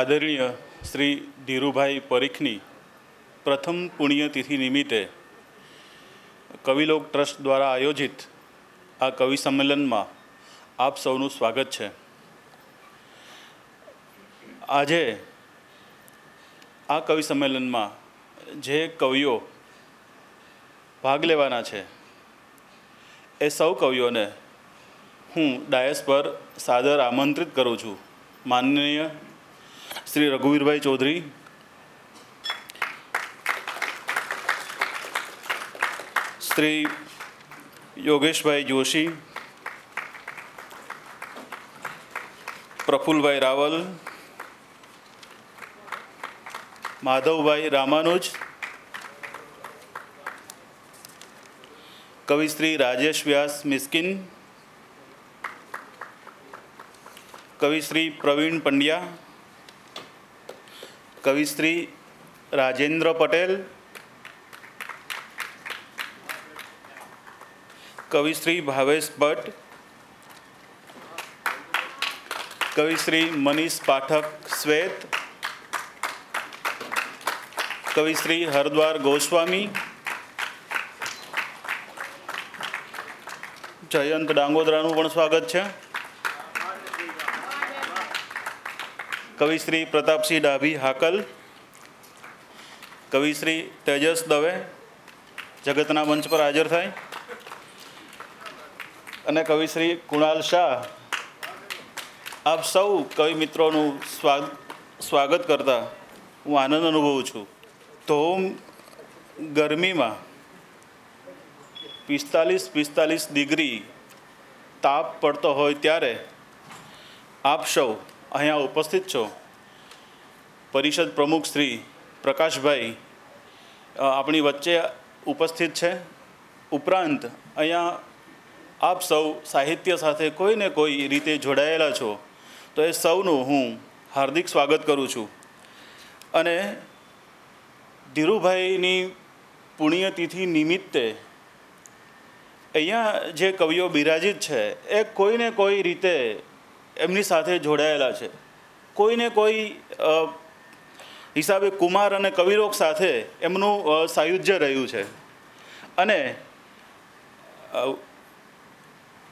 આદરણીય શ્રી ધીરુભાઈ પરીખની પ્રથમ પુણ્યતિથિ નિમિત્તે કવિલોક ટ્રસ્ટ દ્વારા આયોજિત આ કવિ સંમેલનમાં આપ સૌનું સ્વાગત છે. આજે આ કવિ સંમેલનમાં જે કવિઓ ભાગ લેવાના છે, એ સૌ કવિઓને હું ડાયસ પર સાદર આમંત્રિત કરું છું. માનનીય શ્રી રઘુવીરભાઈ ચૌધરી શ્રી યોગેશભાઈ જોશી પ્રફુલભાઈ રાવલ માધવભાઈ રામાનુજ કવિશ્રી રાજેશ વ્યાસ મિસ્કિન કવિશ્રી પ્રવીણ પંડ્યા કવિશ્રી રાજેન્દ્ર પટેલ કવિશ્રી ભાવેશ ભટ્ટ કવિશ્રી મનીષ પાઠક શ્વેત કવિશ્રી હરદ્વાર ગોસ્વામી, જયંત ડાંગોદરાનું પણ સ્વાગત છે. કવિશ્રી પ્રતાપસિંહ ડાભી હાકલ. કવિશ્રી તેજસ દવે જગતના મંચ પર હાજર થાય અને કવિશ્રી કુણાલ શાહ, આપ સૌ કવિ મિત્રોનું સ્વાગ, સ્વાગત કરતા હું આનંદ અનુભવું છું. તો ગરમીમાં પિસ્તાલીસ પિસ્તાલીસ ડિગ્રી તાપ પડતો હોય ત્યારે આપ સૌ અહીંયા ઉપસ્થિત છો. પરિષદ પ્રમુખ શ્રી પ્રકાશભાઈ આપણી વચ્ચે ઉપસ્થિત છે. ઉપરાંત અહીંયા આપ સૌ સાહિત્ય સાથે કોઈને કોઈ રીતે જોડાયેલા છો, તો એ સૌનું હું હાર્દિક સ્વાગત કરું છું. અને ધીરુભાઈની પુણ્યતિથિ નિમિત્તે અહીંયા જે કવિઓ બિરાજિત છે, એ કોઈને કોઈ રીતે એમની સાથે જોડાયેલા છે. કોઈને કોઈ હિસાબે કુમાર અને કવિરોગ સાથે એમનું સાયુજ્ય રહ્યું છે. અને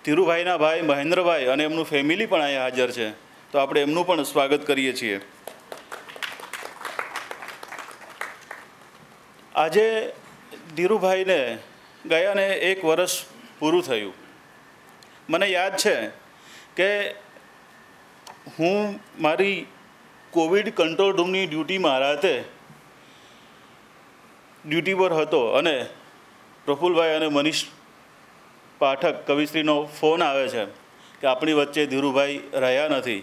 ધીરુભાઈના ભાઈ મહેન્દ્રભાઈ અને એમનું ફેમિલી પણ અહીંયા હાજર છે. તો આપણે એમનું પણ સ્વાગત કરીએ છીએ. આજે ધીરુભાઈને ગયાને એક વર્ષ પૂરું થયું. મને યાદ છે કે હું મારી કોવિડ કંટ્રોલ રૂમની ડ્યુટીમાં રાતે ડ્યુટી પર હતો અને પ્રફુલભાઈ અને મનીષ પાઠક કવિશ્રીનો ફોન આવે છે કે આપણી વચ્ચે ધીરુભાઈ રહ્યા નથી.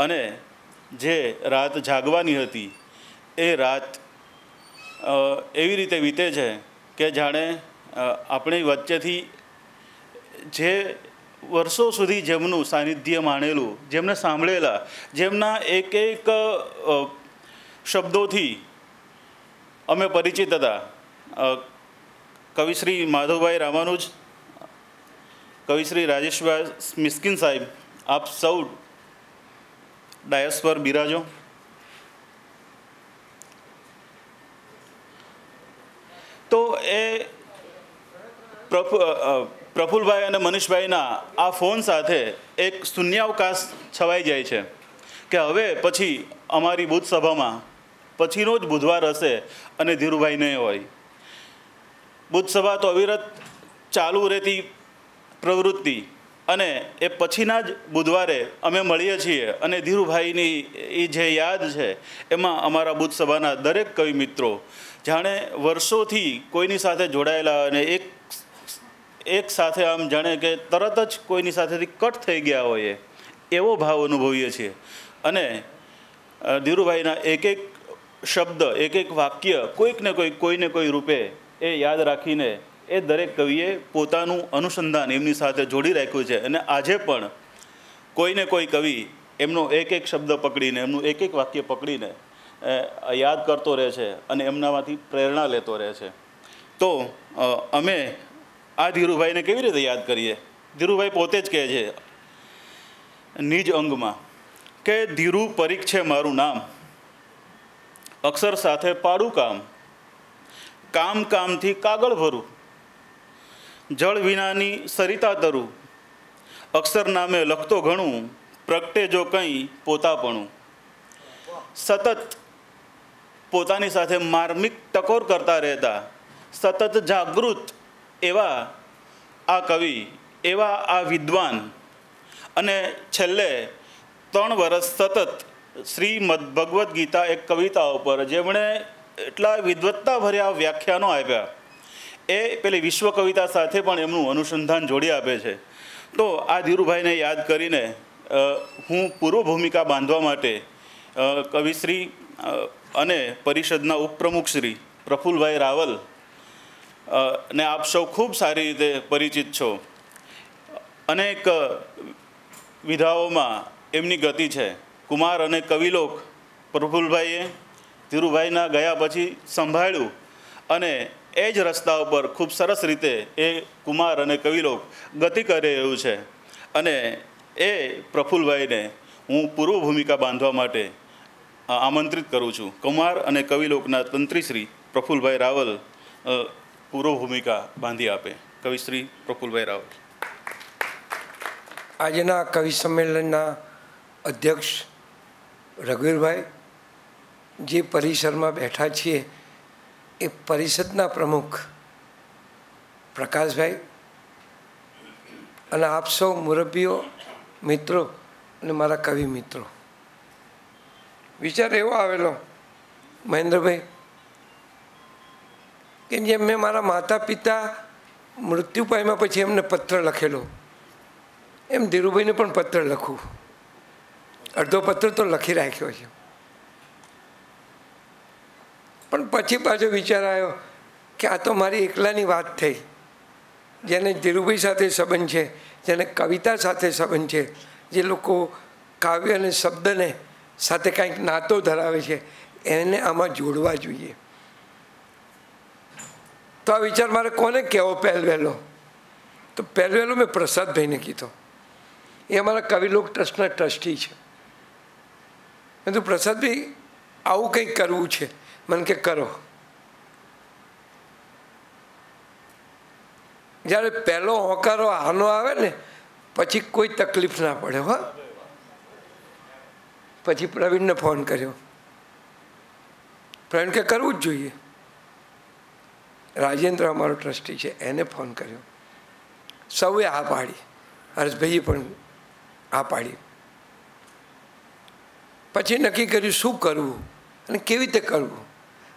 અને જે રાત જાગવાની હતી એ રાત એવી રીતે વીતે છે કે જાણે આપણી વચ્ચેથી જે વર્ષો સુધી જેમનું સાનિધ્ય માણેલું, જેમને સાંભળેલા, જેમના એક એક શબ્દોથી અમે પરિચિત હતા. કવિશ્રી માધવભાઈ રામાનુજ કવિશ્રી રાજેશભાઈ મિસ્કિન સાહેબ, આપ સૌ ડાયસ બિરાજો. તો એ પ્રફુ પ્રફુલભાઈ અને મનીષભાઈના આ ફોન સાથે એક શૂન્યાવકાશ છવાઈ જાય છે કે હવે પછી અમારી બુથ સભામાં પછીનો જ બુધવાર હશે અને ધીરુભાઈ નહીં હોય. બુથ સભા તો અવિરત ચાલુ રહેતી પ્રવૃત્તિ અને એ પછીના જ બુધવારે અમે મળીએ છીએ અને ધીરુભાઈની એ જે યાદ છે એમાં અમારા બુદ્ધ સભાના દરેક કવિ મિત્રો જાણે વર્ષોથી કોઈની સાથે જોડાયેલા અને એક એક સાથે આમ જાણે કે તરત જ કોઈની સાથેથી કટ થઈ ગયા હોઈએ, એવો ભાવ અનુભવીએ છીએ. અને ધીરુભાઈના એક એક શબ્દ એક એક વાક્ય કોઈક ને કોઈક કોઈને કોઈ રૂપે એ યાદ રાખીને એ દરેક કવિએ પોતાનું અનુસંધાન એમની સાથે જોડી રાખ્યું છે. અને આજે પણ કોઈને કોઈ કવિ એમનો એક એક શબ્દ પકડીને, એમનું એક એક વાક્ય પકડીને યાદ કરતો રહે છે અને એમનામાંથી પ્રેરણા લેતો રહે છે. તો અમે આ ધીરુભાઈને કેવી રીતે યાદ કરીએ? ધીરુભાઈ પોતે જ કહે છે, નિજ અંગમાં, કે ધીરુ પરીખ છે મારું નામ. અક્ષર સાથે પાડું કામ કામ કામથી કાગળ ભરું. જળ વિનાની સરિતા તરું. અક્ષર નામે લખતો ઘણું, પ્રગટે જો કંઈ પોતાપણું. સતત પોતાની સાથે માર્મિક ટકોર કરતા રહેતા, સતત જાગૃત એવા આ કવિ, એવા આ વિદ્વાન અને છેલ્લે ત્રણ વર્ષ સતત શ્રીમદ ભગવદ્ ગીતા એક કવિતા ઉપર જેમણે એટલા વિદ્વત્તા ભર્યા વ્યાખ્યાનો આપ્યા. એ પેલી વિશ્વ કવિતા સાથે પણ એમનું અનુસંધાન જોડી આપે છે. તો આ ધીરુભાઈને યાદ કરીને હું પૂર્વ ભૂમિકા બાંધવા માટે કવિશ્રી અને પરિષદના ઉપપ્રમુખ શ્રી પ્રફુલભાઈ રાવલ ને આપ સૌ ખૂબ સારી રીતે પરિચિત છો. અનેક વિધાઓમાં એમની ગતિ છે. કુમાર અને કવિલોક પ્રફુલભાઈએ ધીરુભાઈના ગયા પછી સંભાળ્યું અને એ જ રસ્તા ઉપર ખૂબ સરસ રીતે એ કુમાર અને કવિલોક ગતિ કરી રહ્યું છે. અને એ પ્રફુલભાઈને હું પૂર્વ ભૂમિકા બાંધવા માટે આમંત્રિત કરું છું. કુમાર અને કવિલોકના તંત્રી શ્રી પ્રફુલભાઈ રાવલ પૂર્વ ભૂમિકા બાંધી આપે. કવિશ્રી પ્રફુલભાઈ રાવલ. આજના કવિ સંમેલનના અધ્યક્ષ રઘુવીરભાઈ, જે પરિસરમાં બેઠા છીએ, એ પરિષદના પ્રમુખ પ્રકાશભાઈ અને આપ સૌ મુરબ્બીઓ મિત્રો અને મારા કવિ મિત્રો. વિચાર એવો આવેલો, મહેન્દ્રભાઈ કે જેમ મેં મારા માતા પિતા મૃત્યુ પામ્યા પછી એમને પત્ર લખેલો. એમ ધીરુભાઈને પણ પત્ર લખું અડધો પત્ર તો લખી રાખ્યો છે. પણ પછી પાછો વિચાર આવ્યો કે આ તો મારી એકલાની વાત થઈ. જેને ધીરુભાઈ સાથે સંબંધ છે, જેને કવિતા સાથે સંબંધ છે, જે લોકો કાવ્ય અને શબ્દને સાથે કાંઈક નાતો ધરાવે છે, એને આમાં જોડવા જોઈએ. તો આ વિચાર મારે કોને કહેવો પહેલવેલો તો પહેલવેલો મેં પ્રસાદભાઈને કીધો. એ અમારા કવિલોક ટ્રસ્ટના ટ્રસ્ટી છે. મેં તો પ્રસાદભાઈ, આવું કંઈક કરવું છે. મને કે કરો. જ્યારે પહેલો હોકારો આનો આવે ને, પછી કોઈ તકલીફ ના પડે, હો. પછી પ્રવીણને ફોન કર્યો. પ્રવીણ કે, કરવું જ જોઈએ. રાજેન્દ્ર અમારો ટ્રસ્ટી છે, એને ફોન કર્યો. સૌએ આ પાડી. હર્ષભાઈએ પણ આ પાડી. પછી નક્કી કર્યું શું કરવું અને કેવી રીતે કરવું?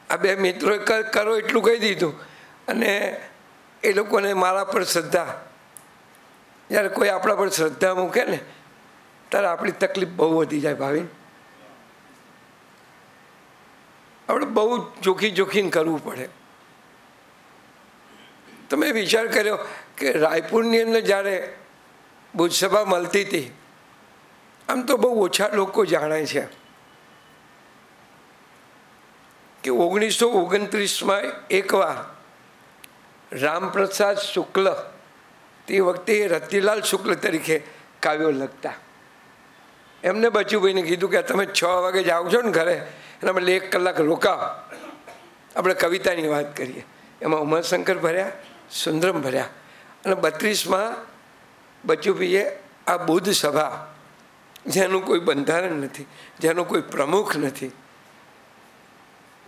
આ બે મિત્રોએ કરો એટલું કહી દીધું. અને એ લોકોને મારા પર શ્રદ્ધા. જ્યારે કોઈ આપણા પર શ્રદ્ધા મૂકે ને, ત્યારે આપણી તકલીફ બહુ વધી જાય ભાવિન. આપણે બહુ જોખી જોખીને કરવું પડે. તો મેં વિચાર કર્યો કે રાયપુરની અંદર જ્યારે બુધસભા મળતી હતી, આમ તો બહુ ઓછા લોકો જાણે છે. કે ઓગણીસો ઓગણત્રીસમાં એકવાર રામપ્રસાદ શુક્લ, તે વખતે રતિલાલ શુક્લ તરીકે કાવ્યો લખતા. એમને બચુભાઈને કીધું કે તમે છ વાગે જાઓ છો ને ઘરે એના બદલે એક કલાક રોકાવ. આપણે કવિતાની વાત કરીએ. એમાં ઉમાશંકર ભર્યા. સુંદરમ ભર્યા. અને બત્રીસમાં બચુભાઈએ આ બુદ્ધ સભા, જેનું કોઈ બંધારણ નથી, જેનો કોઈ પ્રમુખ નથી,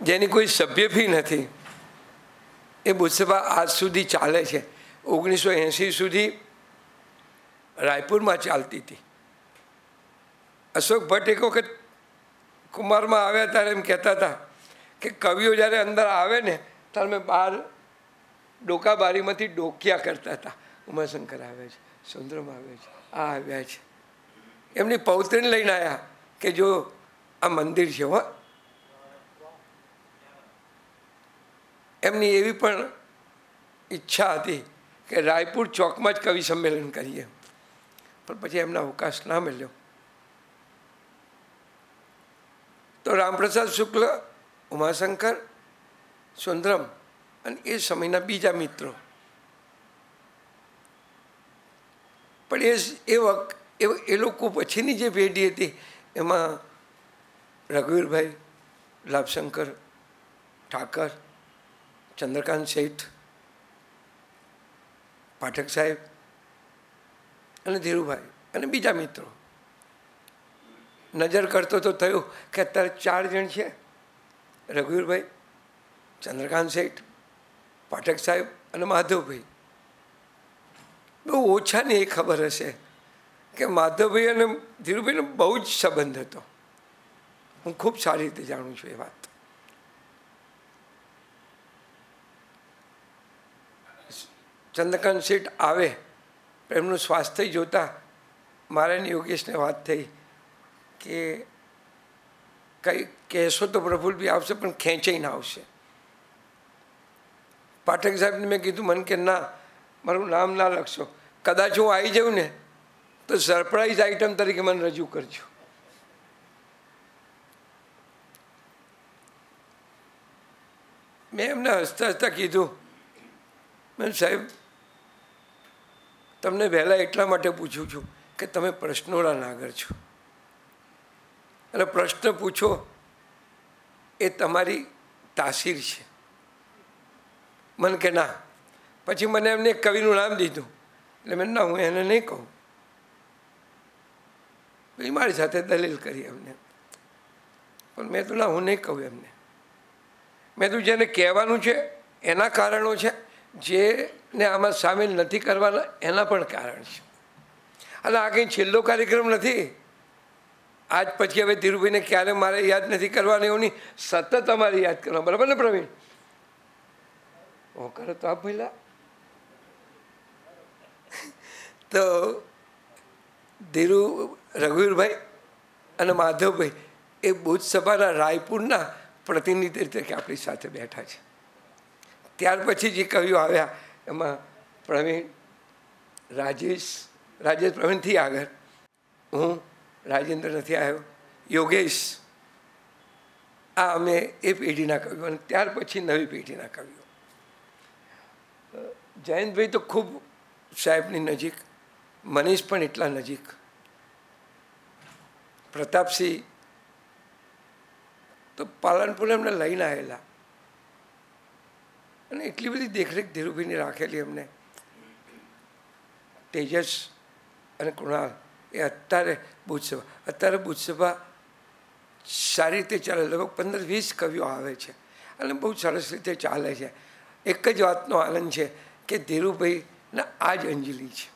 જેની કોઈ સભ્ય ફી નથી, એ બુદ્ધસભા આજ સુધી ચાલે છે. ઓગણીસો એંસી સુધી રાયપુરમાં ચાલતી હતી. અશોક ભટ્ટ એક વખત કુમારમાં આવ્યા ત્યારે એમ કહેતા હતા કે કવિઓ જ્યારે અંદર આવે ને, ત્યારે મેં બહાર ડોકાબારીમાંથી ડોકિયા કરતા હતા. ઉમાશંકર આવે છે, સુંદરમ આવે છે, આ આવ્યા છે. એમની પૌત્રીને લઈને આવ્યા કે જો આ મંદિર છે હો. એમની એવી પણ ઈચ્છા હતી કે રાયપુર ચોકમાં જ કવિ સંમેલન કરીએ. પણ પછી એમના અવકાશ ના મળ્યો. તો રામપ્રસાદ શુક્લ, ઉમાશંકર, સુંદરમ અને એ સમયના બીજા મિત્રો. પણ એ એ વખત એ લોકો પછીની જે પેઢી હતી, એમાં રઘુવીરભાઈ લાભશંકર ઠાકર, ચંદ્રકાંત શેઠ, પાઠક સાહેબ અને ધીરુભાઈ અને બીજા મિત્રો. નજર કરતો તો થયું કે અત્યારે ચાર જણ છે. રઘુવીરભાઈ, ચંદ્રકાંત શેઠ પાઠક સાહેબ અને માધવભાઈ. બહુ ઓછાની એ ખબર હશે કે માધવભાઈ અને ધીરુભાઈનો બહુ જ સંબંધ હતો. હું ખૂબ સારી રીતે જાણું છું એ વાત. ચંદ્રકાંત શેઠ આવે, એમનું સ્વાસ્થ્ય જોતા મારે યોગેશને વાત થઈ કે કંઈ કહેશો તો પ્રફુલ બી આવશે પણ ખેંચાઈને આવશે. પાઠક સાહેબને મેં કીધું, મને કે ના, મારું નામ ના લખશો. કદાચ હું આવી જાઉં ને, તો સરપ્રાઈઝ આઈટમ તરીકે મને રજૂ કરજો. મેં એમને હસતા હસતા કીધું મેં સાહેબ, તમને વહેલા એટલા માટે પૂછું છું કે તમે પ્રશ્નોના નાગર છો. અને પ્રશ્ન પૂછો એ તમારી તાસીર છે. મને કે ના. પછી મને એમને કવિનું નામ દીધું. એટલે મેં ના, હું એને નહીં કહું. પછી મારી સાથે દલીલ કરી એમને. પણ મેં તો ના, હું નહીં કહું એમને. મેં તું જેને કહેવાનું છે, એના કારણો છે, જેને આમાં સામેલ નથી કરવાના, એના પણ કારણ છે. અને આ કંઈ છેલ્લો કાર્યક્રમ નથી. આજ પછી હવે ધીરુભાઈને ક્યારે મારે યાદ નથી કરવાની એવું સતત અમારે યાદ કરવા. બરાબર ને પ્રવીણ? હું કરો તો આપ પહેલા તો ધીરુ, રઘુવીરભાઈ અને માધવભાઈ એ બુદ્ધ સભાના રાયપુરના પ્રતિનિધિ તરીકે આપણી સાથે બેઠા છે. ત્યાર પછી જે કવિઓ આવ્યા, એમાં પ્રવીણ, રાજેશ રાજેશ પ્રવીણથી આગળ, હું, રાજેન્દ્ર નથી આવ્યો, યોગેશ, આ અમે એ પેઢીના કવિઓ અને ત્યાર પછી નવી પેઢીના કવિઓ. જયંતભાઈ તો ખૂબ સાહેબની નજીક, મનીષ પણ એટલા નજીક. પ્રતાપસિંહ તો પાલનપુર એમને લઈને આવેલા. અને એટલી બધી દેખરેખ ધીરુભાઈની રાખેલી એમને. તેજસ અને કૃણાલ એ અત્યારે બુધસભા અત્યારે બુધસભા સારી રીતે ચાલે, લગભગ પંદર વીસ કવિઓ આવે છે. અને બહુ સરસ રીતે ચાલે છે. એક જ વાતનો આનંદ છે કે ધીરુભાઈના આ જ અંજલિ છે.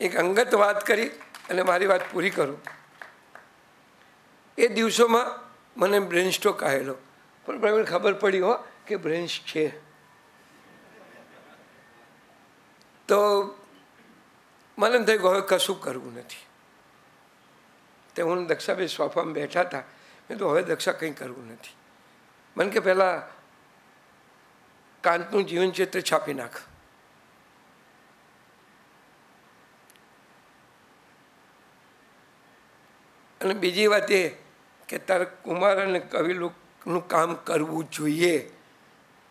એક અંગત વાત કરી અને મારી વાત પૂરી કરું. એ દિવસોમાં મને બ્રેન સ્ટ્રોક આવેલો. પણ પ્રવીણ ખબર પડી હો કે બ્રેન્સ છે. તો મને એમ થયું હવે કશું કરવું નથી. તે હું દક્ષાભાઈ સોફામાં બેઠા હતા. મેં તો હવે દક્ષા કંઈ કરવું નથી. મને કે પહેલાં કાંતનું જીવન ચિત્ર છાપી નાખ. અને બીજી વાત એ કે તારે કુમાર અને કવિ લોકનું કામ કરવું જોઈએ.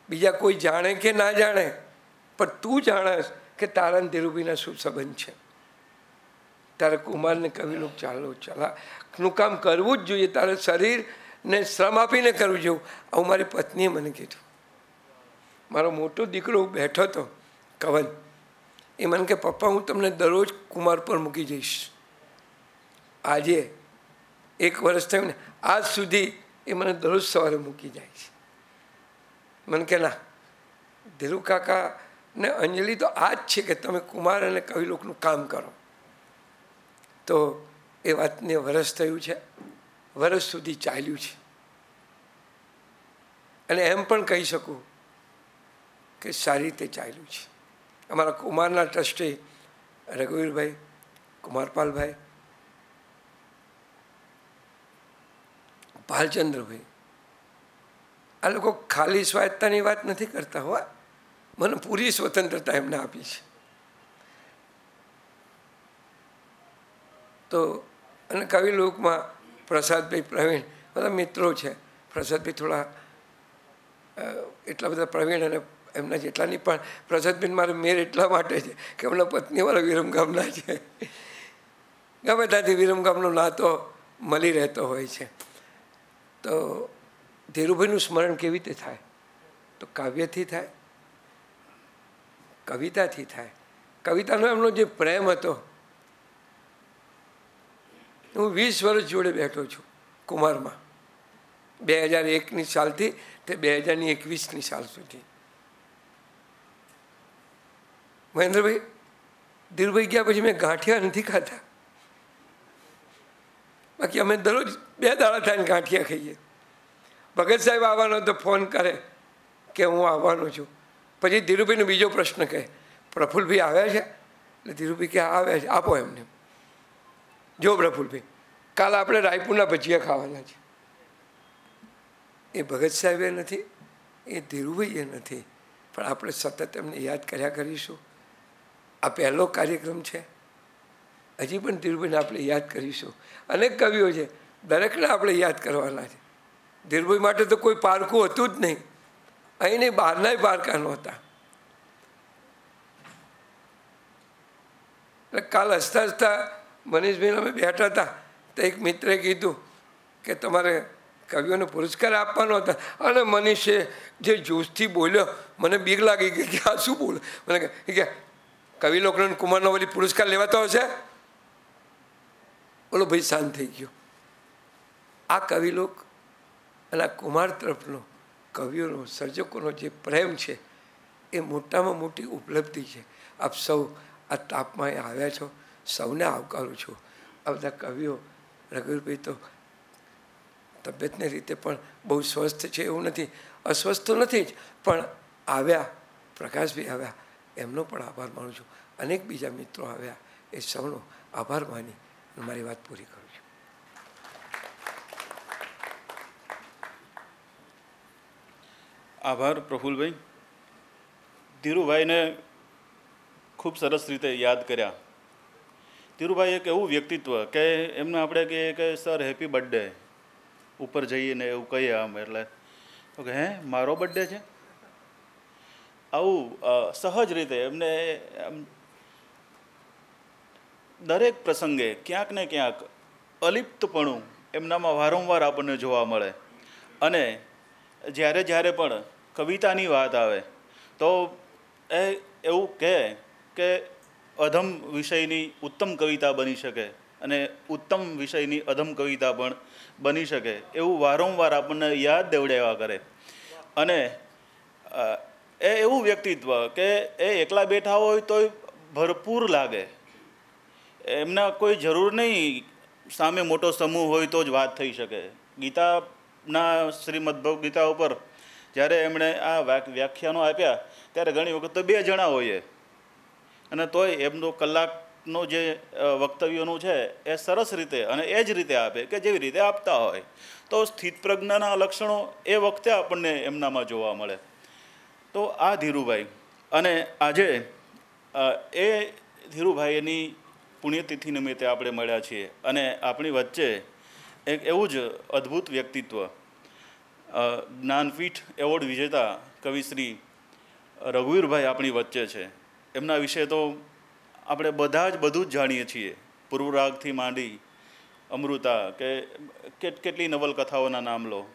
બીજા કોઈ જાણે કે ના જાણે, પણ તું જાણસ કે તારા ધીરુભીના શું સંબંધ છે. તારે કુમારને કવિનું ચાલો, ચલા. નું કામ કરવું જ જોઈએ. તારે શરીરને શ્રમ આપીને કરવું જોઈએ. આવું મારી પત્નીએ મને કીધું. મારો મોટો દીકરો બેઠો હતો કવન એ મને કે, પપ્પા, હું તમને દરરોજ કુમાર પર મૂકી જઈશ. આજે એક વર્ષ થયું ને, આજ સુધી એ મને દરરોજ સવારે મૂકી જાય છે. મને કે, ના, ધીરુ કાકા ને અંજલિ તો આ જ છે કે તમે કુમાર અને કવિલોકનું કામ કરો. તો એ વાતને વરસ થયું છે, વરસ સુધી ચાલ્યું છે. અને એમ પણ કહી શકું કે સારી રીતે ચાલ્યું છે. અમારા કુમારના ટ્રસ્ટી રઘુવીરભાઈ, કુમારપાલભાઈ, ભાલચંદ્રભાઈ, આ લોકો ખાલી સ્વાયત્તાની વાત નથી કરતા હોવા મને પૂરી સ્વતંત્રતા એમને આપી છે. તો અને કવિ લોકમાં પ્રસાદભાઈ પ્રવીણ, બધા મિત્રો છે. પ્રસાદભાઈ થોડા એટલા બધા પ્રવીણ અને એમના જેટલાની પણ પ્રસાદબેન મારે મેર એટલા માટે છે કે એમના પત્નીવાળા વિરમગામના છે. ગમે ત્યાંથી વિરમગામનો નાતો મળી રહેતો હોય છે. તો ધીરુભાઈનું સ્મરણ કેવી રીતે થાય? તો કાવ્યથી થાય, કવિતાથી થાય. કવિતાનો એમનો જે પ્રેમ હતો, હું વીસ વર્ષ જોડે બેઠો છું કુમારમાં. બે હજાર એકની સાલથી તે બે હજારની એકવીસની સાલ સુધી. મહેન્દ્રભાઈ, ધીરુભાઈ ગયા પછી મેં ગાંઠિયા નથી ખાતા બાકી અમે દરરોજ બે દાડા થઈને ગાંઠિયા ખાઈએ. ભગત સાહેબ આવવાનો તો ફોન કરે કે હું આવવાનો છું. પછી ધીરુભાઈનો બીજો પ્રશ્ન કહે, પ્રફુલભાઈ આવ્યા છે? એટલે ધીરુભાઈ કે આવ્યા છે. આપો એમને. જો પ્રફુલભાઈ, કાલ આપણે રાયપુરના ભજીયા ખાવાના છે. એ ભગત સાહેબે નથી, એ ધીરુભાઈએ નથી. પણ આપણે સતત એમને યાદ કર્યા કરીશું. આ પહેલો કાર્યક્રમ છે. હજી પણ ધીરુભાઈને આપણે યાદ કરીશું. અનેક કવિઓ છે, દરેકને આપણે યાદ કરવાના છે. ધીરુભાઈ માટે તો કોઈ પારખું હતું જ નહીં. અહીં નહીં બહારનાય પારકા નહોતા. એટલે કાલ હસતા હસતા મનીષભાઈને અમે બેઠા હતા, તો એક મિત્રે કીધું કે તમારે કવિઓને પુરસ્કાર આપવાનો હતા. અને મનીષે જે જોશથી બોલ્યો, મને બીક લાગી કે આ શું બોલે? મને કે કવિ લોકનો કુમારનો વળી પુરસ્કાર લેવાતો હશે? બોલો ભાઈ, શાંત થઈ ગયો. આ કવિલોક અને આ કુમાર તરફનો કવિઓનો, સર્જકોનો જે પ્રેમ છે, એ મોટામાં મોટી ઉપલબ્ધિ છે. આપ સૌ આ તાપમાં આવ્યા છો, સૌને આવકારું છું. આ બધા કવિઓ રઘુવીરભાઈ તો તબિયતની રીતે પણ બહુ સ્વસ્થ છે એવું નથી. અસ્વસ્થ નથી જ, પણ આવ્યા, પ્રકાશભાઈ આવ્યા. એમનો પણ આભાર માનું છું. અનેક બીજા મિત્રો આવ્યા એ સૌનો આભાર માની મારી વાત પૂરી કરું છું. આભાર પ્રફુલભાઈ. ધીરુભાઈને ખૂબ સરસ રીતે યાદ કર્યા. ધીરુભાઈ એક એવું વ્યક્તિત્વ કે એમને આપણે કહીએ કે સર હેપી બર્થડે ઉપર જઈએ ને એવું કહીએ આમ એટલે. તો કે, હે, મારો બર્થડે છે? આવું સહજ રીતે એમને દરેક પ્રસંગે ક્યાંક ને ક્યાંક અલિપ્તપણું એમનામાં વારંવાર આપણને જોવા મળે. અને જ્યારે જ્યારે પણ કવિતાની વાત આવે, તો એ એવું કહે કે અધમ વિષયની ઉત્તમ કવિતા બની શકે અને ઉત્તમ વિષયની અધમ કવિતા પણ બની શકે એવું વારંવાર આપણને યાદ દેવડાવ્યા કરે. અને એ એવું વ્યક્તિત્વ કે એ એકલા બેઠા હોય તોય ભરપૂર લાગે. એમના કોઈ જરૂર નહીં સામે મોટો સમૂહ હોય તો જ વાત થઈ શકે. ગીતાના શ્રીમદ ગીતા ઉપર જ્યારે એમણે આ વ્યાખ્યાનો આપ્યા, ત્યારે ઘણી વખત તો બે જણા હોઈએ. અને તોય એમનો કલાકનો જે વક્તવ્યોનું છે એ સરસ રીતે અને એ જ રીતે આપે કે જેવી રીતે આપતા હોય. તો સ્થિતપ્રજ્ઞાના લક્ષણો એ વખતે આપણને એમનામાં જોવા મળે. તો આ ધીરુભાઈ. અને આજે એ ધીરુભાઈની પુણ્યતિથિ નિમિત્તે આપણે મળ્યા છીએ. અને આપણી વચ્ચે એક એવું જ અદ્ભુત વ્યક્તિત્વ જ્ઞાનપીઠ એવોર્ડ વિજેતા કવિશ્રી રઘુવીરભાઈ આપણી વચ્ચે છે. એમના વિશે તો આપણે બધા જ બધું જ જાણીએ છીએ. પૂર્વરાગથી માંડી અમૃતા કે, કેટલી નવલકથાઓના નામ લો.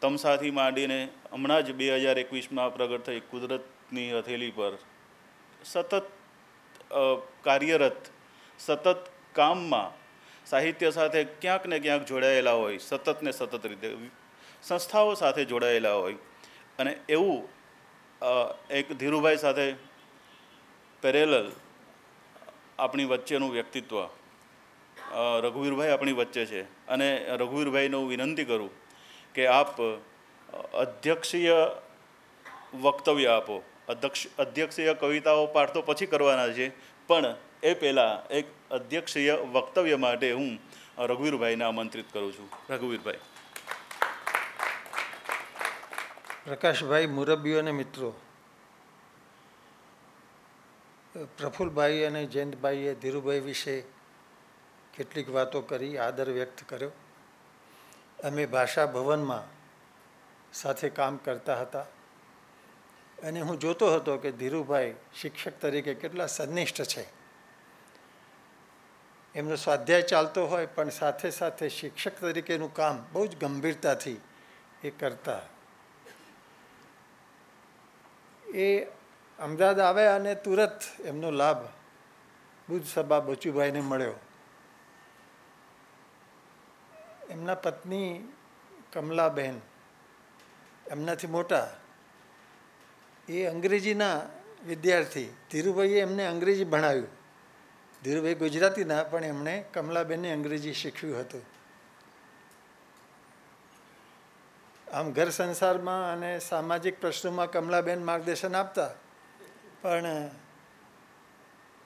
તમસાથી માંડીને હમણાં જ બે હજાર એકવીસમાં પ્રગટ થઈ કુદરતની હથેલી પર. સતત કાર્યરત, સતત કામમાં સાહિત્ય સાથે ક્યાંક ને ક્યાંક જોડાયેલા હોય, સતત ને સતત રીતે. સંસ્થાઓ સાથે જોડાયેલા હોય. અને એવું એક ધીરુભાઈ સાથે પેરેલલ આપણી વચ્ચેનું વ્યક્તિત્વ. રઘુવીરભાઈ આપણી વચ્ચે છે. અને રઘુવીરભાઈને વિનંતી કરું કે આપ અધ્યક્ષીય વક્તવ્ય આપો. અધ્યક્ષ, અધ્યક્ષીય કવિતાઓ પાઠ તો પછી કરવાના છે. પણ એ પહેલાં એક અધ્યક્ષીય વક્તવ્ય માટે હું રઘુવીરભાઈને આમંત્રિત કરું છું. રઘુવીરભાઈ. પ્રકાશભાઈ મુરબ્બીઓ અને મિત્રો પ્રફુલભાઈ અને જયંતભાઈએ ધીરુભાઈ વિશે કેટલીક વાતો કરી, આદર વ્યક્ત કર્યો. અમે ભાષા ભવનમાં સાથે કામ કરતા હતા. અને હું જોતો હતો કે ધીરુભાઈ શિક્ષક તરીકે કેટલા સનિષ્ઠ છે. એમનો સ્વાધ્યાય ચાલતો હોય, પણ સાથે સાથે શિક્ષક તરીકેનું કામ બહુ જ ગંભીરતાથી એ કરતા. એ અમદાવાદ આવ્યા અને તુરત એમનો લાભ બુદ્ધ સભા બચુભાઈને મળ્યો. એમના પત્ની કમલાબેન, એમનાથી મોટા, એ અંગ્રેજીના વિદ્યાર્થી. ધીરુભાઈએ એમને અંગ્રેજી ભણાવ્યું. ધીરુભાઈ ગુજરાતીના, પણ એમણે કમલાબેનને અંગ્રેજી શીખવ્યું હતું. આમ ઘર સંસારમાં અને સામાજિક પ્રશ્નોમાં કમલાબેન માર્ગદર્શન આપતા, પણ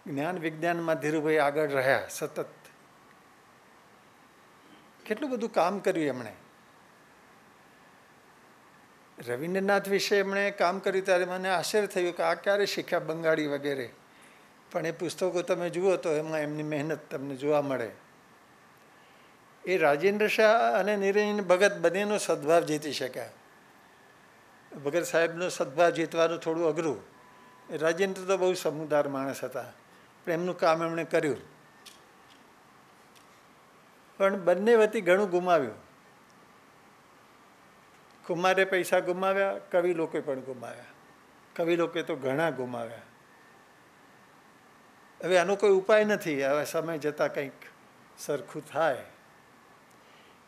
જ્ઞાન વિજ્ઞાનમાં ધીરુભાઈ આગળ રહ્યા સતત. કેટલું બધું કામ કર્યું એમણે? રવિન્દ્રનાથ વિશે એમણે કામ કર્યું ત્યારે મને આશ્ચર્ય થયું કે આ ક્યારે શીખ્યા બંગાળી વગેરે? પણ એ પુસ્તકો તમે જુઓ તો એમાં એમની મહેનત તમને જોવા મળે. એ રાજેન્દ્ર શાહ અને નિરંજન ભગત બંનેનો સદભાવ જીતી શક્યા. ભગત સાહેબનો સદભાવ જીતવાનું થોડું અઘરું. રાજેન્દ્ર તો બહુ સમુદાર માણસ હતા. પણ એમનું કામ એમણે કર્યું. પણ બંને વતી ઘણું ગુમાવ્યું. કુમારે પૈસા ગુમાવ્યા, કવિ લોકોએ પણ ગુમાવ્યા. કવિ લોકોએ તો ઘણા ગુમાવ્યા. હવે આનો કોઈ ઉપાય નથી હવે સમય જતાં કંઈક સરખું થાય.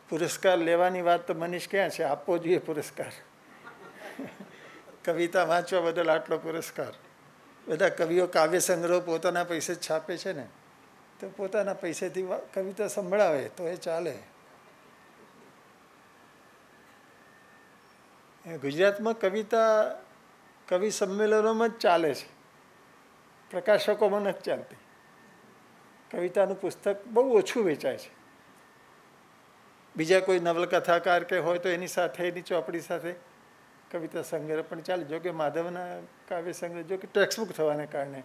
પુરસ્કાર લેવાની વાત તો મનીષ ક્યાં છે? આપવો જોઈએ પુરસ્કાર. કવિતા વાંચવા બદલ આટલો પુરસ્કાર. બધા કવિઓ કાવ્ય સંગ્રહ પોતાના પૈસે જ છાપે છે ને? તો પોતાના પૈસેથી કવિતા સંભળાવે, તો એ ચાલે. ગુજરાતમાં કવિતા, કવિ સંમેલનોમાં જ ચાલે છે. પ્રકાશકોમાં નથી ચાલતી. કવિતાનું પુસ્તક બહુ ઓછું વેચાય છે. બીજા કોઈ નવલકથાકાર કે હોય તો એની સાથે, એની ચોપડી સાથે કવિતા સંગ્રહ પણ ચાલે. જોકે માધવના કાવ્ય સંગ્રહ જો કે ટેક્સ્ટબુક થવાને કારણે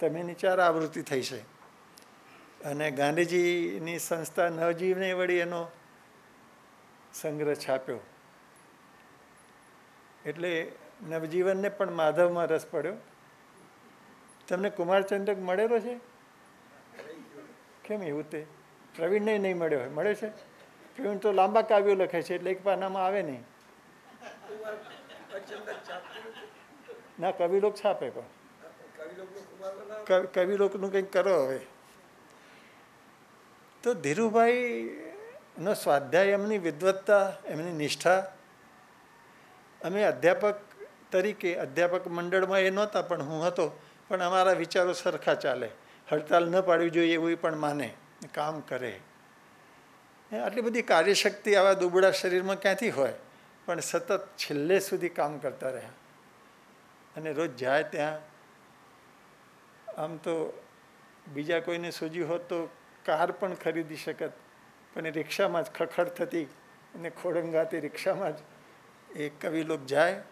તમે એની ચાર આવૃત્તિ થઈ છે. અને ગાંધીજીની સંસ્થા નવજીવને વળી એનો સંગ્રહ છાપ્યો. એટલે નવજીવનને પણ માધવમાં રસ પડ્યો. તમને કુમારચંદ્રક મળેલો છે? કેમ એવું તે? પ્રવીણને નહીં મળ્યો હોય. મળે છે? પ્રવીણ તો લાંબા કાવ્યો લખે છે, એટલે એક પાનામાં આવે નહીં. ના, કવિલોક છાપે પણ. કવિ, કવિલોકનું કંઈક કરો હવે. તો ધીરુભાઈનો સ્વાધ્યાય, એમની વિદ્વત્તા, એમની નિષ્ઠા, અમે અધ્યાપક તરીકે, અધ્યાપક મંડળમાં એ નહોતા પણ હું હતો, પણ અમારા વિચારો સરખા ચાલે. હડતાલ ન પાડવી જોઈએ એવું પણ માને કામ કરે. આટલી બધી કાર્યશક્તિ આવા દુબળા શરીરમાં ક્યાંથી હોય? પણ સતત છેલ્લે સુધી કામ કરતા રહ્યા. અને રોજ જાય ત્યાં. આમ તો બીજા કોઈને સૂજી હોત તો કાર પણ ખરીદી શકત. પણ એ રિક્ષામાં જ ખખડ થતી અને ખોડંગાતી રિક્ષામાં જ એ કવિ લોક જાય,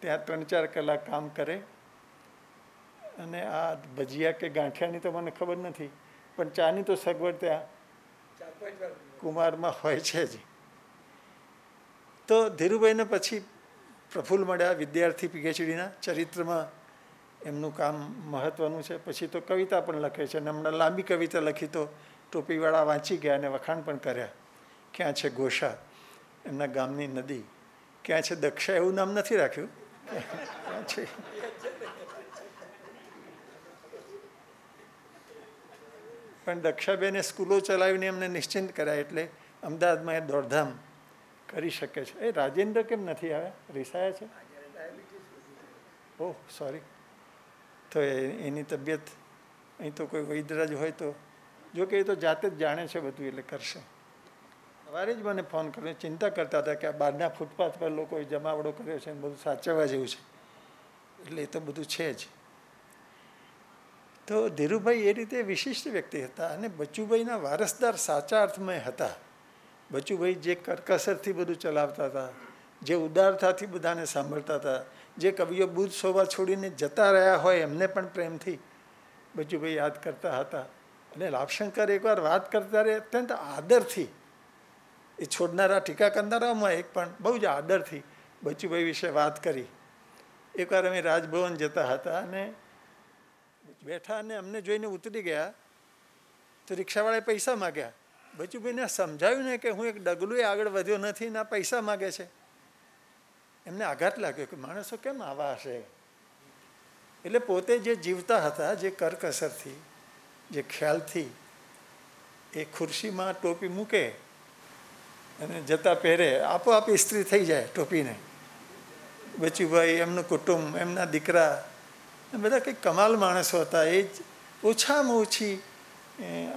ત્યાં ત્રણ ચાર કલાક કામ કરે. અને આ ભજીયા કે ગાંઠિયાની તો મને ખબર નથી, પણ ચાની તો સગવડ ત્યાં કુમારમાં હોય છે જ. તો ધીરુભાઈને પછી પ્રફુલ્લ મળ્યા, વિદ્યાર્થી પીએચડીના ચરિત્રમાં એમનું કામ મહત્ત્વનું છે. પછી તો કવિતા પણ લખે છે અને હમણાં લાંબી કવિતા લખી તો ટોપીવાળા વાંચી ગયા અને વખાણ પણ કર્યા. ક્યાં છે ગોશા? એમના ગામની નદી. ક્યાં છે દક્ષા? એવું નામ નથી રાખ્યું. ક્યાં છે? પણ દક્ષાબેને સ્કૂલો ચલાવીને એમને નિશ્ચિંત કર્યા એટલે અમદાવાદમાં એ દોડધામ કરી શકે છે. એ રાજેન્દ્ર કેમ નથી આવ્યા? રિસાયા છે? ઓહ સોરી તો એની તબિયત, અહીં તો કોઈ વૈદરાજ હોય તો જો કે એ તો જાતે જ જાણે છે બધું એટલે કરશે. સવારે જ મને ફોન કર્યો, ચિંતા કરતા હતા કે આ બહારના ફૂટપાથ પર લોકોએ જમાવડો કર્યો છે ને બધું સાચવવા જેવું છે. એટલે એ તો બધું છે જ. તો ધીરુભાઈ એ રીતે વિશિષ્ટ વ્યક્તિ હતા અને બચુભાઈના વારસદાર સાચા અર્થમાં હતા. બચુભાઈ જે કરકસરથી બધું ચલાવતા હતા, જે ઉદારતાથી બધાને સાંભળતા હતા, જે કવિઓ બુદ્ધ શોભા છોડીને જતા રહ્યા હોય એમને પણ પ્રેમથી બચુભાઈ યાદ કરતા હતા. અને લાભશંકર એકવાર વાત કરતા રહે, અત્યંત આદરથી, એ છોડનારા ટીકા કરનારામાં એક પણ બહુ જ આદરથી બચુભાઈ વિશે વાત કરી. એકવાર અમે રાજભવન જતા હતા અને બેઠા અને અમને જોઈને ઉતરી ગયા, તો રિક્ષાવાળાએ પૈસા માગ્યા. બચુભાઈને સમજાવ્યું ને કે હું એક ડગલું આગળ વધ્યો નથી ને પૈસા માગે છે. એમને આઘાત લાગ્યો કે માણસો કેમ આવા હશે? એટલે પોતે જે જીવતા હતા, જે કરકસરથી જે ખ્યાલથી એ ખુરશીમાં ટોપી મૂકે અને જતા પહેરે આપોઆપ ઇસ્ત્રી થઈ જાય ટોપીને. બચુભાઈ, એમનું કુટુંબ, એમના દીકરા બધા કંઈક કમાલ માણસો હતા. એ જ ઓછામાં ઓછી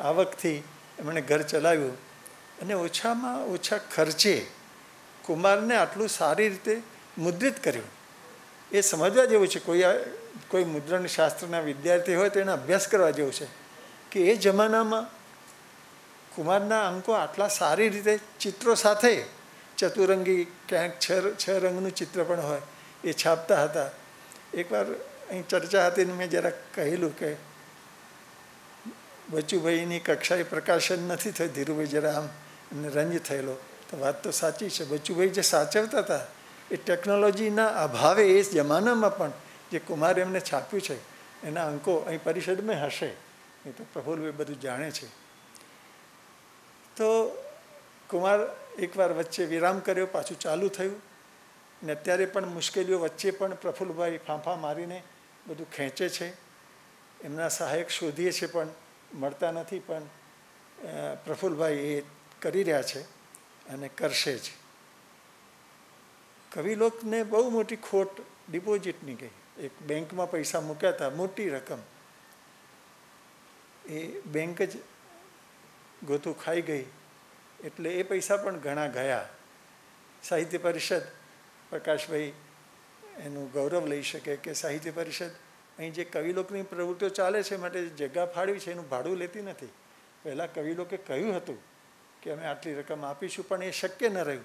આવકથી એમણે ઘર ચલાવ્યું. અને ઓછામાં ઓછા ખર્ચે કુમારને આટલું સારી રીતે મુદ્રિત કર્યું. એ સમજવા જેવું છે. કોઈ કોઈ મુદ્રણ શાસ્ત્રના વિદ્યાર્થી હોય તો એને અભ્યાસ કરવા જેવું છે. કે એ જમાનામાં કુમારના અંકો આટલા સારી રીતે ચિત્રો સાથે ચતુરંગી ક્યાંક છ છ રંગનું ચિત્ર પણ હોય, એ છાપતા હતા. એકવાર અહીં ચર્ચા હતી ને મેં જરાક કહેલું કે બચુભાઈની કક્ષાએ પ્રકાશન નથી થયું, ધીરુભાઈ જરા આમ અને રંજ થયેલો. તો વાત તો સાચી છે. બચુભાઈ જે સાચવતા હતા, એ ટેકનોલોજીના અભાવે એ જમાનામાં પણ જે કુમારે એમને છાપ્યું છે, એના અંકો અહીં પરિષદમાં હશે. એ તો પ્રફુલભાઈ બધું જાણે છે. તો કુમાર એકવાર વચ્ચે વિરામ કર્યો, પાછું ચાલુ થયું ને અત્યારે પણ મુશ્કેલીઓ વચ્ચે પણ પ્રફુલભાઈ ફાંફા મારીને બધું ખેંચે છે. એમના સહાયક શોધીએ છે પણ મળતા નથી, પણ પ્રફુલભાઈ એ કરી રહ્યા છે અને કરશે જ. કવિલોકને બહુ મોટી ખોટ ડિપોઝિટની ગઈ. એક બેંકમાં પૈસા મૂક્યા હતા, મોટી રકમ. એ બેંક જ ગોથું ખાઈ ગઈ. એટલે એ પૈસા પણ ઘણા ગયા. સાહિત્ય પરિષદ પ્રકાશભાઈ એનું ગૌરવ લઈ શકે કે સાહિત્ય પરિષદ અહીં જે કવિલોકની પ્રવૃત્તિઓ ચાલે છે માટે જે જગ્યા ફાળવી છે એનું ભાડું લેતી નથી. પહેલાં કવિલોકે કહ્યું હતું કે અમે આટલી રકમ આપીશું, પણ એ શક્ય ન રહ્યું.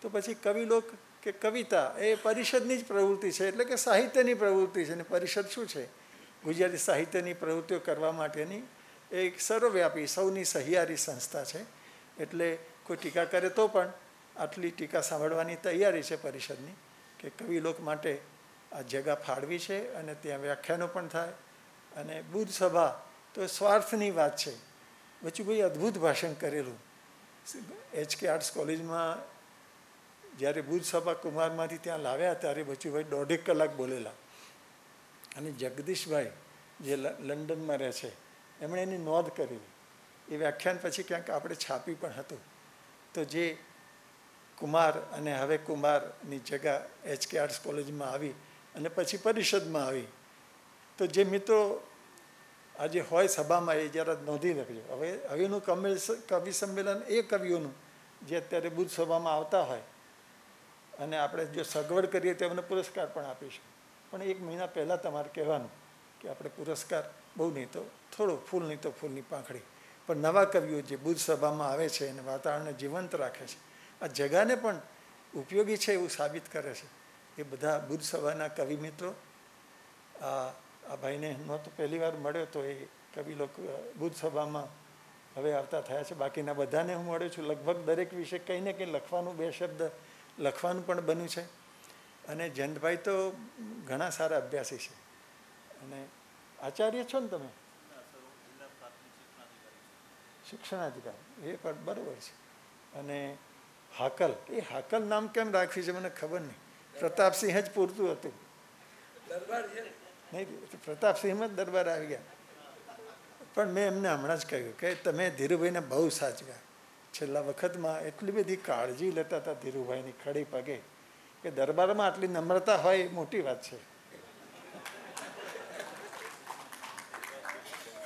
તો પછી કવિલોક કે કવિતા એ પરિષદની જ પ્રવૃત્તિ છે, એટલે કે સાહિત્યની પ્રવૃત્તિ છે. અને પરિષદ શું છે? ગુજરાતી સાહિત્યની પ્રવૃત્તિઓ કરવા માટેની એક સર્વવ્યાપી, સૌની સહિયારી સંસ્થા છે. એટલે કોઈ ટીકા કરે તો પણ આટલી ટીકા સાંભળવાની તૈયારી છે પરિષદની કે કવિલોક માટે આ જગા ફાળવી છે અને ત્યાં વ્યાખ્યાનો પણ થાય અને બુદ્ધ સભા તો સ્વાર્થની વાત છે. બચુભાઈ અદ્ભુત ભાષણ કરેલું. એચકે આર્ટ્સ કોલેજમાં જ્યારે બુદ્ધ સભા કુમારમાંથી ત્યાં લાવ્યા ત્યારે બચુભાઈ દોઢેક કલાક બોલેલા. અને જગદીશભાઈ જે લંડનમાં રહે છે, એમણે એની નોંધ કરેલી. એ વ્યાખ્યાન પછી ક્યાંક આપણે છાપી પણ હતું. તો જે કુમાર અને હવે કુમારની જગા એચકે આર્ટ્સ કોલેજમાં આવી અને પછી પરિષદમાં આવી. તો જે મિત્રો આજે હોય સભામાં એ જરા નોંધી રાખજો. હવે, હવેનું કમિ કવિ સંમેલન એ કવિઓનું જે અત્યારે બુદ્ધ સભામાં આવતા હોય. અને આપણે જો સગવડ કરીએ તો એમને પુરસ્કાર પણ આપીશું. પણ એક મહિના પહેલાં તમારે કહેવાનું કે આપણે પુરસ્કાર બહુ નહીં તો થોડો ફૂલ નહીં તો ફૂલની પાંખડી. પણ નવા કવિઓ જે બુદ્ધ સભામાં આવે છે અને વાતાવરણને જીવંત રાખે છે, આ જગાને પણ ઉપયોગી છે એવું સાબિત કરે છે. એ બધા બુદ્ધ સભાના કવિ મિત્રો, આ આ ભાઈને નહોતો પહેલી વાર મળ્યો તો એ કવિ લોકો, બુદ્ધ સભામાં હવે આવતા થયા છે. બાકીના બધાને હું મળ્યો છું. લગભગ દરેક વિશે કંઈ ને કંઈ લખવાનું, બે શબ્દ લખવાનું પણ બન્યું છે. અને જયંતભાઈ તો ઘણા સારા અભ્યાસી છે. અને આચાર્ય છો ને તમે? શિક્ષણાધિકારી. એ પણ બરાબર છે. અને હાકલ. એ હાકલ નામ કેમ રાખ્યું છે મને ખબર નહીં. પ્રતાપસિંહ જ પૂરતું હતું. નહીં પ્રતાપસિંહમાં જ દરબાર આવી ગયા. પણ મેં એમને હમણાં જ કહ્યું કે તમે ધીરુભાઈને બહુ સાચવ્યા. છેલ્લા વખતમાં એટલી બધી કાળજી લેતા હતા ધીરુભાઈની ખડી પગે. કે દરબારમાં આટલી નમ્રતા હોય એ મોટી વાત છે.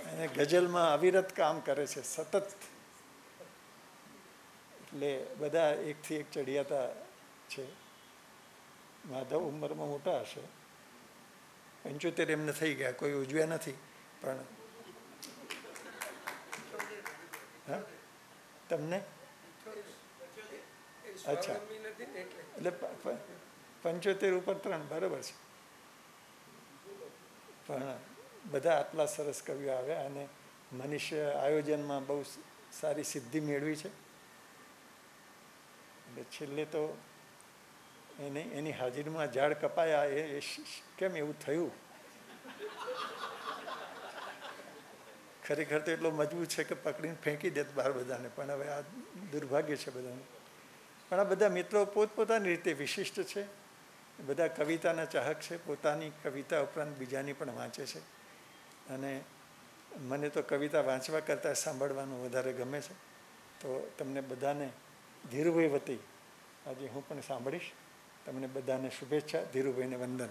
અને ગઝલમાં અવિરત કામ કરે છે, સતત. એટલે બધા એકથી એક ચડિયાતા છે. માધવ ઉંમરમાં મોટા હશે. પંચોતેર એમને થઈ ગયા, કોઈ ઉજવ્યા નથી, પણ હા? તમને? અચ્છા. એટલે. પંચોતેર ઉપર ત્રણ બરાબર છે. પણ બધા આટલા સરસ કવિઓ આવ્યા અને મનુષ્ય આયોજનમાં બહુ સારી સિદ્ધિ મેળવી છે. એટલે છેલ્લે તો એને એની હાજરીમાં ઝાડ કપાયા એ કેમ એવું થયું? ખરેખર તો એટલો મજબૂત છે કે પકડીને ફેંકી દેત બહાર બધાને પણ હવે આ દુર્ભાગ્ય છે બધાને. પણ આ બધા મિત્રો પોતપોતાની રીતે વિશિષ્ટ છે. બધા કવિતાના ચાહક છે, પોતાની કવિતા ઉપરાંત બીજાની પણ વાંચે છે. અને મને તો કવિતા વાંચવા કરતાં સાંભળવાનું વધારે ગમે છે. તો તમને બધાને ધીરુભાઈ વતી આજે હું પણ સાંભળીશ. તમને બધાને શુભેચ્છા, ધીરુભાઈને વંદન.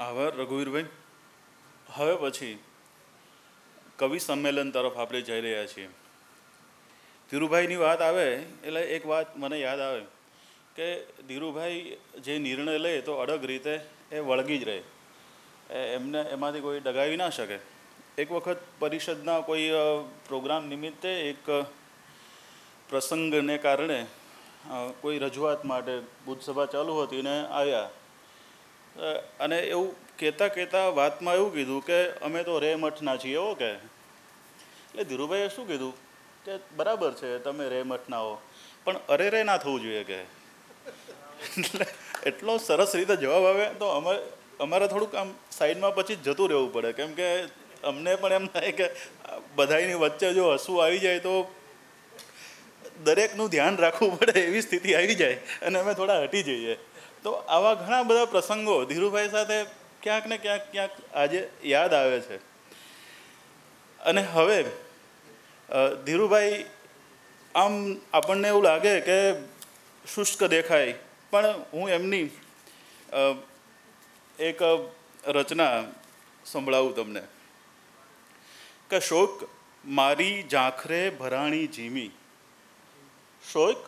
આભાર, રઘુવીરભાઈ. હવે પછી કવિ સંમેલન તરફ આપણે જઈ રહ્યા છીએ. ધીરુભાઈની વાત આવે એટલે એક વાત મને યાદ આવે કે ધીરુભાઈ જે નિર્ણય લે તો અડગ રીતે એ વળગી જ રહે. એમને એમાંથી કોઈ ડગાવી ના શકે. એક વખત પરિષદના કોઈ પ્રોગ્રામ નિમિત્તે એક પ્રસંગને કારણે કોઈ રજૂઆત માટે બુદ્ધસભા ચાલુ હતી ને આવ્યા. અને એવું કહેતા કહેતા વાતમાં એવું કીધું કે અમે તો રે મઠના છીએ હો કે. એટલે ધીરુભાઈએ શું કીધું? કે બરાબર છે, તમે રે મઠના હો, પણ અરે રે ના થવું જોઈએ કે. એટલે એટલો સરસ રીતે જવાબ આવે તો અમે અમારે થોડુંક આમ સાઈડમાં પછી જતું રહેવું પડે. કેમ કે અમને પણ એમ થાય કે બધાની વચ્ચે જો હસવું આવી જાય તો દરેકનું ધ્યાન રાખવું પડે એવી સ્થિતિ આવી જાય અને અમે થોડા હટી જઈએ. તો આવા ઘણા બધા પ્રસંગો ધીરુભાઈ સાથે ક્યાંક ને ક્યાંક ક્યાંક આજે યાદ આવે છે. અને હવે ધીરુભાઈ, આમ આપણને એવું લાગે કે શુષ્ક દેખાય, પણ હું એમની એક રચના સંભળાવું તમને. કે શોક મારી ઝાંખરે ભરાણી જીમી. શોક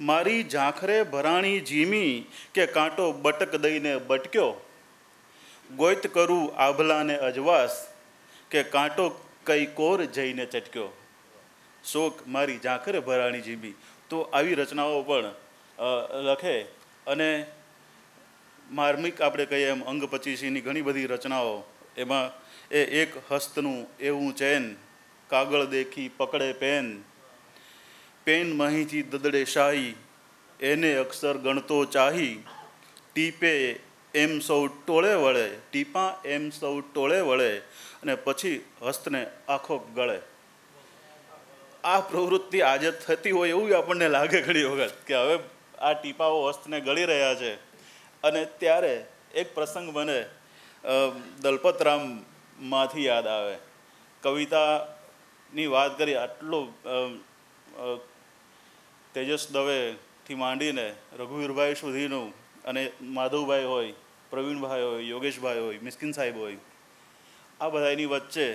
મારી ઝાંખરે ભરાણી જીમી કે કાંટો બટક દઈને બટક્યો. ગોઈત કરું આભલાને અજવાસ કે કાંટો કઈ કોર જઈને ચટક્યો. શોક મારી ઝાંખરે ભરાણી જીબી તો આવી રચનાઓ પણ લખે અને માર્મિક આપણે કહીએ એમ અંગ પચીસીની ઘણી બધી રચનાઓ. એમાં એ એક હસ્તનું એવું ચેન, કાગળ દેખી પકડે પેન પેન મહીથી દદડે શાહી, એને અક્ષર ગણતો ચાહી, ટીપે એમ સૌ ટોળે વળે, ટીપા એમ સૌ ટોળે વળે અને પછી હસ્તને આખો ગળે. આ પ્રવૃત્તિ આજે થતી હોય એવું આપણને લાગે ઘણી વખત કે હવે આ ટીપાઓ હસ્તને ગળી રહ્યા છે. અને ત્યારે એક પ્રસંગ મને દલપતરામમાંથી યાદ આવે. કવિતાની વાત કરી આટલો તેજસ દવેથી માંડીને રઘુવીરભાઈ સુધીનું અને માધવભાઈ હોય, પ્રવીણભાઈ હોય, યોગેશભાઈ હોય, મિસ્કિન સાહેબ હોય, આ બધાની વચ્ચે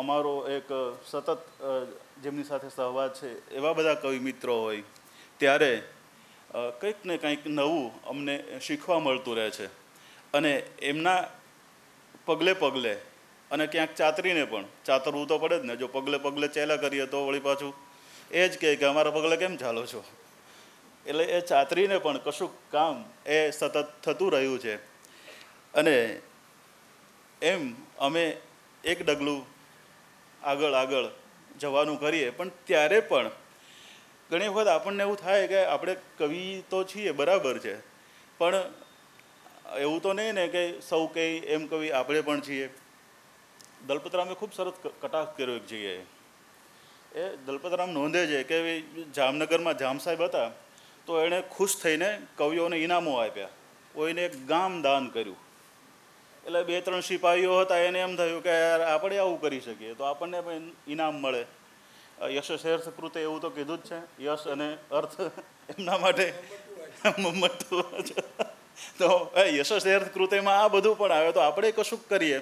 અમારો એક સતત જેમની સાથે સહવાદ છે, એવા બધા કવિ મિત્રો હોય, ત્યારે કંઈક ને કંઈક નવું અમને શીખવા મળતું રહે છે. અને એમના પગલે પગલે, અને ક્યાંક ચાતરીને પણ, ચાતરવું તો પડે જ ને, જો પગલે પગલે ચેલા કરીએ તો વળી પાછું એ જ કહે કે, અમારા પગલે કેમ ચાલો છો? એટલે એ ચાતરીને પણ કશું કામ એ સતત થતું રહ્યું છે. અને એમ અમે એક ડગલું આગળ આગળ જવાનું કરીએ, પણ ત્યારે પણ ઘણી વખત આપણને એવું થાય કે આપણે કવિ તો છીએ, બરાબર છે. પણ એવું તો નહીં ને કે સૌ કે એમ કવિ આપણે પણ છીએ. દલપતરામે ખૂબ સરસ કટાક્ષ કર્યો એક જગ્યાએ. એ દલપતરામ નોંધે છે કે જામનગરમાં જામ સાહેબ હતા તો એણે ખુશ થઈને કવિઓને ઇનામો આપ્યા. કોઈને ગામ દાન કર્યું. એટલે બે ત્રણ સિપાહીઓ હતા, એને એમ થયું કે યાર, આપણે આવું કરી શકીએ. તો આપણને પણ ઇનામ મળે. અર્થ કૃતે એવું તો કીધું જ છે. યશ અને અર્થ એમના માટે તો યશસ્થ કૃત્યમાં આ બધું પણ આવે, તો આપણે કશુંક કરીએ.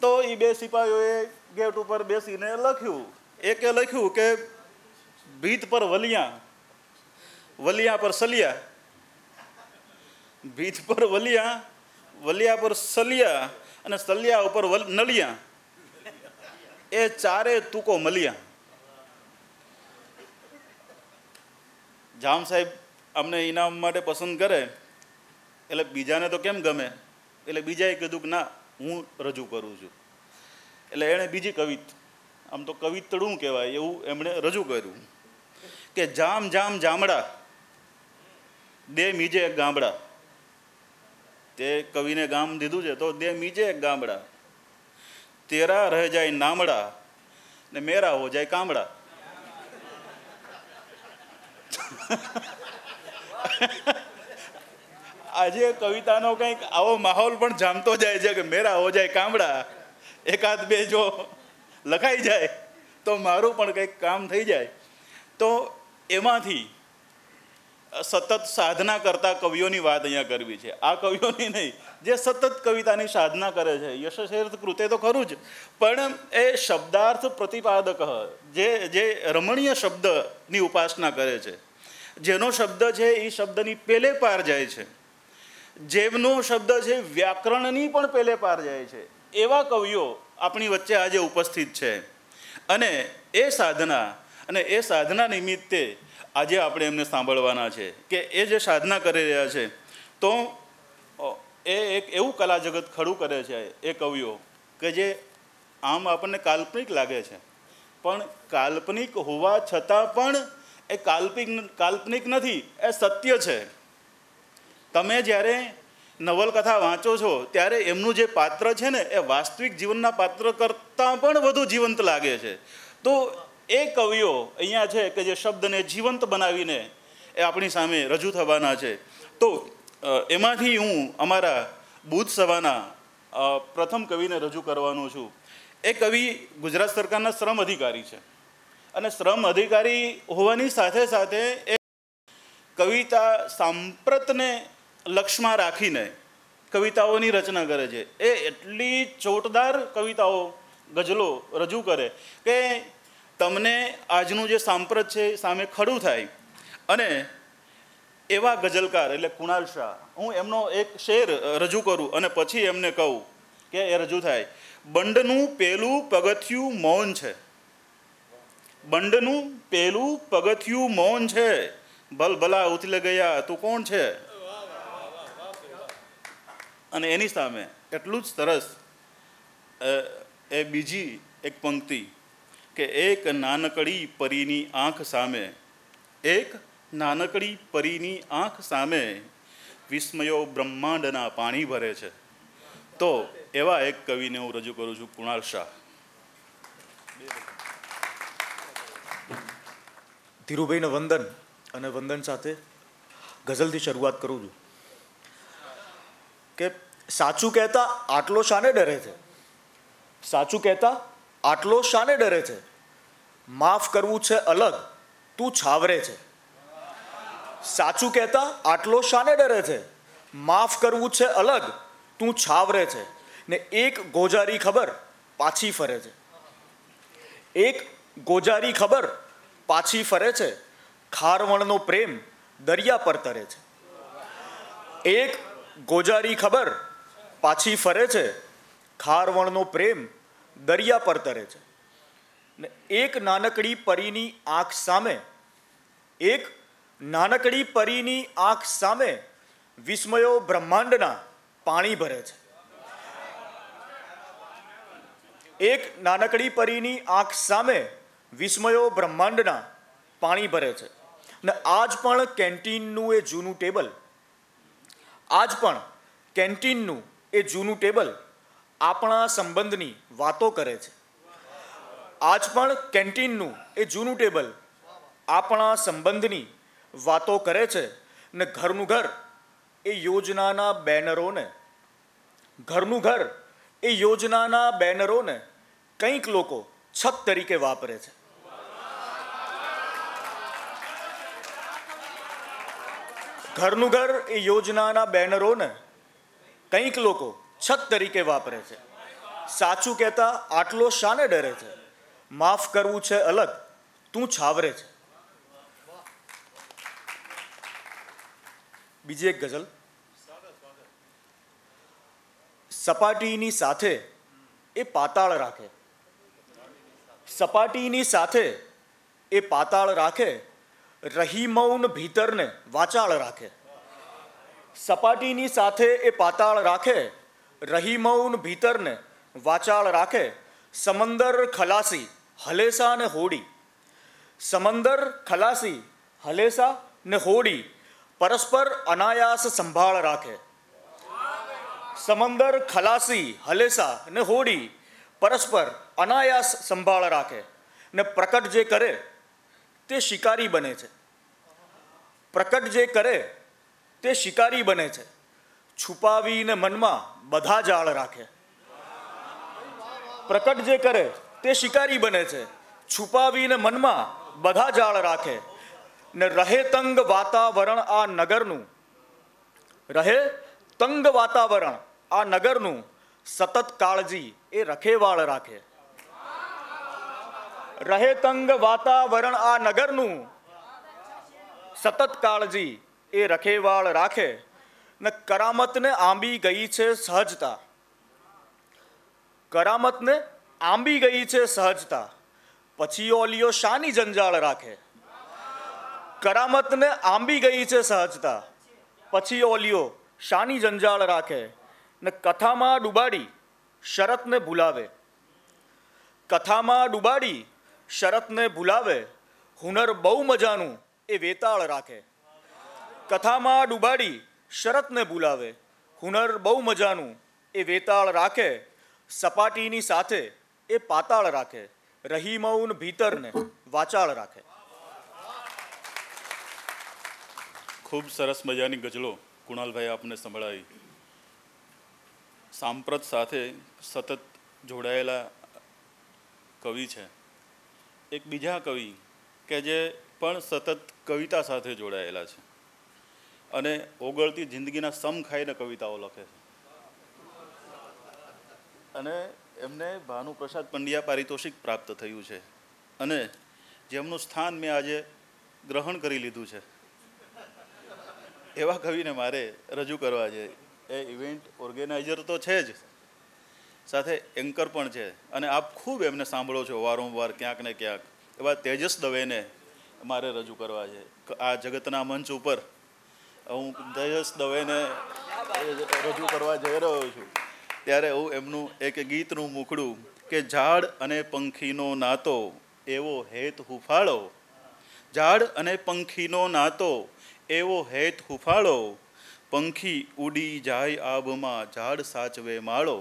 તો એ બે સિપાહીઓએ ગેટ ઉપર બેસીને લખ્યું. એકે લખ્યું કે, ભીત પર વલિયા વલિયા પર સલિયા. ભીત પર વલિયા વલિયા પર સલિયા અને સલિયા ઉપર નલિયા એ ચારે તુકો મલિયા. જામ સાહેબ અમને ઇનામ માટે પસંદ કરે, એટલે બીજાને તો કેમ ગમે? એટલે બીજાએ કીધું કે ના, હું રજૂ કરું છું. એટલે એણે બીજી કવિત, આમ તો કવિતડું કહેવાય, એવું એમણે રજૂ કર્યું. કે જામ જામ જામડા દે મીજે એક ગામડા. તે કવિને ગામ દીધું છે, તો દે મીજે એક ગામડા. તેરા રહે જાય નામડા ને મેરા હો જાય કામડા. આજે કવિતાનો કંઈક આવો માહોલ પણ જામતો જાય છે કે મેરા હો જાય કામડા. એકાદ બે જો લખાઈ જાય, તો મારું પણ કંઈક કામ થઈ જાય. તો એમાંથી સતત સાધના કરતા કવિઓની વાત અહીંયા કરવી છે. આ કવિઓની નહીં, જે સતત કવિતાની સાધના કરે છે. યશશેર્થ કૃતે તો ખરું જ, પણ એ શબ્દાર્થ પ્રતિપાદક, જે જે રમણીય શબ્દની ઉપાસના કરે છે. જેનો શબ્દ છે એ શબ્દની પેલે પાર જાય છે. જેમનો શબ્દ છે વ્યાકરણની પણ પેલે પાર જાય છે. એવા કવિઓ આપણી વચ્ચે આજે ઉપસ્થિત છે. અને એ સાધના, અને એ સાધના નિમિત્તે આજે આપણે એમને સાંભળવાના છે કે એ જે સાધના કરી રહ્યા છે, તો એ એક એવું કલા જગત ખડું કરે છે એ કવિઓ કે જે આમ આપણને કાલ્પનિક લાગે છે. પણ કાલ્પનિક હોવા છતાં પણ એ કાલ્પનિક કાલ્પનિક નથી, એ સત્ય છે. તમે જ્યારે નવલકથા વાંચો છો, ત્યારે એમનું જે પાત્ર છે ને, એ વાસ્તવિક જીવનના પાત્ર કરતાં પણ વધુ જીવંત લાગે છે. તો એ કવિઓ અહીંયા છે કે જે શબ્દને જીવંત બનાવીને એ આપણી સામે રજૂ થવાના છે. તો એમાંથી હું અમારા બુધ સભાના પ્રથમ કવિને રજૂ કરવાનું છું. એ કવિ ગુજરાત સરકારના શ્રમ અધિકારી છે. અને શ્રમ અધિકારી હોવાની સાથે સાથે એ કવિતા સાંપ્રતને લક્ષમાં રાખીને કવિતાઓની રચના કરે છે. એ એટલી ચોટદાર કવિતાઓ, ગઝલો રજૂ કરે કે તમને આજનું જે સાંપ્રત છે સામે ખડું થાય. અને એવા ગઝલકાર એટલે કુણાલ શાહ, હું એમનો એક શેર રજૂ કરું અને પછી એમને કહું કે એ રજૂ થાય. બંડનું પેલું પગથિયું મૌન છે. બંડનું પેલું પગથિયું મૌન છે. ભલ ભલા ઉથલે ગયા, તું કોણ છે? અને એની સામે, એટલું જ સરસ એ બીજી એક પંક્તિ કે એક નાનકડી પરીની આંખ સામે, એક નાનકડી પરીની આંખ સામે વિસ્મયો બ્રહ્માંડના પાણી ભરે છે. તો એવા એક કવિને હું રજૂ કરું છું, કુણાલ શાહ. ધીરુભાઈને વંદન અને વંદન સાથે ગઝલથી શરૂઆત કરું છું. કે સાચું કહેતા આટલો શાને ડરે છે? સાચું કહેતા આટલો શાને ડરે છે? માફ કરવું છે અલગ, તું છાવરે છે. સાચું કહેતા આટલો શાને ડરે છે. માફ કરવું છે અલગ, તું છાવરે છે. ને એક ગોજારી ખબર પાછી ફરે છે. એક ગોજારી ખબર પાછી ફરે છે. ખારવણનો પ્રેમ દરિયા પર તરે છે. એક ગોજારી ખબર પાછી ફરે છે. ખારવણનો પ્રેમ દરિયા પર તરે છે. ને એક નાનકડી પરીની આંખ સામે, એક નાનકડી પરીની આંખ સામે વિસ્મયો બ્રહ્માંડના પાણી ભરે છે. એક નાનકડી પરીની આંખ સામે વિસ્મયો બ્રહ્માંડના પાણી ભરે છે. ને આજ પણ કેન્ટીનનું એ જૂનું ટેબલ, આજ પણ કેન્ટીનનું એ જૂનું ટેબલ આપણા સંબંધની વાતો કરે છે. આજ પણ કેન્ટીનનું એ જૂનું ટેબલ આપણા સંબંધની વાતો કરે છે ને ઘરનું ઘર એ યોજનાના બેનરોને, ઘરનું ઘર એ યોજનાના બેનરોને કંઈક લોકો છત તરીકે વાપરે છે. ઘરનું ઘર એ યોજનાના બેનરોને કંઈક લોકો છત તરીકે વાપરે છે. સાચું કહેતા આટલો શાને ડરે છે. માફ કરવું છે અલગ, તું છાવરે છે. બીજી એક ગઝલ. સપાટીની સાથે એ પાતાળ રાખે. સપાટીની સાથે એ પાતાળ રાખે, રહી મૌન ભીતરને વાચાળ રાખે. સપાટીની સાથે એ પાતાળ રાખે, રહી મૌન ભીતરને વાચાળ રાખે. સમંદર ખલાસી હલેસા અને હોડી. સમંદર, ખલાસી, હલેસા ને હોડી પરસ્પર અનાયાસ સંભાળ રાખે. સમંદર, ખલાસી, હલેસા ને હોડી પરસ્પર અનાયાસ સંભાળ રાખે ને પ્રકટ જે કરે તે શિકારી બને છે. પ્રકટ જે કરે તે શિકારી બને છે. છુપાવીને મનમાં બધા જાળ રાખે. પ્રકટ જે કરે તે શિકારી બને છે. છુપાવીને મનમાં બધા જાળ રાખે. ને રહે તંગ વાતાવરણ આ નગરનું. રહે તંગ વાતાવરણ આ નગરનું સતત કાળજી એ રખેવાળ રાખે. રહે તંગ વાતાવરણ આ નગરનું સતત કાળજી એ રખેવાળ રાખે. ને કરામતને આંબી ગઈ છે સહજતા. કરામતને આંબી ગઈ છે સહજતા. પછી ઓલિયો શાની જંજાળ રાખે. કરામતને આંબી ગઈ છે સહજતા. પછી ઓલિયો શાની જંજાળ રાખે ને કથામાં ડૂબાડી શરતને ભૂલાવે. કથામાં ડૂબાડી શરતને ભૂલાવે, હુનર બહુ મજાનું એ વેતાળ રાખે. કથામાં ડૂબાડી શરતને ભૂલાવે, હુનર બહુ મજાનું એ વેતાળ રાખે, સપાટીની સાથે એ પાતાળ રાખે. રહી મૌન ભીતરને વાચાળ રાખે. ખૂબ સરસ મજાની ગઝલો કુણાલભાઈ આપને સંભળાવી. સાંપ્રત સાથે સતત જોડાયેલા કવિ છે. એક બીજા કવિ કે જે પણ સતત કવિતા સાથે જોડાયેલા છે. અને ઓગળતી જિંદગીના સમ ખાઈને કવિતાઓ લખે છે. અને એમને ભાનુપ્રસાદ પંડ્યા પારિતોષિક પ્રાપ્ત થયું છે. અને જેમનું સ્થાન મેં આજે ગ્રહણ કરી લીધું છે. એવા કવિને મારે રજૂ કરવા છે. એ ઇવેન્ટ ઓર્ગેનાઇઝર તો છે જ, સાથે એન્કર પણ છે. અને આપ ખૂબ એમને સાંભળો છો વારંવાર, ક્યાંક ને ક્યાંક. એવા તેજસ દવેને મારે રજૂ કરવા છે. આ જગતના મંચ ઉપર હું તેજસ દવેને રજૂ કરવા જઈ રહ્યો છું. ત્યારે હું એમનું એક ગીતનું મૂકડું કે ઝાડ અને પંખીનો નાતો એવો હેત હુફાળો. ઝાડ અને પંખીનો નાતો એવો હેત હુફાળો. પંખી ઉડી જાય આબમાં ઝાડ સાચવે માળો.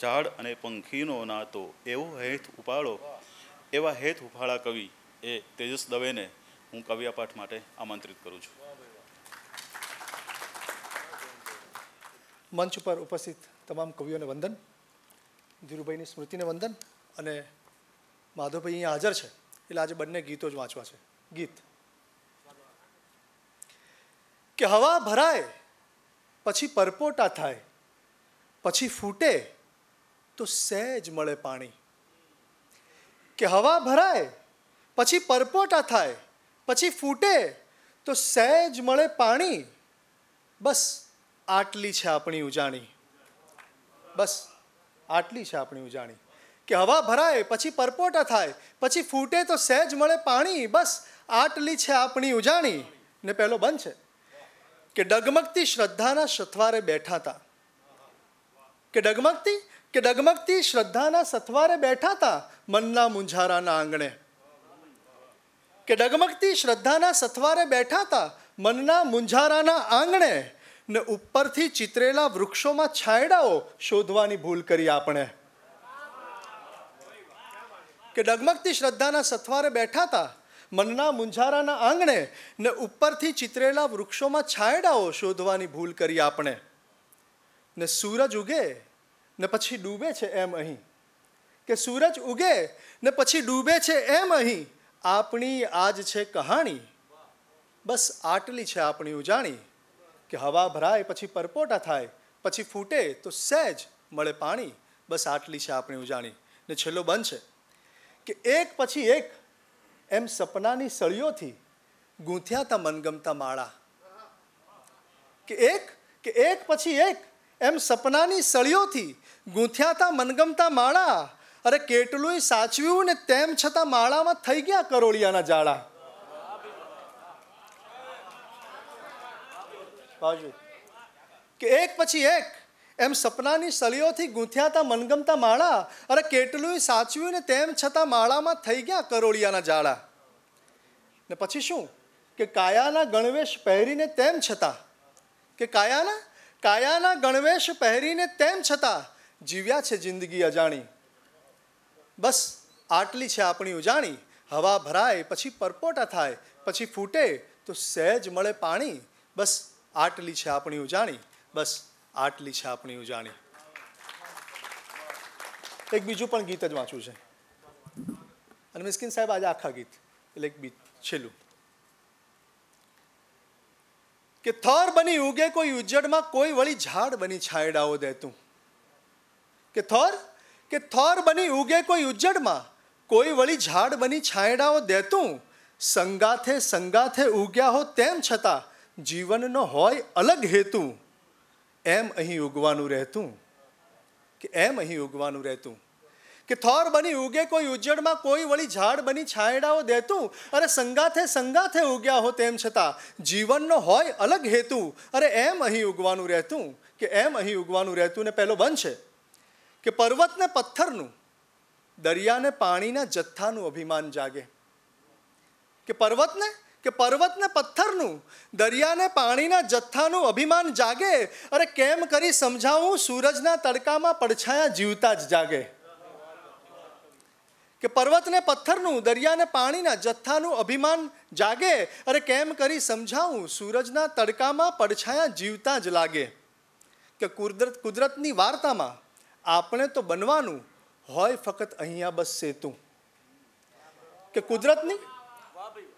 ઝાડ અને પંખીનો નાતો એવો હેત ઉપાળો એવા હેત હુફાળા કવિ એ તેજસ દવેને હું કવિયાપાઠ માટે આમંત્રિત કરું છું. મંચ પર ઉપસ્થિત તમામ કવિઓને વંદન, ધીરુભાઈની સ્મૃતિને વંદન અને માધવભાઈ અહીંયા હાજર છે. એટલે આજે બંને ગીતો જ વાંચવા છે. ગીત. કે હવા ભરાય, પછી પરપોટા થાય, પછી ફૂટે, તો સહેજ મળે પાણી. કે હવા ભરાય, પછી પરપોટા થાય, પછી ફૂટે, તો સહેજ મળે પાણી. બસ આટલી છે આપણી ઉજાણી. બસ, આટલી છે આપણી ઉજાણી. કે હવા ભરાય, પછી પરપોટા થાય, પછી ફૂટે તો સહેજ મળે પાણી, બસ, આટલી છે આપણી ઉજાણી. ને પહેલો બંધ છે. કે ડગમગતી શ્રદ્ધાના સથવારે બેઠા હતા કે ડગમગતી કે ડગમગતી શ્રદ્ધાના સથવારે બેઠા હતા મનના મુંઝારાના આંગણે. કે ડગમગતી શ્રદ્ધાના સથવારે બેઠા હતા મનના મુંઝારાના આંગણે. ને ઉપરથી ચિતરેલા વૃક્ષોમાં છાંયડાઓ શોધવાની ભૂલ કરી આપણે. કે ડગમગતી શ્રદ્ધાના સથવારે બેઠા હતા, મનના મુંઝારાના આંગણે ને ઉપરથી ચિતરેલા વૃક્ષોમાં છાંયડાઓ શોધવાની ભૂલ કરી આપણે. ને સૂરજ ઉગે ને પછી ડૂબે છે એમ અહીં. કે સૂરજ ઉગે ને પછી ડૂબે છે એમ અહીં. આપણી આજ છે કહાણી. બસ આટલી છે આપણી ઉજાણી. કે હવા ભરાય, પછી પરપોટા થાય, પછી ફૂટે, તો સહેજ મળે પાણી. બસ આટલી છે આપણી ઉજાણી. ને છેલ્લો બંધ છે. કે એક પછી એક એમ સપનાની સળીઓથી ગૂંથ્યા તા મનગમતા માળા. કે એક કે એક પછી એક એમ સપનાની સળીઓથી ગૂંથ્યા તા મનગમતા માળા. અરે, કેટલુંય સાચવ્યું ને તેમ છતાં માળામાં થઈ ગયા કરોળિયાના જાળા બાજુ. કે એક પછી એક, એમ સપનાની સળીઓથી ગૂંથ્યાતા મનગમતા માળા અરે કેટલુંય સાચવ્યું ને તેમ છતાં માળામાં થઈ ગયા કરોળિયાના જાળા ને પછી શું? કે કાયાના ગણવેશ પહેરીને તેમ છતાં, કે કાયાના? કાયાના ગણવેશ પહેરીને તેમ છતાં જીવ્યા છે જિંદગી અજાણી. બસ આટલી છે આપણી ઉજાણી. હવા ભરાય, પછી પરપોટા થાય, પછી ફૂટે, તો સહેજ મળે પાણી. બસ આટલી છે આપણી ઉજાણી. બસ, આટલી છે આપણી ઉજાણી. એક બીજું પણ ગીત જ વાંચવું છે. અને મિસ્કિન સાહેબ આજે આખા ગીત, એટલે એક બીત છેલ્લું. કે થર બની ઉગે કોઈ ઉજ્જડમાં, કોઈ વળી ઝાડ બની છાંયડાઓ દેતું. કે થર કે થર બની ઉગે કોઈ ઉજ્જડમાં, કોઈ વળી ઝાડ બની છાંયડાઓ દેતું. સંગાથે સંગાથે ઉગ્યા હો તેમ છતાં જીવનનો હોય અલગ હેતુ, એમ અહીં ઉગવાનું રહેતું. કે એમ અહીં ઉગવાનું રહેતું. કે થોર બની ઉગે, કોઈ ઉજ્જડમાં કોઈ વળી ઝાડ બની છાંયડાઓ દેતું. અરે સંગાથે સંગાથે ઉગ્યા હો તેમ છતાં, જીવનનો હોય અલગ હેતુ. અરે એમ અહીં ઉગવાનું રહેતું. કે એમ અહીં ઉગવાનું રહેતું ને પહેલો બંધ છે. કે પર્વતને પથ્થરનું, દરિયાને પાણીના જથ્થાનું અભિમાન જાગે. કે પર્વતને કે પર્વતને પથ્થરનું, દરિયાને પાણીના જથ્થાનું અભિમાન જાગે, અરે કેમ કરી સમજાવું, સૂરજના તડકામાં પડછાયા જીવતા જ જાગે. કે પર્વતને પથ્થરનું, દરિયાને પાણીના જથ્થાનું અભિમાન જાગે, અરે કેમ કરી સમજાવું, સૂરજના તડકામાં પડછાયા જીવતા જ લાગે. કે કુદરત, કુદરતની વાર્તામાં, આપણે તો બનવાનું, હોય ફક્ત અહીંયા બસ સેતું. કે કુદરતની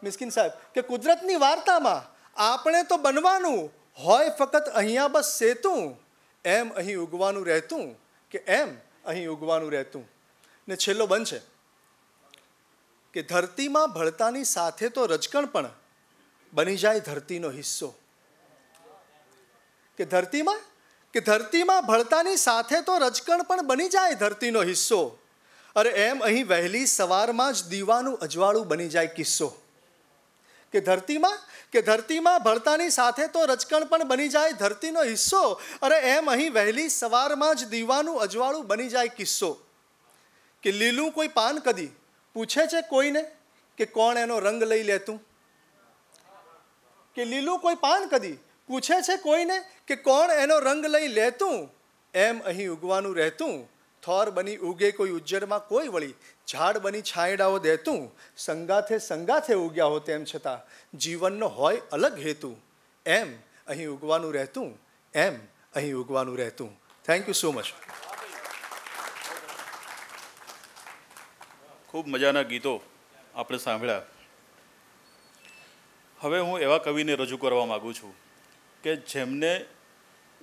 મિસ્કિન સાહેબ, કે કુદરતની વાર્તામાં આપણે તો બનવાનું હોય ફક્ત અહીંયા બસ સેતું, એમ અહીં ઉગવાનું રહેતું કે એમ અહીં ઉગવાનું રહેતું. ને છેલ્લો બનશે કે ધરતીમાં ભળતાની સાથે તો રજકણ પણ બની જાય ધરતીનો હિસ્સો. કે ધરતીમાં કે ધરતીમાં ભળતાની સાથે તો રજકણ પણ બની જાય ધરતીનો હિસ્સો. અરે એમ અહીં વહેલી સવારમાં જ દીવાનું અજવાળું બની જાય કિસ્સો. કે ધરતીમાં? કે ધરતીમાં ભળતાની સાથે તો રચકણ પણ બની જાય, ધરતીનો હિસ્સો. અરે એમ અહીં વહેલી સવારમાં જ દીવાનું અજવાળું બની જાય કિસ્સો. કે લીલું કોઈ પાન કદી? પૂછે છે કોઈને? કે કોણ એનો રંગ લઈ લેતું કે લીલું કોઈ પાન કદી? પૂછે છે કોઈને? કે કોણ એનો રંગ લઈ લેતું? એમ અહીં ઉગવાનું રહેતું. થોર બની ઉગે કોઈ ઉજ્જરમાં કોઈ વળી. ઝાડ બની છાંયડાઓ દેતું, સંગાથે સંગાથે ઉગ્યા હો તેમ છતાં જીવનનો હોય અલગ હેતુ. એમ અહીં ઉગવાનું રહેતું, એમ અહીં ઉગવાનું રહેતું. થેન્ક યુ સો મચ ખૂબ મજાના ગીતો આપણે સાંભળ્યા. હવે હું એવા કવિને રજૂ કરવા માગું છું કે જેમને,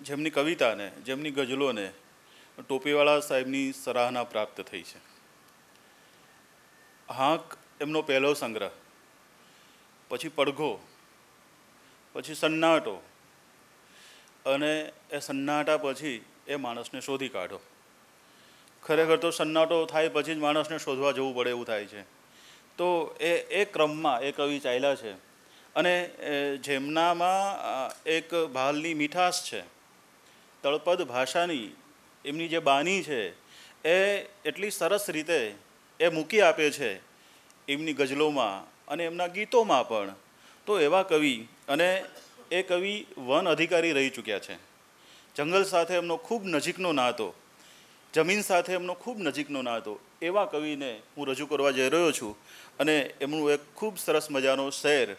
જેમની કવિતાને, જેમની ગઝલોને ટોપીવાળા સાહેબની સરાહના પ્રાપ્ત થઈ છે. હાંક એમનો પહેલો સંગ્રહ. પછી પડઘો, પછી સન્નાટો અને એ સન્નાટા પછી એ માણસને શોધી કાઢો. ખરેખર તો સન્નાટો થાય પછી જ માણસને શોધવા જવું પડે એવું થાય છે. તો એ એ ક્રમમાં એ કવિ ચાલ્યા છે અને જેમનામાં એક ભાલની મીઠાશ છે, તળપદ ભાષાની એમની જે બાની છે, એ એટલી સરસ રીતે એ મૂકી આપે છે એમની ગઝલોમાં અને એમના ગીતોમાં પણ. તો એવા કવિ અને એ કવિ વન અધિકારી રહી ચૂક્યા છે. જંગલ સાથે એમનો ખૂબ નજીકનો નાતો, જમીન સાથે એમનો ખૂબ નજીકનો નાતો, એવા કવિને હું રજૂ કરવા જઈ રહ્યો છું અને એમનું એક ખૂબ સરસ મજાનો શેર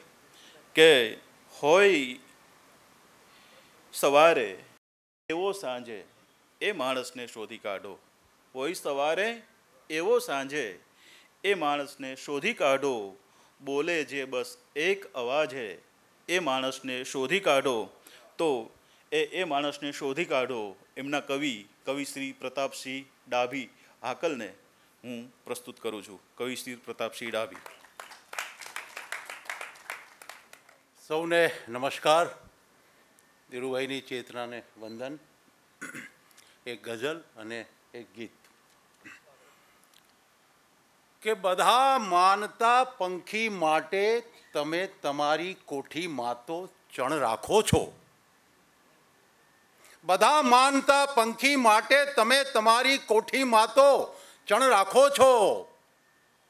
કે હોય સવારે એવો સાંજે એ માણસને શોધી કાઢો. હોય સવારે એવો સાંજે એ માણસને શોધી કાઢો. બોલે જે બસ એક અવાજે એ માણસને શોધી કાઢો. તો એ એ માણસને શોધી કાઢો. એમના કવિ કવિશ્રી પ્રતાપસિંહ ડાભી હાકલને હું પ્રસ્તુત કરું છું. કવિશ્રી પ્રતાપસિંહ ડાભી. સૌને નમસ્કાર. ધીરુભાઈની ચેતનાને વંદન. એક ગઝલ અને એક ગીત. કે બધા માનતા પંખી માટે તમે તમારી કોઠી માતો ચણ રાખો છો. બધા માનતા પંખી માટે તમે તમારી કોઠી માતો ચણ રાખો છો.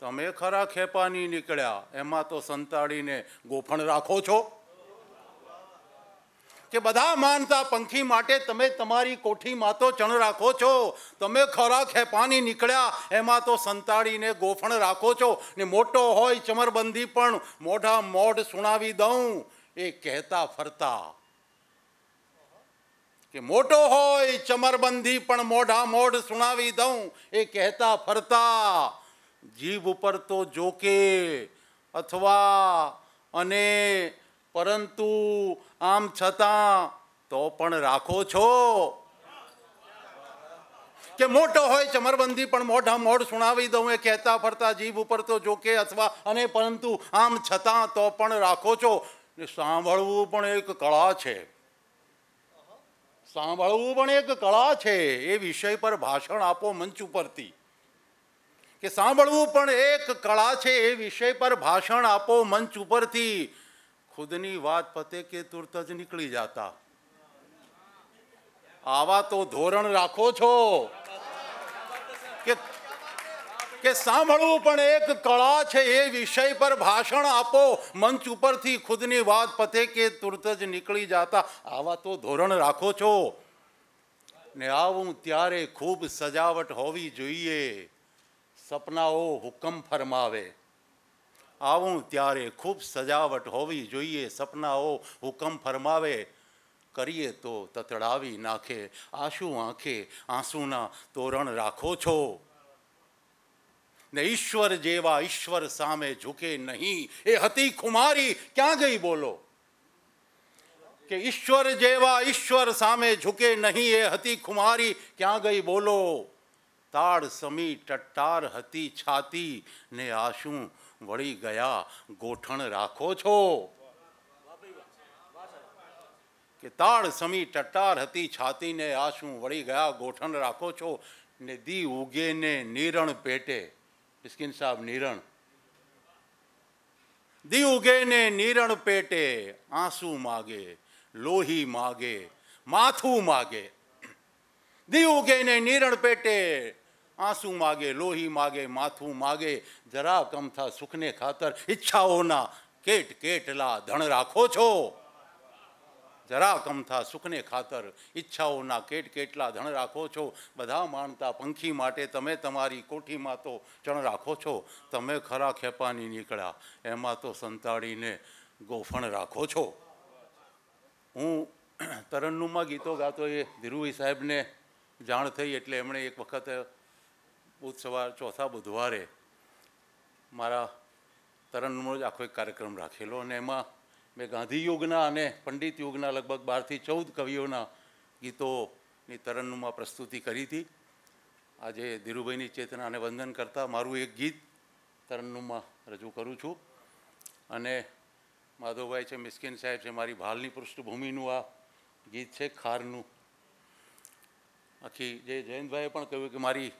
તમે ખરા ખેપાની નીકળ્યા, એમાં તો સંતાડીને ગોફણ રાખો છો. કે બધા માનતા પંખી માટે તમે તમારી કોઠીમાં તો ચણ રાખો છો. તમે ખરા ખેપાની નીકળ્યા, એમાં તો સંતાડીને ગોફણ રાખો છો. ને મોટો હોય ચમરબંધી પણ મોઢા મોઢ સુણાવી દઉં. એ કહેતા ફરતા કે મોટો હોય ચમરબંધી પણ મોઢા મોઢ સુણાવી દઉં. એ કહેતા ફરતા જીભ ઉપર તો જોકે અથવા અને પરંતુ આમ છતાં તો પણ રાખો છો. કે મોટો હોય ચમરબંધી પણ મોઢા મોઢ સુણાવી દઉં, એ કહેતા ફરતા જીભ ઉપર તો જોકે અથવા અને પરંતુ આમ છતાં તો પણ રાખો છો. ને સાંભળવું પણ એક કળા છે. સાંભળવું પણ એક કળા છે. એ વિષય પર ભાષણ આપો મંચ ઉપરથી. કે સાંભળવું પણ એક કળા છે. એ વિષય પર ભાષણ આપો મંચ ઉપરથી. ખુદની વાત પતે કે તુરત જ નીકળી જતા? આવા તો ધોરણ રાખો છો. કે કે સાંભળવું પણ એક કળા છે એ વિષય પર ભાષણ આપો. મંચ ઉપરથી ખુદની વાત પતે કે તુરત જ નીકળી જાતા. આવા તો ધોરણ રાખો છો. ને આવું ત્યારે ખૂબ સજાવટ હોવી જોઈએ. સપનાઓ હુકમ ફરમાવે. આવું ત્યારે ખૂબ સજાવટ હોવી જોઈએ, સપનાઓ હુકમ ફરમાવે. કરીએ તો તતડાવી નાખે, આંસુ આંખે આંસુના તોરણ રાખો છો. ને ઈશ્વર જેવા ઈશ્વર સામે ઝૂકે નહીં, એ હતી ખુમારી, ક્યાં ગઈ બોલો? કે ઈશ્વર જેવા ઈશ્વર સામે ઝૂકે નહીં, એ હતી ખુમારી, ક્યાં ગઈ બોલો? તાળ સમી ટટ્ટાર હતી છાતી, ને આંસુ વળી ગયા, ગોઠણ રાખો છો. કે તાળ સમી ટટાર હતી છાતીને આંસુ, વળી ગયા, ગોઠણ રાખો છો. ને દી ઉગે ને નિરણ પેટે. મિસ્કિન સાહેબ નિરણ. દી ઉગે ને નિરણ પેટે, આંસુ માગે, લોહી માગે, માથું માગે. દી ઉગે ને નિરણ પેટે આંસુ માગે, લોહી માગે, માથું માગે, જરા કમથા સુખને ખાતર, ઈચ્છાઓના કેટ કેટલા ધણ રાખો છો? જરા કમથા સુખને ખાતર, ઈચ્છાઓના કેટ કેટલા ધણ રાખો છો? બધા માણતા પંખી માટે તમે તમારી કોઠીમાં તો ચણ રાખો છો. તમે ખરા ખેપાની નીકળ્યા, એમાં તો સંતાડીને ગોફણ રાખો છો. હું તરન્નુમાં ગીતો ગાતો એ ધીરુભાઈ સાહેબને જાણ થઈ એટલે એમણે એક વખત બુધ સવાર ચોથા બુધવારે મારા તરણનો જ આખો એક કાર્યક્રમ રાખેલો અને એમાં મેં ગાંધી યુગના અને પંડિત યુગના લગભગ બારથી ચૌદ કવિઓના ગીતોની તરન્નુમાં પ્રસ્તુતિ કરી હતી. આજે ધીરુભાઈની ચેતનાને વંદન કરતાં મારું એક ગીત તરન્નુમાં રજૂ કરું છું. અને માધવભાઈ છે, મિસ્કિન સાહેબ છે, મારી ભાલની પૃષ્ઠભૂમિનું આ ગીત છે, ખારનું. આખી જે જયંતભાઈએ પણ કહ્યું કે મારી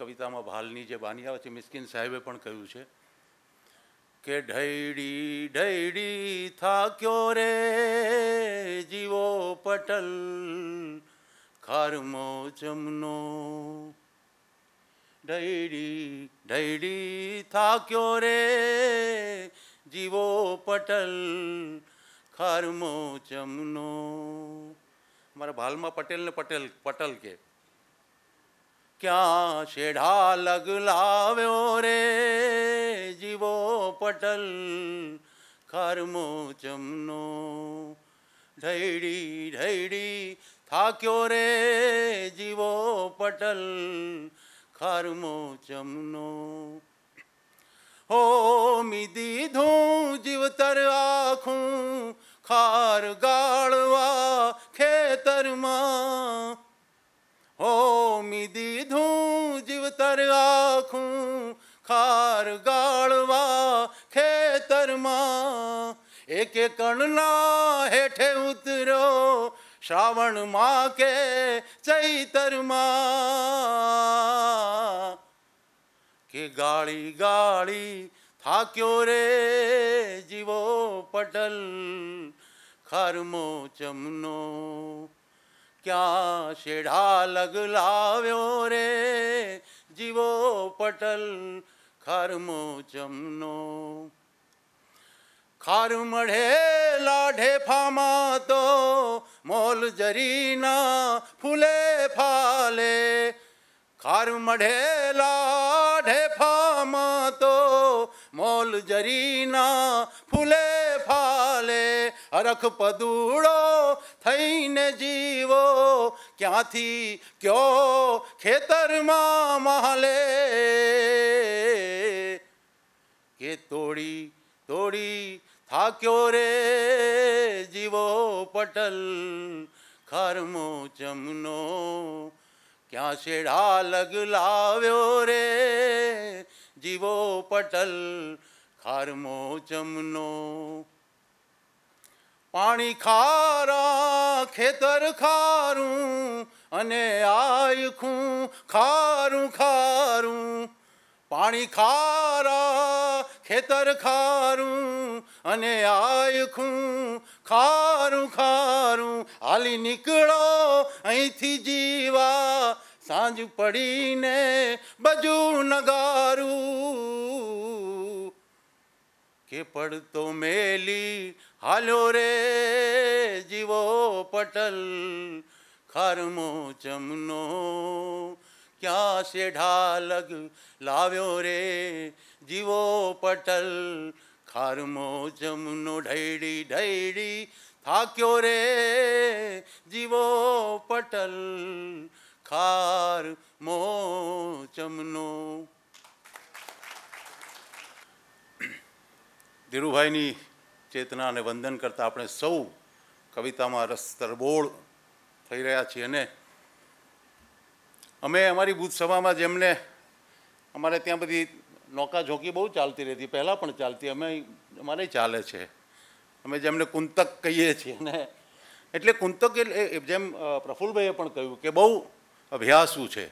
કવિતામાં ભાલની જે બાની આવે છે, મિસ્કિન સાહેબે પણ કહ્યું છે કે ઢૈડી ઢૈડી થાક્યો રે જીવો પટલ, ખારમો જમનો. ઢૈડી ઢૈડી થાક્યો રે જીવો પટલ, ખારમો જમનો. મારા ભાલમાં પટેલને પટેલ, પટલ કે. ક્યાં શેઢા લગ લાવ્યો રે? જીવો પટલ ખારમો ચમનો ઢૈડી ઢૈડી થાક્યો રે જીવો પટલ ખારમો ચમનો હો મી દીધું જીવતર આખું ખાર ગાળવા ખેતરમાં હો મી દીધું જીવતર આખું ખાર ગાળવા ખેતરમાં. એક કણના હેઠે ઉતરો શ્રાવણમાં કે ચૈતરમાં. કે ગાળી ગાળી થાક્યો રે જીવો પટલ, ખરમો ચમનો ક્યાં શેઢા લગલાવ્યો રે? જીવો પટલ ખરમો ચમનો. ખાર મળે લાઢે ફામાં તો મોલ જરીના ફૂલે ફાલે. ખાર મઢેલા ઢેફામાં તો મોલ જરીના ફાલે અરખ પદુડો થઈને જીવો ક્યાંથી કયો ખેતરમાં મહાલે કે તોડી તોડી થાક્યો રે જીવો પટલ ખરમો ચમનો ક્યાં શેઢા લગ લાવ્યો રે જીવો પટલ ખારમો ચમનો પાણી ખારા, ખેતર ખારું, અને આયખું ખારું ખારું. પાણી ખારા, ખેતર ખારું, અને આયખું ખારું ખારું. હાલી નીકળો, અહીંથી જીવા. સાંજ પડીને બજુ નગારું. કે પડતો મેલી હાલ્યો રે જીવો પટલ ખરમો ચમનો ક્યાં શેઢા લગ લાવ્યો રે જીવો પટલ ખારમો જમનો ઢૈડી ઢૈડી થાક્યો રે જીવો પટલ ખાર મો ચમનો ધીરુભાઈની ચેતનાને વંદન કરતાં આપણે સૌ કવિતામાં રસ તરબોળ થઈ રહ્યા છીએ અને અમે અમારી બુથ સભામાં જેમને અમારે ત્યાં બધી નૌકા ઝોકી બહુ ચાલતી રહેતી, પહેલાં પણ ચાલતી, અમે અમારે ચાલે છે. અમે જેમને કુંતક કહીએ છીએ ને, એટલે કુંતક એટલે જેમ પ્રફુલભાઈએ પણ કહ્યું કે બહુ અભ્યાસુ છે.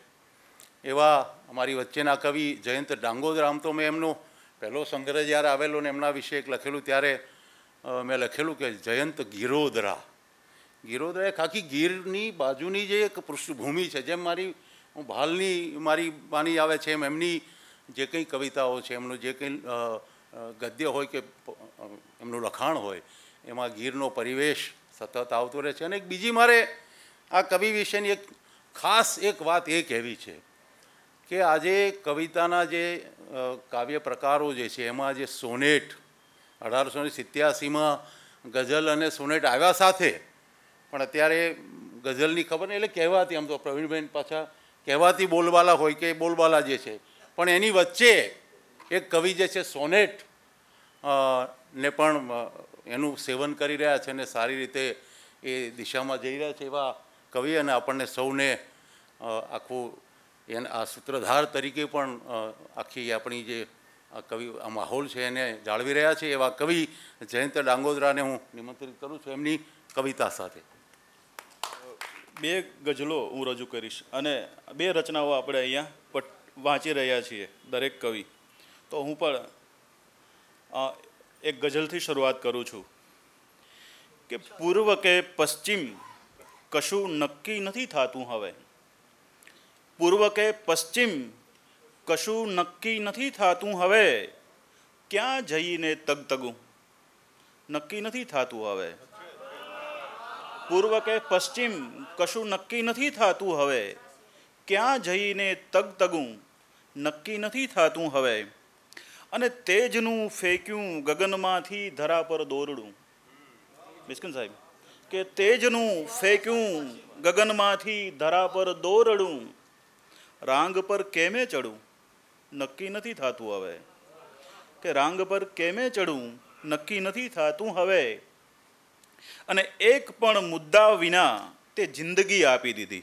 એવા અમારી વચ્ચેના કવિ જયંત ડાંગોદરામ તો મેં એમનો પહેલો સંગ્રહ જ્યારે આવેલો ને એમના વિશે એક લખેલું, ત્યારે મેં લખેલું કે જયંત ગિરોદરા. ગિરોદરા એક આખી ગીરની બાજુની જે એક પૃષ્ઠભૂમિ છે, જેમ મારી, હું ભાલની, મારી બાની આવે છે, એમ એમની જે કંઈ કવિતાઓ છે, એમનું જે કંઈ ગદ્ય હોય કે એમનું લખાણ હોય, એમાં ગીરનો પરિવેશ સતત આવતો રહે છે. અને એક બીજી મારે આ કવિ વિશેની એક ખાસ એક વાત એ કહેવી છે કે આજે કવિતાના જે કાવ્ય પ્રકારો જે છે, એમાં જે સોનેટ અઢારસો સિત્યાસીમાં ગઝલ અને સોનેટ આવ્યા સાથે. પણ અત્યારે ગઝલની ખબર નહીં, એટલે કહેવાતી આમ તો પ્રવીણબેન પાછા કહેવાતી બોલબાલા હોય કે બોલબાલા જે છે. પણ એની વચ્ચે એક કવિ જે છે, સોનેટ ને પણ એનું સેવન કરી રહ્યા છે અને સારી રીતે એ દિશામાં જઈ રહ્યા છે એવા કવિ અને આપણને સૌને આખું એના, આ સૂત્રધાર તરીકે પણ આખી આપણી જે કવિ, આ માહોલ છે એને જાળવી રહ્યા છે એવા કવિ જયંત ડાંગોદરાને હું નિમંત્રિત કરું છું એમની કવિતા સાથે. બે ગઝલો હું રજૂ કરીશ અને બે રચનાઓ આપણે અહીંયા વાંચી રહ્યા છીએ દરેક કવિ. તો હું પણ એક ગઝલથી શરૂઆત કરું છું. કે પૂર્વ કે પશ્ચિમ કશું નક્કી નથી થતું હવે. પૂર્વ કે પશ્ચિમ કશું નક્કી નથી થતું હવે. ક્યાં જઈને તગતગું નક્કી નથી થતું હવે. પૂર્વ કે પશ્ચિમ, કશું નક્કી નથી થતું હવે. ક્યાં જઈને તગતગું નક્કી નથી થતું હવે. અને તેજનું ફેંક્યું ગગનમાંથી ધરા પર દોરડું. મિસ્કન સાહેબ, કે તેજનું ફેંક્યું ગગનમાંથી ધરા પર દોરડું. રાંગ પર કેમે ચડું? નક્કી નથી થતું હવે. કે રાંગ પર કેમે ચડું, નક્કી નથી થતું હવે. અને એક પણ મુદ્દા વિના તે જિંદગી આપી દીધી.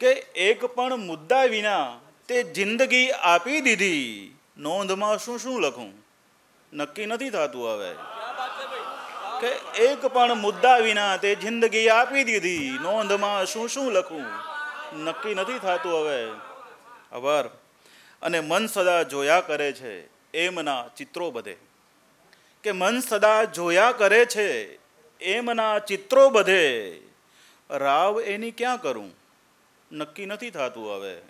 કે એક પણ મુદ્દા વિના તે જિંદગી આપી દીધી, નોંધમાં શું શું લખું? નક્કી નથી થતું હવે. કે એક પણ મુદ્દા વિના તે જિંદગી આપી દીધી, નોંધમાં શું શું લખું? નક્કી નથી થતું હવે. આભાર. અને મન સદા જોયા કરે છે, એમના ચિત્રો બધે. કે મન સદા જોયા કરે છે, એમના ચિત્રો બધે. રાવ એની ક્યાં કરું? નક્કી નથી થતું હવે.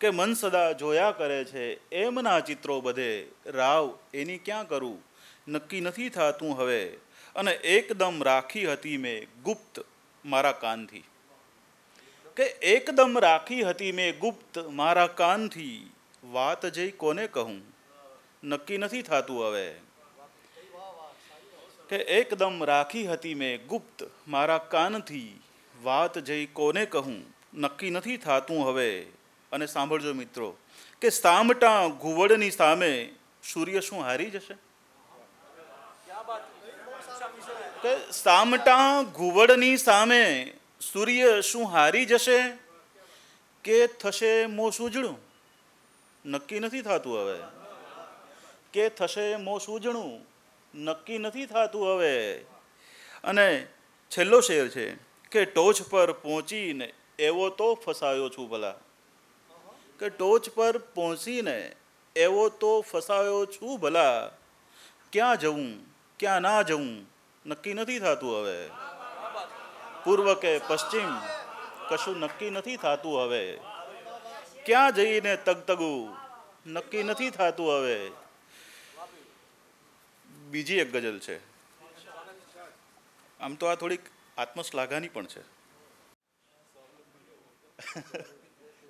કે મન સદા જોયા કરે છે, એમના ચિત્રો બધે. રાવ એની ક્યાં કરું? નક્કી નથી થતું હવે. અને એકદમ રાખી હતી મેં ગુપ્ત મારા કાનથી. કે એકદમ રાખી હતી મેં ગુપ્ત મારા કાનથી. વાત જઈ કોને કહું? નક્કી નથી થતું હવે. કે એકદમ રાખી હતી મેં ગુપ્ત મારા કાનથી. વાત જઈ કોને કહું? નક્કી નથી થતું હવે. અને સાંભળજો મિત્રો, કે સામટા ઘુવડની સામે સૂર્ય શું હારી જશે? કે સામટા ઘુવડની સામે સૂર્ય શું હારી જશે કે થશે મોં સૂજણું નક્કી નથી થતું હવે. કે થશે મોં સૂજણું નક્કી નથી થતું હવે. અને છેલ્લો શેર છે કે ટોચ પર પહોંચીને એવો તો ફસાયો છું ભલા. કે ટોચ પર પહોંચીને એવો તો ફસાયો છું ભલા. ક્યાં જવું? ક્યાં ના જવું? નક્કી નથી થતું હવે. પૂર્વ કે પશ્ચિમ, કશું નક્કી નથી થતું હવે. ક્યાં જઈને તગતગું, નક્કી નથી થતું હવે. બીજી એક ગઝલ છે. આમ તો આ થોડીક આત્મશ્લાઘાની પણ છે.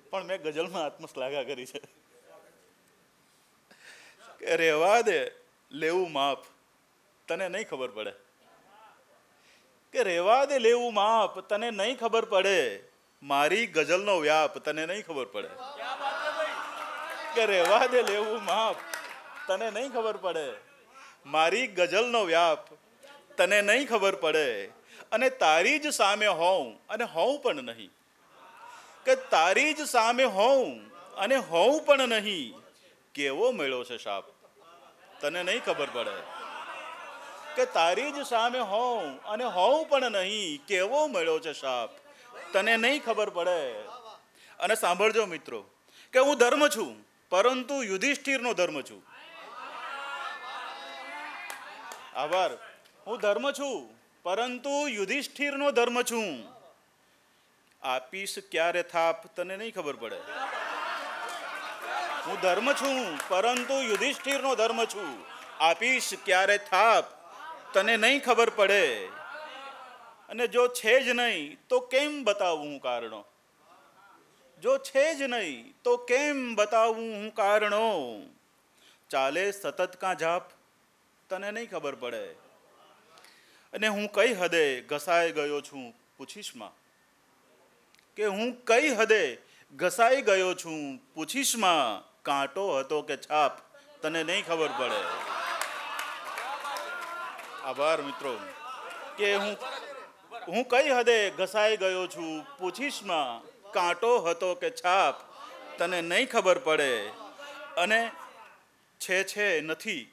પણ મેં ગઝલમાં આત્મશ્લાઘા કરી છે. કે રહેવા દે, લેવું માફ, તને નહીં ખબર પડે. કે રહેવા દે લેવું માપ, તને નહીં ખબર પડે. મારી ગઝલનો વ્યાપ, તને નહીં ખબર પડે. કે રહેવા દે લેવું માપ, તને નહીં ખબર પડે. મારી ગઝલનો વ્યાપ, તને નહીં ખબર પડે. અને તારી જ સામે હોઉં, અને હોઉં પણ નહીં. કે તારી જ સામે હોઉં, અને હોઉં પણ નહીં. કેવો મેળો છે સાપ તને નહીં ખબર પડે. કે તારી જ સામે હોઉં અને હોઉં પણ નહીં, કેવો મળ્યો છે સાપ તને નહીં ખબર પડે. અને સાંભળજો મિત્રો, કે હું ધર્મ છું, પરંતુ યુધિષ્ઠિરનો ધર્મ છું. આભાર. હું ધર્મ છું, પરંતુ યુધિષ્ઠિરનો ધર્મ છું. આપીશ ક્યારે થાપ, તને નહીં ખબર પડે. હું ધર્મ છું, પરંતુ યુધિષ્ઠિરનો ધર્મ છું. આપીશ ક્યારે થાપ તને નહીં ખબર પડે. અને જો છે જ નહીં, તો કેમ બતાવું હું કારણો? જો છે જ નહીં, તો કેમ બતાવું હું કારણો? ચાલે સતત કાં જાપ તને નહીં ખબર પડે. અને હું કઈ હદે ઘસાઈ ગયો છું પૂછીશમાં કે હું કઈ હદે ઘસાઈ ગયો છું પૂછીશમાં કાંટો હતો કે છાપ? તને નહીં ખબર પડે. આભાર મિત્રો. કે હું હું કઈ હદે ઘસાઈ ગયો છું? પૂછીશમાં કાંટો હતો કે છાપ? તને નહીં ખબર પડે. અને છે છે નથી.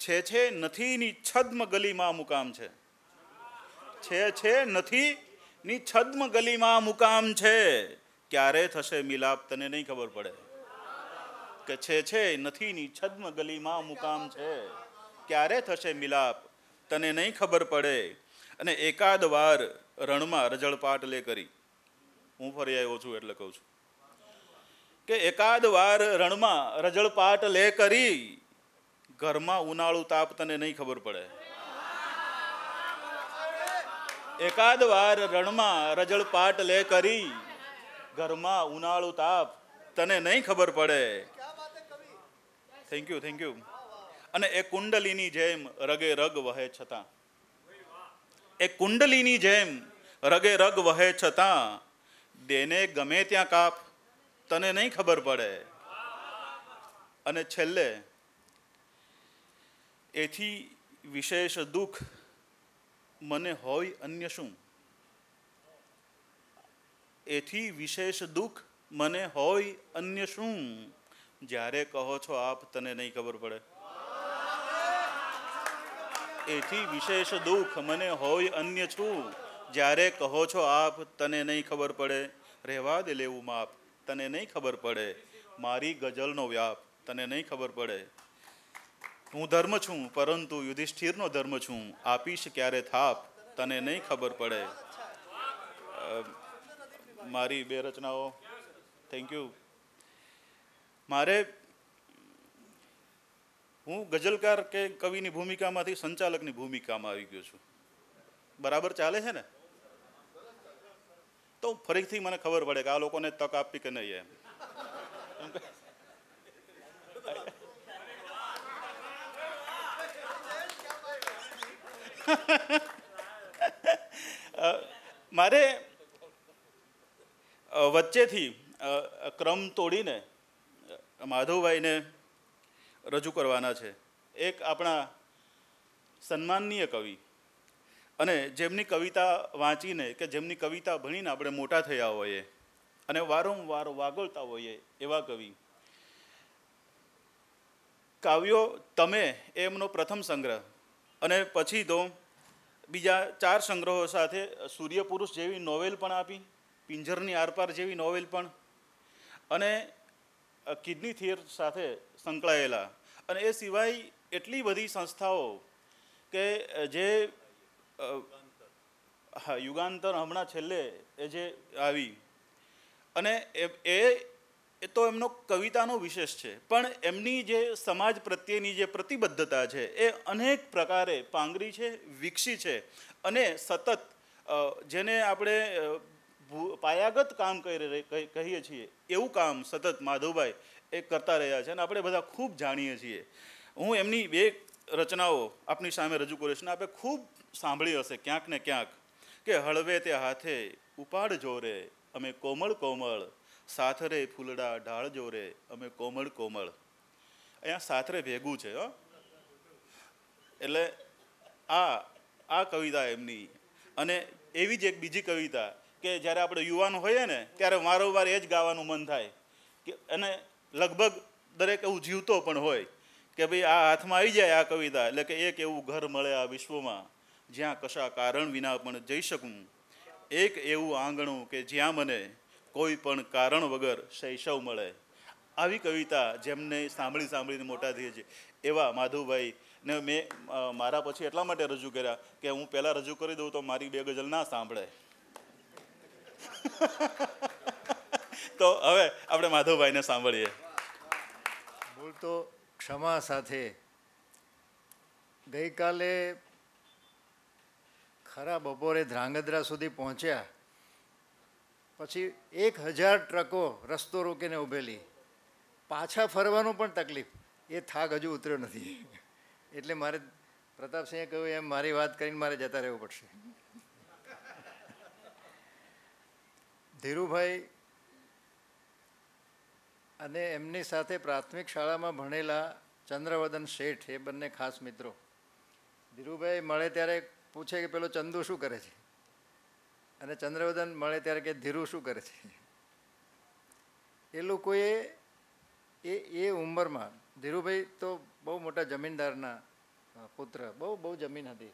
છે છે નથીની છદ્મ ગલીમાં મુકામ છે. છે છે નથી ની છદ્મ ગલીમાં મુકામ છે. ક્યારે થશે મિલાપ? તને નહીં ખબર પડે. કે છે છે નથીની છદ્મ ગલીમાં મુકામ છે. ક્યારે થશે મિલાપ? તને નહીં ખબર પડે. અને એકાદ વાર રણમાં રજળપાટ લે કરી. હું ફરી આવ્યો છું એટલે કહું છું. કે એકાદ વાર રણમાં રજળપાટ લે કરી, ઘરમાં ઉનાળું તાપ તને નહીં ખબર પડે. એકાદ વાર રણમાં રજળપાટ લે કરી, ઘરમાં ઉનાળું તાપ તને નહીં ખબર પડે. થેન્ક યુ થેન્ક યુ અને એ કુંડલીની જેમ રગે રગ વહે છતાં. એ કુંડલીની જેમ રગે રગ વહે છતાં, દેને ગમે ત્યાં કાપ, તને નહીં ખબર પડે. અને છેલ્લે, એથી વિશેષ દુઃખ મને હોય અન્ય શું? એથી વિશેષ દુઃખ મને હોય અન્ય શું? જ્યારે કહો છો આપ, તને નહીં ખબર પડે. એથી વિશેષ દુઃખ મને હોય અન્ય છું. જ્યારે કહો છો આપ, તને નહીં ખબર પડે. રહેવા દે લેવું માપ, તને નહીં ખબર પડે. મારી ગઝલનો વ્યાપ, તને નહીં ખબર પડે. હું ધર્મ છું, પરંતુ યુધિષ્ઠિરનો ધર્મ છું. આપીશ ક્યારે થાપ, તને નહીં ખબર પડે. મારી બે રચનાઓ. થેન્ક યુ મારે હું ગઝલકાર કે કવિની ભૂમિકામાંથી સંચાલકની ભૂમિકામાં આવી ગયો છું. બરાબર ચાલે છે ને? તો ફરીથી મને ખબર પડે કે આ લોકોને તક આપવી કે નહીં એમ. મારે વચ્ચેથી ક્રમ તોડીને માધવભાઈને રજૂ કરવાના છે. એક આપણા સન્માનનીય કવિ અને જેમની કવિતા વાંચીને કે જેમની કવિતા ભણીને આપણે મોટા થયા હોઈએ અને વારંવાર વાગોળતા હોઈએ એવા કવિ. કાવ્યો તમે એમનો પ્રથમ સંગ્રહ અને પછી તો બીજા ચાર સંગ્રહો સાથે સૂર્યપુરુષ જેવી નોવેલ પણ આપી, પિંજરની આરપાર જેવી નોવેલ પણ અને કિડની થિયર સાથે સંકળાયેલા. અને એ સિવાય એટલી બધી સંસ્થાઓ કે જે હા, યુગાંતર હમણાં છેલ્લે એ જે આવી. અને એ એ તો એમનો કવિતાનો વિશેષ છે. પણ એમની જે સમાજ પ્રત્યેની જે પ્રતિબદ્ધતા છે, એ અનેક પ્રકારે પાંગરી છે, વિકસી છે. અને સતત જેને આપણે પાયાગત કામ કરી કહીએ છીએ. એવું કામ સતત માધવભાઈ એ કરતા રહ્યા છે અને આપણે બધા ખૂબ જાણીએ છીએ. હું એમની બે રચનાઓ આપની સામે રજૂ કરીશ ને આપણે ખૂબ સાંભળી હશે ક્યાંક ને ક્યાંક કે હળવે તે હાથે, ઉપાડ જોરે, અમે કોમળ કોમળ, સાથરે ફૂલડા ઢાળ જોરે, અમે કોમળ કોમળ. અહીંયા સાથરે ભેગું છે, હો. એટલે આ આ કવિતા એમની. અને એવી જ એક બીજી કવિતા કે જ્યારે આપણે યુવાન હોઈએ ને, ત્યારે વારંવાર એ જ ગાવાનું મન થાય. કે અને લગભગ દરેક એવું જીવતો પણ હોય કે ભાઈ આ હાથમાં આવી જાય આ કવિતા, એટલે કે એક એવું ઘર મળે આ વિશ્વમાં, જ્યાં કશા કારણ વિના પણ જઈ શકું. એક એવું આંગણું કે જ્યાં મને કોઈ પણ કારણ વગર શૈશવ મળે. આવી કવિતા જેમને સાંભળી સાંભળીને મોટા થઈએ છીએ. એવા માધુભાઈ ને મેં મારા પછી એટલા માટે રજૂ કર્યા કે હું પહેલાં રજૂ કરી દઉં તો મારી બે ગઝલ ના સાંભળે. તો હવે આપણે માધવભાઈને સાંભળીએ. મૂળ તો ક્ષમા સાથે. ગઈકાલે ખરા બપોરે ધ્રાંગધ્રા સુધી પહોંચ્યા. પછી એક હજાર ટ્રકો રસ્તો રોકીને ઊભેલી પાછા ફરવાનું પણ તકલીફ. એ થાક હજુ ઉતર્યો નથી. એટલે મારે પ્રતાપસિંહે કહ્યું, એમ મારી વાત કરીને મારે જતા રહેવું પડશે. ધીરુભાઈ અને એમની સાથે પ્રાથમિક શાળામાં ભણેલા ચંદ્રવદન શેઠ, એ બંને ખાસ મિત્રો. ધીરુભાઈ મળે ત્યારે પૂછે કે પેલો ચંદુ શું કરે છે? અને ચંદ્રવદન મળે ત્યારે કે ધીરુ શું કરે છે? એ લોકોએ એ એ ઉંમરમાં, ધીરુભાઈ તો બહુ મોટા જમીનદારના પુત્ર, બહુ બહુ જમીન હતી.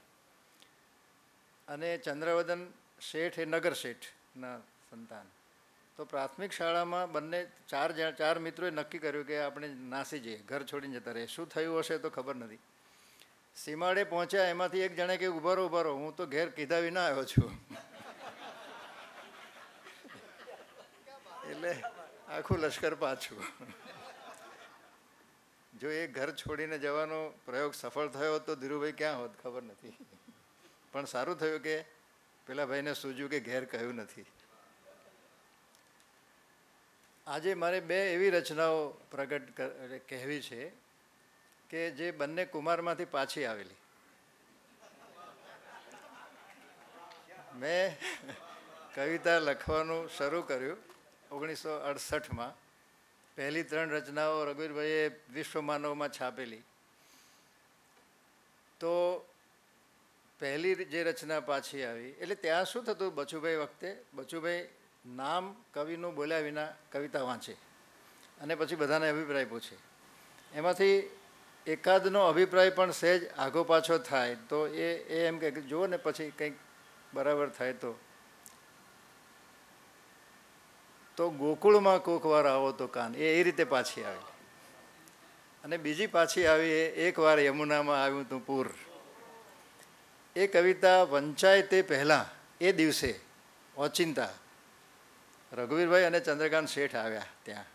અને ચંદ્રવદન શેઠ એ નગર શેઠના સંતાન. તો પ્રાથમિક શાળામાં બંને ચાર ચાર મિત્રોએ નક્કી કર્યું કે આપણે નાસી જઈએ, ઘર છોડીને જતા રહીએ. શું થયું હશે તો ખબર નથી. સીમાડે પહોંચ્યા, એમાંથી એક જણે કે, ઊભા રહો ઊભા રહો, હું તો ઘેર કીધા વિના આવ્યો છું. એટલે આખું લશ્કર પાછું. જો એ ઘર છોડીને જવાનો પ્રયોગ સફળ થયો તો ધીરુભાઈ ક્યાં હોત ખબર નથી. પણ સારું થયું કે પેલા ભાઈને સૂજ્યું કે ઘેર કહ્યું નથી. આજે મારે બે એવી રચનાઓ પ્રગટ કહેવી છે કે જે બંને કુમારમાંથી પાછી આવેલી. મેં કવિતા લખવાનું શરૂ કર્યું ઓગણીસો અડસઠમાં. પહેલી ત્રણ રચનાઓ રઘુવીરભાઈએ વિશ્વમાનવમાં છાપેલી. તો પહેલી જે રચના પાછી આવી, એટલે ત્યાં શું થતું બચુભાઈ વખતે? બચુભાઈ નામ કવિનું બોલ્યા વિના કવિતા વાંચે. અને પછી બધાને અભિપ્રાય પૂછે. એમાંથી એકાદનો અભિપ્રાય પણ સહેજ આઘો પાછો થાય તો એ એ એમ કે જુઓ ને પછી કંઈક બરાબર થાય તો. તો ગોકુળમાં કોક વાર આવો તો કાન. એ એ રીતે પાછી આવી. અને બીજી પાછી આવી એ એકવાર યમુનામાં આવ્યું તું પૂર. એ કવિતા વંચાય તે પહેલાં એ દિવસે ઓચિંતા રઘુવીરભાઈ અને ચંદ્રકાંત શેઠ આવ્યા ત્યાં.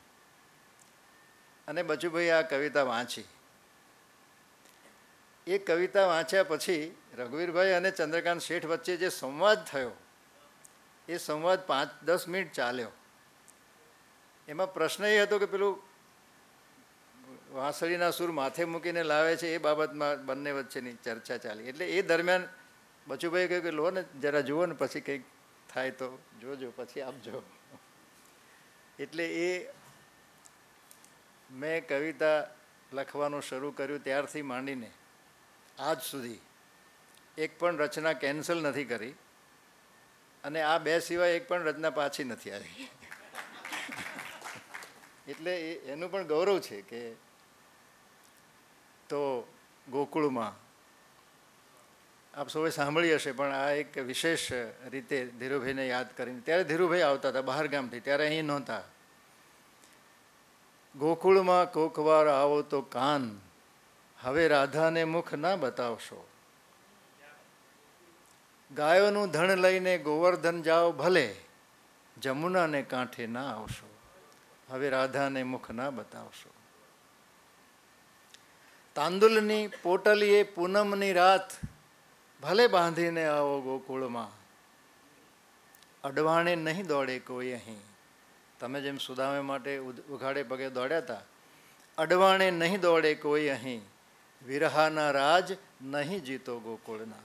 અને બચુભાઈ આ કવિતા વાંચી. એ કવિતા વાંચ્યા પછી રઘુવીરભાઈ અને ચંદ્રકાંત શેઠ વચ્ચે જે સંવાદ થયો, એ સંવાદ પાંચ, દસ મિનિટ ચાલ્યો. એમાં પ્રશ્ન એ હતો કે પેલું વાંસળીના સૂર માથે મૂકીને લાવે છે એ બાબતમાં બંને વચ્ચેની ચર્ચા ચાલી. એટલે એ દરમિયાન બચુભાઈ કહ્યું કે લો ને, જરા જુઓ ને, પછી કંઈક થાય તો જોજો, પછી આપજો. એટલે એ મેં કવિતા લખવાનું શરૂ કર્યું ત્યારથી માંડીને આજ સુધી. એક પણ રચના કેન્સલ નથી કરી અને આ બે સિવાય એક પણ રચના પાછી નથી આવી. એટલે એનું પણ ગૌરવ છે કે તો ગોકુળમાં આપ સૌએ સાંભળી હશે, પણ આ એક વિશેષ રીતે ધીરુભાઈને યાદ કરીને. ત્યારે ધીરુભાઈ આવતા હતા બહાર ગામથી, ત્યારે અહીં નહોતા. ગોકુળમાં કોકવાર આવો તો કાન, હવે રાધાને મુખ ના બતાવશો. ગાયોનું ધણ લઈને ગોવર્ધન જાઓ ભલે, જમુનાને કાંઠે ના આવશો, હવે રાધાને મુખ ના બતાવશો. તાંદુલની પોટલીએ પૂનમની રાત ભલે બાંધીને આવો ગોકુળમાં. અડવાણે નહીં દોડે કોઈ અહીં. તમે જેમ સુદામે માટે ઉઘાડે પગે દોડ્યા હતા અડવાણે નહીં દોડે કોઈ અહીં. વિરહાના રાજ નહીં જીતો ગોકુળના.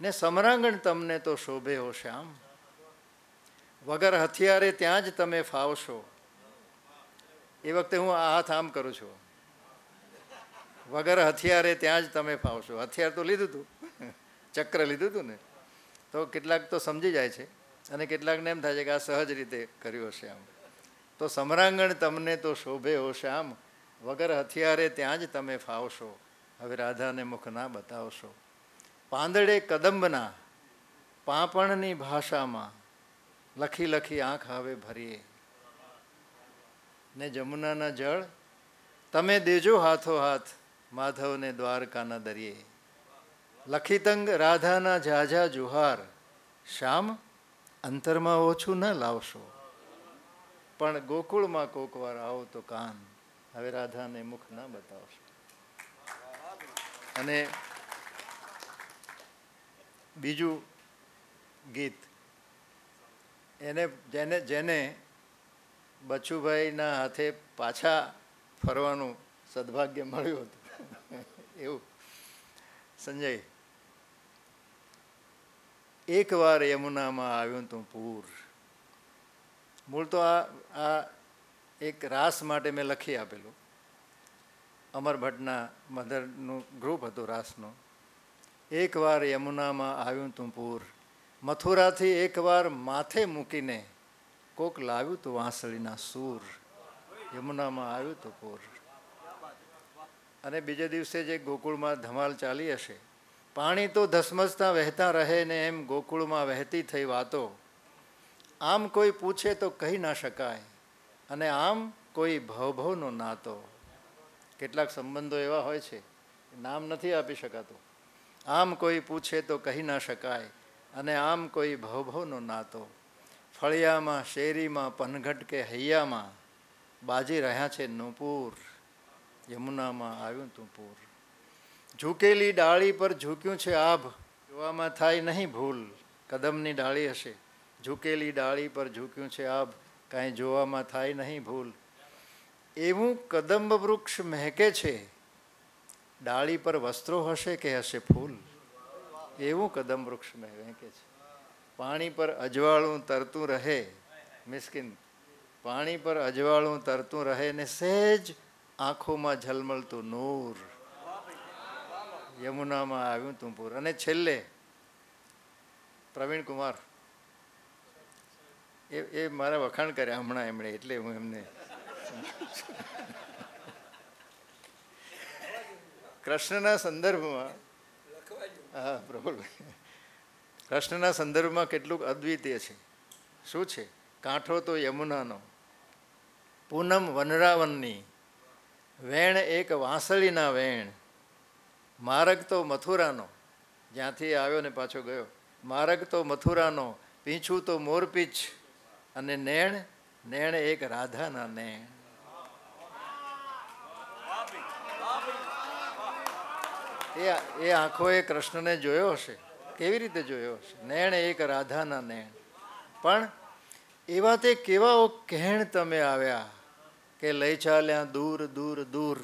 ને સમરાંગણ તમને તો શોભે હો શ્યામ. વગર હથિયારે ત્યાં જ તમે ફાવશો. એ વખતે હું આ હાથ આમ કરું છું. વગર હથિયારે ત્યાં જ તમે ફાવશો. હથિયાર તો લીધું હતું ચક્ર લીધું હતું ને, તો કેટલાક તો સમજી જાય છે. અને કેટલાકને એમ થાય છે કે આ સહજ રીતે કર્યું હશે આમ. તો સમરાંગણ તમને તો શોભે હોશે આમ. વગર હથિયારે ત્યાં જ તમે ફાવશો. હવે રાધાને મુખ ના બતાવશો. પાંદડે કદંબના પાપણની ભાષામાં લખી લખી આંખ હવે ભરીએ. ને જમુનાના જળ, તમે દેજો હાથો હાથ માધવને દ્વારકાના દરિયે. લખીતંગ રાધાના ઝાઝા જુહાર શામ અંતરમાં ઓછું ન લાવશો. પણ ગોકુળમાં કોકવાર આવો તો કાન. હવે રાધાને મુખ ન બતાવશો. અને બીજું ગીત. એને, જેને જેને બચુભાઈના હાથે પાછા ફરવાનું સદભાગ્ય મળ્યું હતું. એવું. સંજય એકવાર યમુનામાં આવ્યું તું પૂર. મૂળ તો આ આ એક રાસ માટે મેં લખી આપેલું. અમર ભટ્ટના મધરનું ગ્રુપ હતું રાસનું. એકવાર યમુનામાં આવ્યું તું પૂર. મથુરાથી એકવાર માથે મૂકીને કોક લાવ્યું તું વાંસળીના સૂર. યમુનામાં આવ્યું તું પૂર. અને બીજે દિવસે જે ગોકુળમાં ધમાલ ચાલી હશે પાણી તો ધસમસતા વહેતા રહે ને એમ ગોકુળમાં વહેતી થઈ વાતો. આમ કોઈ પૂછે તો કહી ના શકાય, અને આમ કોઈ ભવભવનો નાતો. કેટલાક સંબંધો એવા હોય છે નામ નથી આપી શકાતું. આમ કોઈ પૂછે તો કહી ના શકાય, અને આમ કોઈ ભવભવનો નાતો. ફળિયામાં, શેરીમાં, પનઘટ કે હૈયામાં બાજી રહ્યા છે નુપુર યમુનામાં આવ્યું તું પૂર. ઝૂકેલી ડાળી પર ઝૂક્યું છે આભ, જોવામાં થાય નહીં ભૂલ, કદમની ડાળી હશે. ઝૂકેલી ડાળી પર ઝૂક્યું છે આભ, કાંઈ જોવામાં થાય નહીં ભૂલ. એવું કદંબ વૃક્ષ મહેકે છે, ડાળી પર વસ્ત્રો હશે કે હશે ફૂલ? એવું કદમ વૃક્ષ મહેકે છે. પાણી પર અજવાળું તરતું રહે, મિસ્કિન, પાણી પર અજવાળું તરતું રહે ને સહેજ આંખોમાં ઝલમલતું નૂર. યમુનામાં આવ્યું તુંપુર. અને છેલ્લે પ્રવીણ કુમાર. એ એ મારા વખાણ કર્યા હમણાં એમણે, એટલે હું એમને કૃષ્ણના સંદર્ભમાં, હા પ્રફુલભાઈ કૃષ્ણના સંદર્ભમાં કેટલુંક અદ્વિતીય છે. શું છે? કાંઠો તો યમુનાનો. પૂનમ વનરાવનની. વેણ એક વાંસળીના વેણ. માર્ગ તો મથુરાનો. જ્યાંથી આવ્યો ને પાછો ગયો. માર્ગ તો મથુરાનો, પીંછું તો મોરપીંછ અને નેણ નેણ એક રાધાના નેણ. એ એ આંખોએ કૃષ્ણને જોયો હશે. કેવી રીતે જોયો હશે? નેણ એક રાધાના નેણ. પણ એવા તે કેવાઓ કહેણ તમે આવ્યા કે લઈ ચાલ્યા દૂર દૂર દૂર.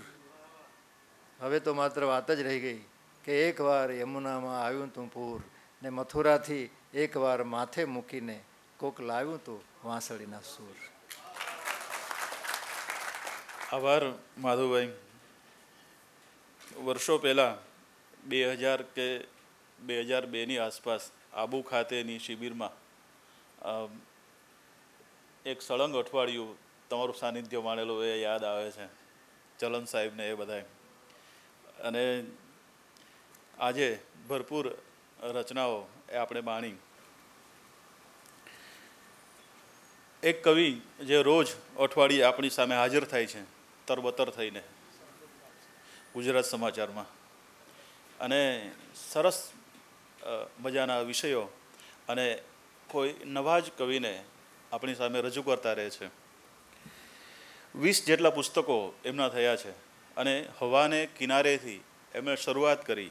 હવે તો માત્ર વાત જ રહી ગઈ કે એકવાર યમુનામાં આવ્યું તું પૂર ને મથુરાથી એકવાર માથે મૂકીને કોક લાવ્યું તું વાંસળીના સૂર. આભાર, માધુભાઈ. વર્ષો પહેલાં બે હજાર કે બે હજાર બેની આસપાસ આબુ ખાતેની શિબિરમાં એક સળંગ અઠવાડિયું તમારું સાનિધ્ય માણેલું એ યાદ આવે છે. ચલન સાહેબને એ બધાય અને આજે ભરપૂર રચનાઓ એ આપણે માણી એક કવિ જે રોજ અઠવાડિયે આપણી સામે હાજર થાય છે, તરબતર થઈને ગુજરાત સમાચારમાં. અને સરસ મજાના વિષયો અને કોઈ નવા જ કવિને આપણી સામે રજૂ કરતા રહે છે. વીસ જેટલા પુસ્તકો એમના થયા છે. અને હવાને કિનારેથી એમણે શરૂઆત કરી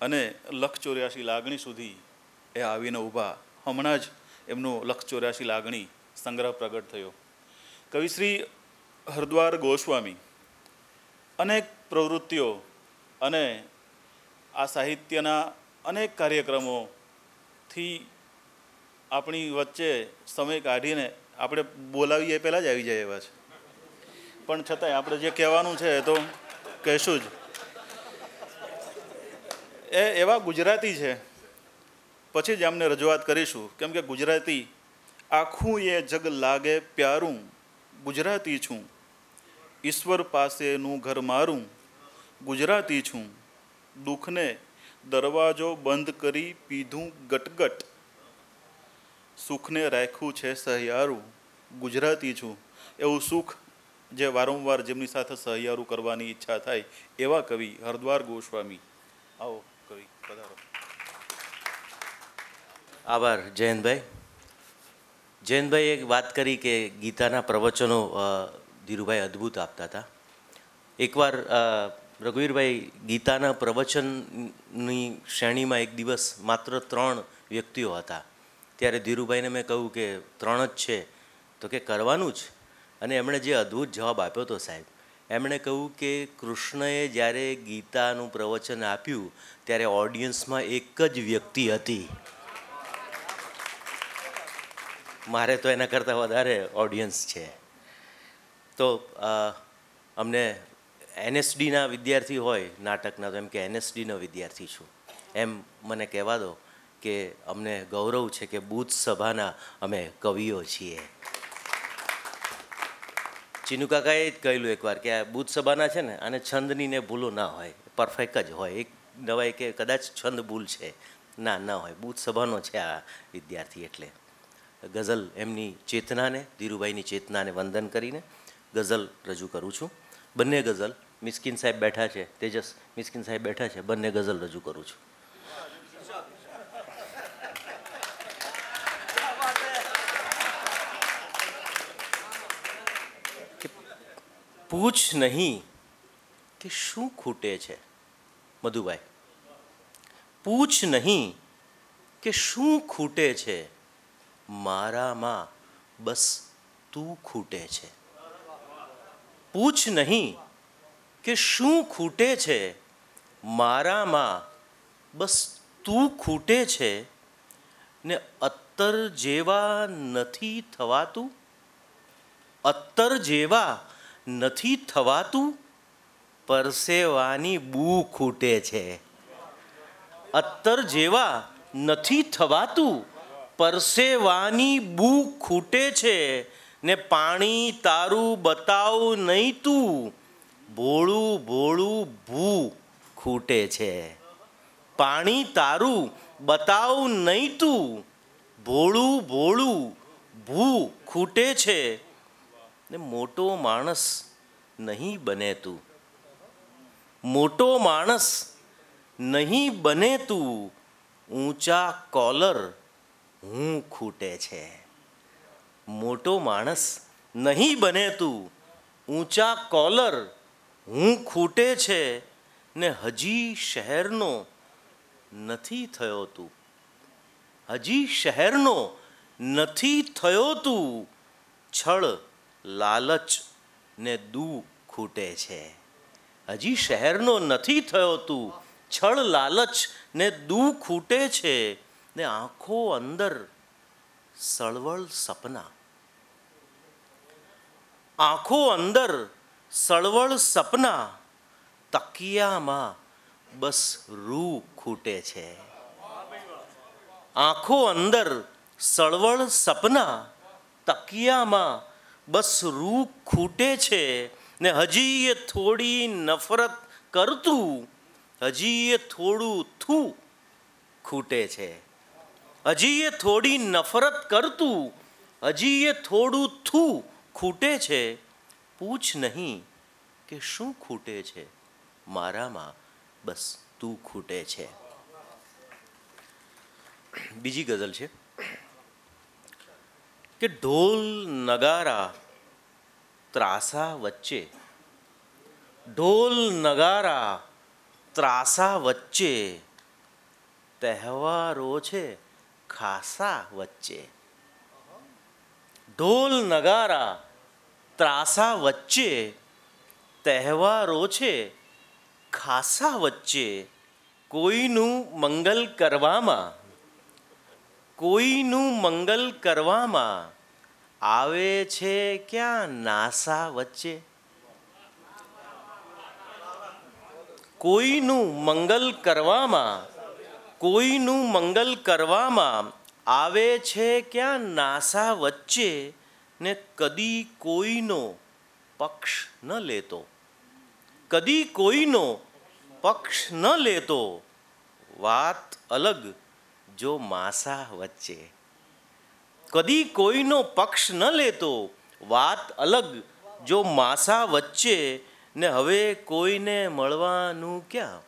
અને લખ ચોર્યાસી લાગણી સુધી એ આવીને ઊભા. હમણાં જ એમનો લખ ચોર્યાસી લાગણી સંગ્રહ પ્રગટ થયો. કવિશ્રી હરદ્વાર ગોસ્વામી, અનેક પ્રવૃત્તિઓ અને આ સાહિત્યના અનેક કાર્યક્રમોથી આપણી વચ્ચે સમય કાઢીને આપણે બોલાવીએ પહેલાં જ આવી જાય એવા છે. પણ છતાંય આપણે જે કહેવાનું છે એ તો કહેશું જ. એ એવા ગુજરાતી છે, પછી જ અમને રજૂઆત કરીશું. કેમ કે ગુજરાતી, આખું એ જગ લાગે પ્યારું, ગુજરાતી છું. ઈશ્વર પાસેનું ઘર મારું, ગુજરાતી છું. દુઃખને દરવાજો બંધ કરી પીધું ગટગટ. સુખને રાખ્યું છે સહિયારું, ગુજરાતી છું. એવું સુખ જે વારંવાર જેમની સાથે સહિયારું કરવાની ઈચ્છા થાય એવા કવિ હરદ્વાર ગોસ્વામી. આવો કવિ, પધારો. આભાર, જયંતભાઈ. જયંતભાઈ એક વાત કરી કે ગીતાના પ્રવચનો ધીરુભાઈ અદ્ભુત આપતા હતા. એકવાર રઘુવીરભાઈ ગીતાના પ્રવચનની શ્રેણીમાં એક દિવસ માત્ર ત્રણ વ્યક્તિઓ હતા. ત્યારે ધીરુભાઈને મેં કહ્યું કે ત્રણ જ છે. તો કે કરવાનું જ? અને એમણે જે અદ્ભુત જવાબ આપ્યો હતો સાહેબ, એમણે કહ્યું કે કૃષ્ણએ જ્યારે ગીતાનું પ્રવચન આપ્યું, ત્યારે ઓડિયન્સમાં એક જ વ્યક્તિ હતી. મારે તો એના કરતાં વધારે ઓડિયન્સ છે. તો અમને એનએસડીના વિદ્યાર્થી હોય નાટકના, તો એમ કે એનએસડીનો વિદ્યાર્થી છું. એમ મને કહેવા દો કે અમને ગૌરવ છે કે બૂથ સભાના અમે કવિઓ છીએ. ચીનુ કાકાએ જ કહેલું એકવાર કે આ બુદ્ધ સભાના છે ને, આને છંદની ને ભૂલો ના હોય પરફેક્ટ જ હોય. એક નવાય કે કદાચ છંદ ભૂલ છે. ના ના હોય. બુદ્ધ સભાનો છે આ વિદ્યાર્થી એટલે. ગઝલ એમની ચેતનાને, ધીરુભાઈની ચેતનાને વંદન કરીને ગઝલ રજૂ કરું છું. બંને ગઝલ મિસ્કિન સાહેબ બેઠા છે, તેજસ મિસ્કિન સાહેબ બેઠા છે, બંને ગઝલ રજૂ કરું છું. પૂછ નહીં કે શું ખૂટે છે? મધુભાઈ, પૂછ નહીં કે શું ખૂટે છે? મારામાં બસ તું ખૂટે છે. પૂછ નહીં કે શું ખૂટે છે? મારામાં બસ તું ખૂટે છે. ને અત્તર જેવા નથી થવાતું? અત્તર જેવા નથી થવાતું પરસેવાની બૂ ખૂટે છે. અત્તર જેવા નથી થવાતું પરસેવાની બૂ ખૂટે છે. ને પાણી તારું બતાવ નહીં તું, ભોળું ભોળું ભૂ ખૂટે છે. પાણી તારું બતાવ નહીં તું, ભોળું ભોળું ભૂ ખૂટે છે. ને મોટો માણસ નહીં બને તું. મોટો માણસ નહીં બને તું, ઊંચા કોલર હું ખૂટે છે. મોટો માણસ નહીં બને તું, ઊંચા કોલર હું ખૂટે છે ને હજી શહેરનો નથી થયો તું. હજી શહેરનો નથી થયો તું, છળ લાલચ ને દુ ખૂટે છે. હજી શહેરનો નથી થયો તું. છળ લાલચ ને દુ ખૂટે છે ને આંખો અંદર સળવળ સપના. આંખો અંદર સળવળ સપના તકિયામાં બસ રૂ ખૂટે છે. આંખો અંદર સળવળ સપના તકિયામાં બસ રૂ ખૂટે છે ને હજી એ થોડી નફરત કરતું, હજી એ થોડું થૂ ખૂટે છે. હજી એ થોડી નફરત કરતું, હજી એ થોડું થૂ ખૂટે છે. પૂછ નહીં કે શું ખૂટે છે? મારામાં બસ તું ખૂટે છે. બીજી ગઝલ છે. કે ઢોલ, નગારા, ત્રાસા વચ્ચે. ઢોલ, નગારા, ત્રાસા વચ્ચે. તહેવારો છે, ખાસા વચ્ચે. ઢોલ, નગારા, ત્રાસા વચ્ચે. તહેવારો છે, ખાસા વચ્ચે. કોઈનું મંગલ કરવામાં કોઈનું મંગલ કરવામાં આવે છે ક્યાં નાસા વચ્ચે? કોઈનું મંગલ કરવામાં, કોઈનું મંગલ કરવામાં આવે છે ક્યાં નાસા વચ્ચે ને કદી કોઈનો પક્ષ ન લેતો? કદી કોઈનો પક્ષ ન લેતો? વાત અલગ જો માસા વચ્ચે કદી કોઈનો પક્ષ ન લેતો, વાત અલગ. જો માસા વચ્ચે ને હવે કોઈને મળવાનું ક્યાં?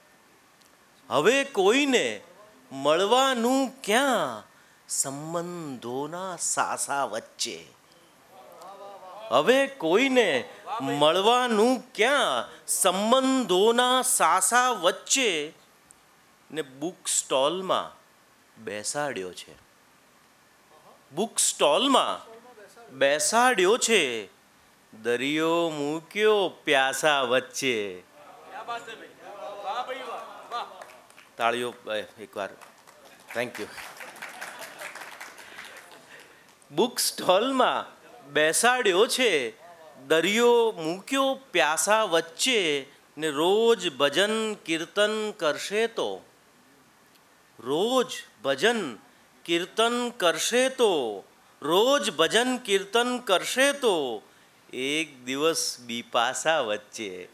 હવે કોઈને મળવાનું ક્યાં? સંબંધોના સાસા વચ્ચે. હવે કોઈને મળવાનું ક્યાં? સંબંધોના સાસા વચ્ચે ને બુક સ્ટોલમાં બેસાડ્યો છે. બુક સ્ટોલમાં બેસાડ્યો છે. દરિયો મૂક્યો પ્યાસા વચ્ચે. તાળીઓ એકવાર. થેન્ક યુ બુક સ્ટોલમાં બેસાડ્યો છે. દરિયો મૂક્યો પ્યાસા વચ્ચે ને રોજ ભજન કીર્તન કરશે તો. રોજ ભજન કીર્તન કરશે તો, રોજ ભજન કીર્તન કરશે તો, એક દિવસ બીપાસા વચ્ચે.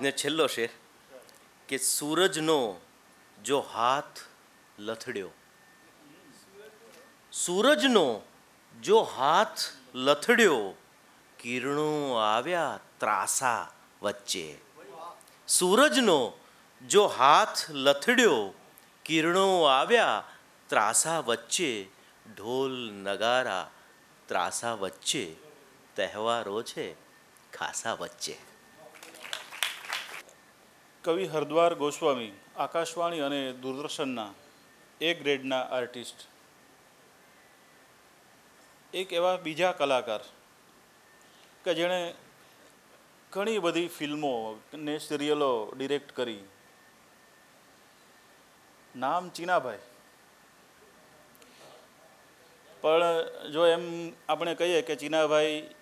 ને છેલ્લો શેર, કે સૂરજનો જો હાથ લથડ્યો, સૂરજનો જો હાથ લથડ્યો, કિરણો આવ્યા ત્રાસા વચ્ચે. સૂરજનો જો હાથ લથડ્યો, કિરણો આવ્યા, ત્રાસા વચ્ચે, ઢોલ નગારા, ત્રાસા વચ્ચે, તહેવારો છે, ખાસા વચ્ચે. કવિ હરદ્વાર ગોસ્વામી, આકાશવાણી અને દૂરદર્શનના એ ગ્રેડના આર્ટિસ્ટ. એક એવા બીજા કલાકાર કે જેણે ઘણી બધી ફિલ્મો ને સિરિયલો ડિરેક્ટ કરી. નામ ચીનાભાઈ. પણ જો એમ આપણે કહીએ કે ચીનાભાઈ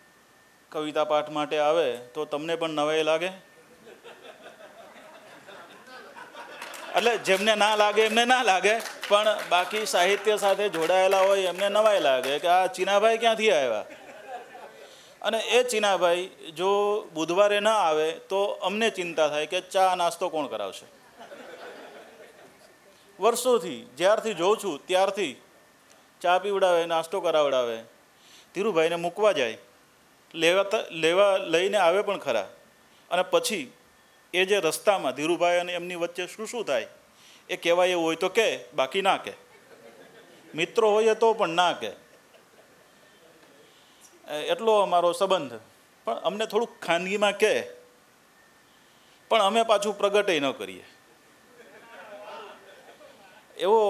કવિતા પાઠ માટે આવે, તો તમને પણ નવાઈ લાગે? એટલે જેમને ના લાગે, એમને ના લાગે. પણ બાકી સાહિત્ય સાથે જોડાયેલા હોય, એમને નવાઈ લાગે કે આ ચીનાભાઈ ક્યાંથી આવ્યા? અને એ ચીનાભાઈ જો બુધવારે ના આવે, તો અમને ચિંતા થાય કે ચા નાસ્તો કોણ કરાવશે? વર્ષોથી, જ્યારથી જોઉં છું, ત્યારથી ચા પીવડાવે, નાસ્તો કરાવડાવે, ધીરુભાઈને મૂકવા જાય, લેવા લેવા લઈને આવે પણ ખરા. અને પછી એ જે રસ્તામાં ધીરુભાઈ અને એમની વચ્ચે શું શું થાય, એ કહેવાય એવું હોય તો કે, બાકી ના કે મિત્રો હોય તો પણ ના કે એટલો અમારો સંબંધ. પણ અમને થોડુંક ખાનગીમાં કહે. પણ અમે પાછું પ્રગટે ન કરીએ. એવો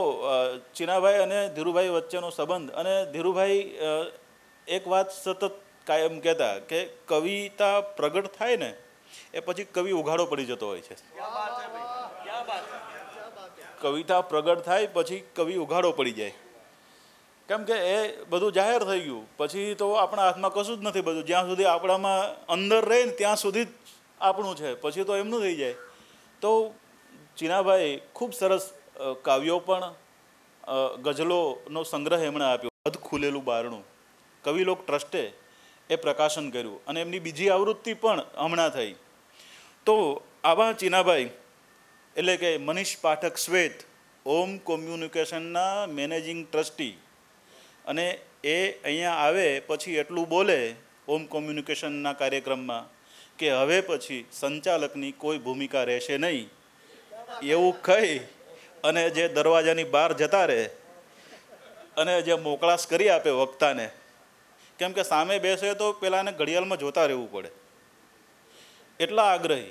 ચીનાભાઈ અને ધીરુભાઈ વચ્ચેનો સંબંધ અને ધીરુભાઈ એક વાત સતત કાયમ કહેતા કે કવિતા પ્રગટ થાય ને, એ પછી કવિ ઉઘાડો પડી જતો હોય છે. કવિતા પ્રગટ થાય પછી કવિ ઉઘાડો પડી જાય. કેમ કે એ બધું જાહેર થઈ ગયું. પછી તો આપણા હાથમાં કશું જ નથી બધું. જ્યાં સુધી આપણામાં અંદર રહે ને ત્યાં સુધી જ આપણું છે. પછી તો એમનું થઈ જાય. તો ચીનાભાઈ ખૂબ સરસ કાવ્યો પણ ગઝલોનો સંગ્રહ એમણે આપ્યો. અધ ખુલેલું બારણું. કવિલોક ટ્રસ્ટે એ પ્રકાશન કર્યું અને એમની બીજી આવૃત્તિ પણ હમણાં થઈ. તો આવા ચીનાભાઈ, એટલે કે મનીષ પાઠક શ્વેત, ઓમ કોમ્યુનિકેશનના મેનેજિંગ ટ્રસ્ટી, અને એ અહીંયા આવે પછી એટલું બોલે ઓમ કોમ્યુનિકેશનના કાર્યક્રમમાં કે હવે પછી સંચાલકની કોઈ ભૂમિકા રહેશે નહીં. એવું કહી અને જે દરવાજાની બહાર જતા રહે, અને જે મોકળાશ કરી આપે વક્તાને, કેમ કે સામે બેસે તો પેલાને ઘડિયાળમાં જોતા રહેવું પડે. એટલા આગ્રહી.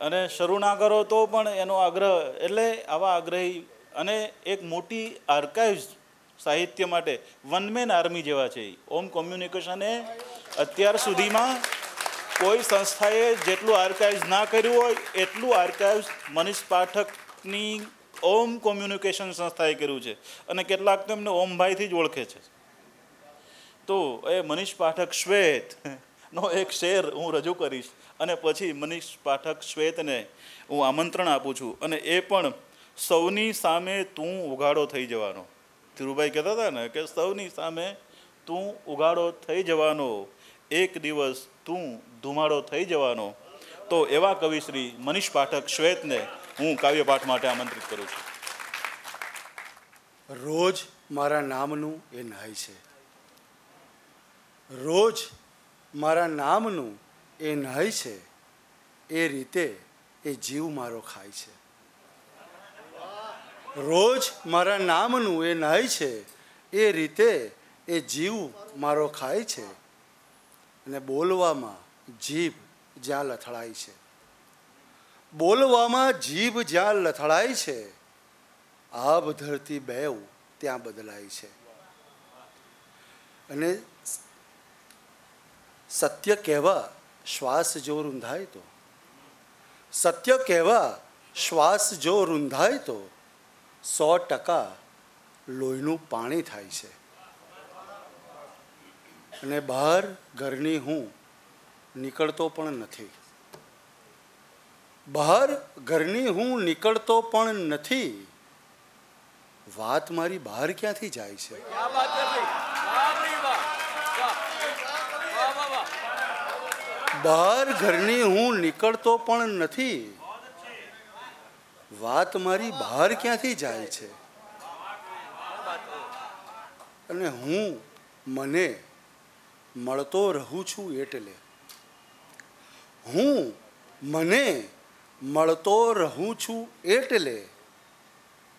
અને શરૂ ના કરો તો પણ એનો આગ્રહ, એટલે આવા આગ્રહી અને એક મોટી આર્કાઇવ્સ સાહિત્ય માટે વન મેન આર્મી જેવા છે ઓમ કોમ્યુનિકેશને અત્યાર સુધીમાં કોઈ સંસ્થાએ જેટલું આર્કાઇવ્સ ના કર્યું હોય, એટલું આર્કાઇવ્સ મનીષ પાઠકની ઓમ કોમ્યુનિકેશન સંસ્થાએ કર્યું છે અને કેટલાક તો એમને ઓમભાઈથી જ ઓળખે છે. તો એ મનીષ પાઠક શ્વેત નો એક શેર હું રજૂ કરીશ અને પછી મનીષ પાઠક શ્વેતને હું આમંત્રણ આપું છું અને એ પણ સૌની સામે તું ઉઘાડો થઈ જવાનો. ધીરુભાઈ કહેતા હતા ને કે સૌની સામે તું ઉઘાડો થઈ જવાનો. એક દિવસ તું ધુમાડો થઈ જવાનો. તો એવા કવિશ્રી મનીષ પાઠક શ્વેતને હું કાવ્યપાઠ માટે આમંત્રિત કરું છું. રોજ મારા નામનું એ નહાય છે. રોજ મારા નામનું એ નહાય છે. એ રીતે એ જીવ મારો ખાય છે. રોજ મારા નામનું એ નહાય છે. એ રીતે એ જીવ મારો ખાય છે. અને બોલવામાં જીભ જ્યાં લથડાય છે. બોલવામાં જીભ જ્યાં લથડાય છે આબ ધરતી બેવ ત્યાં બદલાય છે. અને સત્ય કહેવા શ્વાસ જો રૂંધાય તો, સત્ય કહેવા શ્વાસ જો રૂંધાય તો, સો ટકા લોહીનું પાણી થાય છે. અને બહાર ઘરની હું નીકળતો પણ નથી. બહાર ઘરની હું નીકળતો પણ નથી. વાત મારી બહાર ક્યાંથી જાય છે? બહાર ઘરની હું નીકળતો પણ નથી. વાત મારી બહાર ક્યાંથી જાય છે? અને હું મને મળતો રહું છું એટલે. હું મને મળતો રહું છું એટલે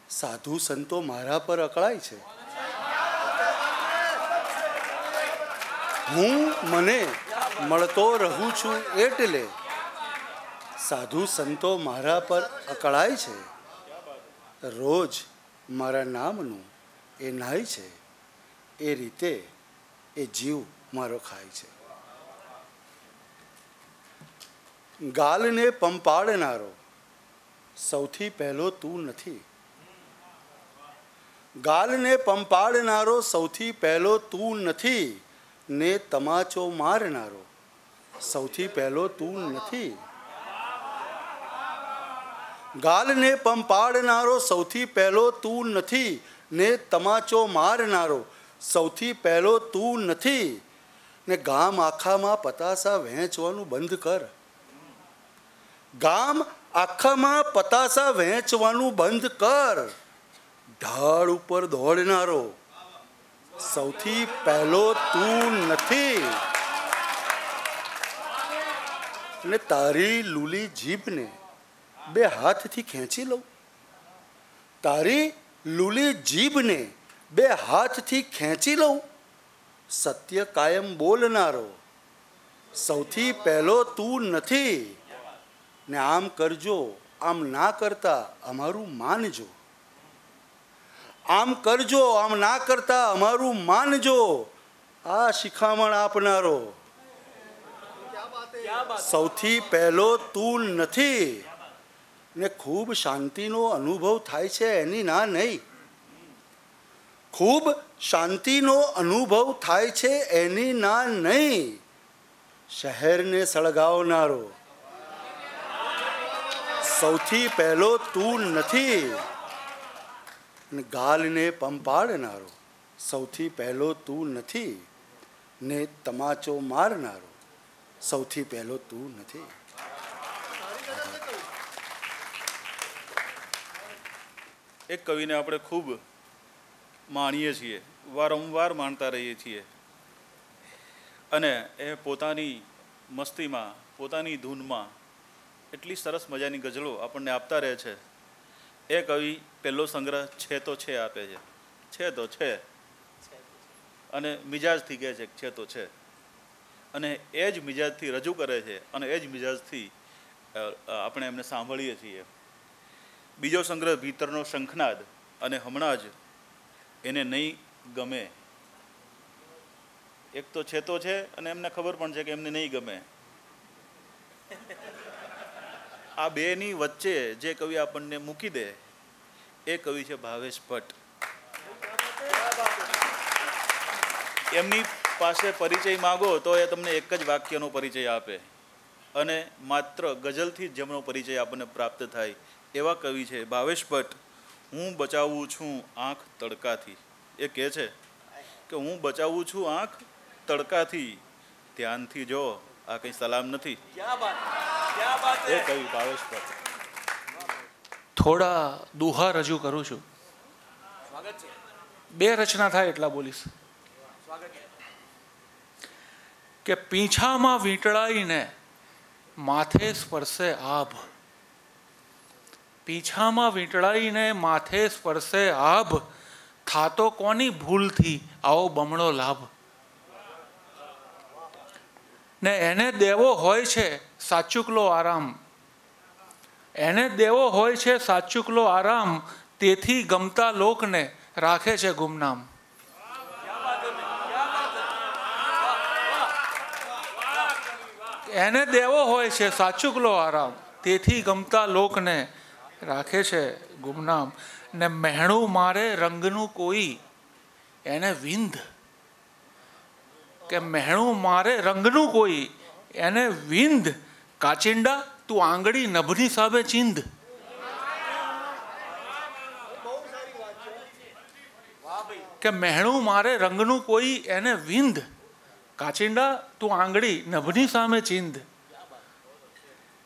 સાધુ સંતો મારા પર અકળાય છે. હું મને મળતો રહું છું એટલે સાધુ સંતો મારા પર અકળાય છે. રોજ મારા નામનું એ નાય છે. એ રીતે એ જીવ મારો ખાય છે. ગાલને પંપાડનારો સૌથી પહેલો તું નથી. ગાલને પંપાડનારો સૌથી પહેલો તું નથી, ને તમાચો મારનારો. સૌથી પહેલો તું નથી. ગાલને પંપાડનારો સૌથી પહેલો તું નથી, ને તમાચો મારનારો. સૌથી પહેલો તું નથી, ને ગામ આખામાં પતાસા વહેંચવાનું બંધ કર. ગામ આખામાં પતાસા વહેંચવાનું બંધ કર. ઢાળ ઉપર દોડનારો સૌથી પહેલો તું નથી. ને તારી લૂલી જીભને બે હાથથી ખેંચી લઉં. તારી લૂલી જીભને બે હાથથી ખેંચી લઉં. સત્ય કાયમ બોલનારો સૌથી પહેલો તું નથી. ને આમ કરજો, આમ ના કરતા અમારું માનજો. આમ કરજો, આમ ના કરતા અમારું માનજો. આ શિખામણ આપનારો. સૌથી પહેલો તું નથી. ને ખૂબ શાંતિનો અનુભવ થાય છે, એની ના નહીં. ખૂબ શાંતિનો અનુભવ થાય છે, એની ના નહીં. શહેરને સળગાવનારો. સૌથી પહેલો તું નથી. ને ગાલને પંપાડનારો સૌથી પહેલો તું નથી. ને તમાચો મારનારો સૌથી પહેલો તું નથી. એક કવિને આપણે ખૂબ માણીએ છીએ, વારંવાર માણતા રહીએ છીએ. અને એ પોતાની મસ્તીમાં, પોતાની ધૂનમાં એટલી સરસ મજાની ગઝલો આપણને આપતા રહે છે. એ કવિ પહેલો સંગ્રહ છે તો છે આપે છે. છે તો છે અને મિજાજથી કહે છે છે તો છે અને એ જ મિજાજથી રજૂ કરે છે અને એ જ મિજાજથી આપણે એમને સાંભળીએ છીએ. બીજો સંગ્રહ ભીતરનો શંખનાદ અને હમણાં જ એને નહીં ગમે. એક તો છે તો છે અને એમને ખબર પણ છે કે એમને નહીં ગમે. આ બેની વચ્ચે જે કવિ આપણને મૂકી દે, એ કવિ છે ભાવેશ ભટ્ટ. એમની પાસે પરિચય માગો તો એ તમને એક જ વાક્યનો પરિચય આપે. અને માત્ર ગઝલથી જેમનો પરિચય આપણને પ્રાપ્ત થાય એવા કવિ છે ભાવેશ ભટ્ટ. હું બચાવું છું આંખ તડકાથી. એ કહે છે કે હું બચાવું છું આંખ તડકાથી. ધ્યાનથી જો, આ કંઈ સલામ નથી. એ કવિ ભાવેશ થોડા દુહા રજૂ કરું છું. બે રચના થાય એટલા બોલીશ. કે પીંછામાં વીંટળાઈને માથે સ્પર્શે આભ. પીંછામાં વીંટળાઈને માથે સ્પર્શે આભ. થાતો કોની ભૂલથી આવો બમણો લાભ? ને એને દેવો હોય છે સાચુકલો આરામ. એને દેવો હોય છે સાચુકલો આરામ, તેથી ગમતા લોકને રાખે છે ગુમનામ. એને દેવો હોય છે સાચુકલો આરામ, તેથી ગમતા લોકને રાખે છે ગુમનામ. ને મહેણું મારે રંગનું કોઈ, એને વિંધ. કે મહેણું મારે રંગનું કોઈ, એને વિંધ. કાચિંડા, તું આંગળી નભની સામે ચીંધ. કે મહેણું મારે રંગનું કોઈ એને વિંધ. કાચિંડા, તું આંગળી નભની સામે ચીંધ.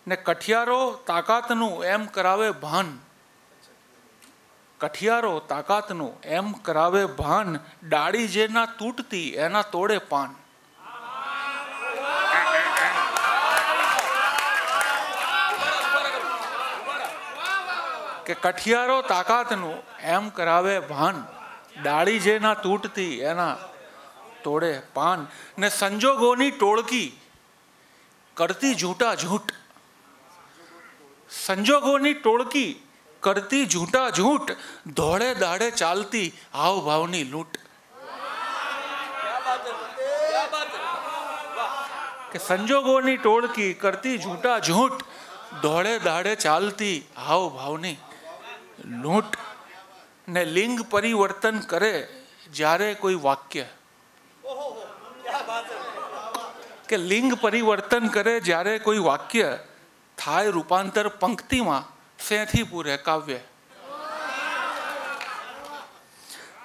ને કઠિયારો તાકાતનું એમ કરાવે ભાન. કઠિયારો તાકાતનું એમ કરાવે ભાન. ડાળી જેના તૂટતી એના તોડે પાન. કે કઠિયારો તાકાતનું એમ કરાવે ભાન ડાળી જેના તૂટતી, એના તોડે પાન. ને સંજોગોની ટોળકી કરતી ઝૂંટા ઝૂંટ સંજોગોની ટોળકી કરતી ઝૂંટા ઝૂંટ ધોળે દાડે ચાલતી ભાવની લૂંટ. કે સંજોગોની ટોળકી કરતી ઝૂંટા ઝૂંટ ધોળે દાડે ચાલતી હાવ ભાવની લૂંટ ને લિંગ પરિવર્તન કરે જ્યારે કોઈ વાક્ય. કે લિંગ પરિવર્તન કરે જ્યારે કોઈ વાક્ય થાય રૂપાંતર પંક્તિમાં, સેથી પૂરે કાવ્ય.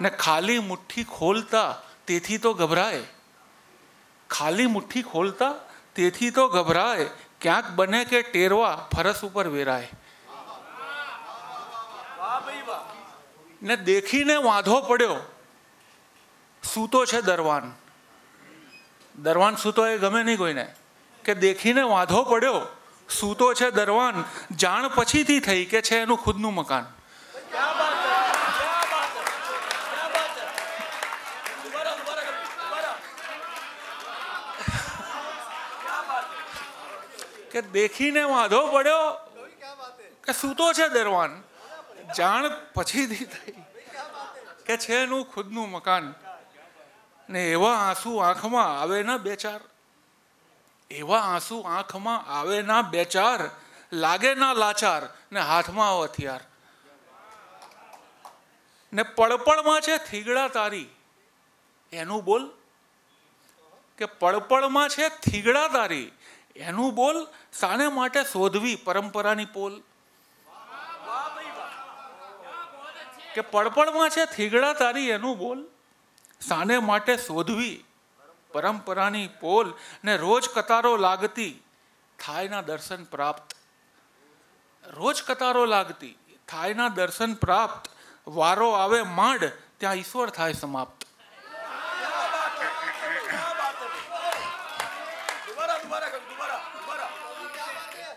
ને ખાલી મુઠ્ઠી ખોલતા તેથી તો ગભરાય. ખાલી મુઠ્ઠી ખોલતા તેથી તો ગભરાય. ક્યાંક બને કે ટેરવા ફરસ ઉપર વેરાય. ને દેખીને વાંધો પડ્યો. સૂતો છે દરવાન. દરવાન સૂતો એ ગમે નહીં કોઈને. કે દેખીને વાંધો પડ્યો, સૂતો છે દરવાન, જાણ પછીથી થઈ કે છે એનું ખુદનું મકાન. કે દેખીને વાંધો પડ્યો, કે સૂતો છે દરવાન. જાણ પછીથી થઈ. કે છે એનું ખુદનું મકાન. ને એવા આંસુ આંખમાં આવે ના બે ચાર. એવા આંસુ આંખમાં આવે ના બે ચાર, લાગે ના લાચાર, ને હાથમાં આવો હથિયાર. ને પળપળમાં છે થીગડા તારી. એનું બોલ. કે પળપળમાં છે થીગડા તારી. એનું બોલ સાને માટે શોધવી પરંપરાની પોલ. કે પડપડમાં છે, થીગડા તારી એનું બોલ. સાને માટે શોધવી પરંપરાની પોલ ને રોજ કતારો લાગતી થાયના દર્શન પ્રાપ્ત. રોજ કતારો લાગતી થાયના દર્શન પ્રાપ્ત. વારો આવે માંડ, ત્યાં ઈશ્વર થાય સમાપ્ત.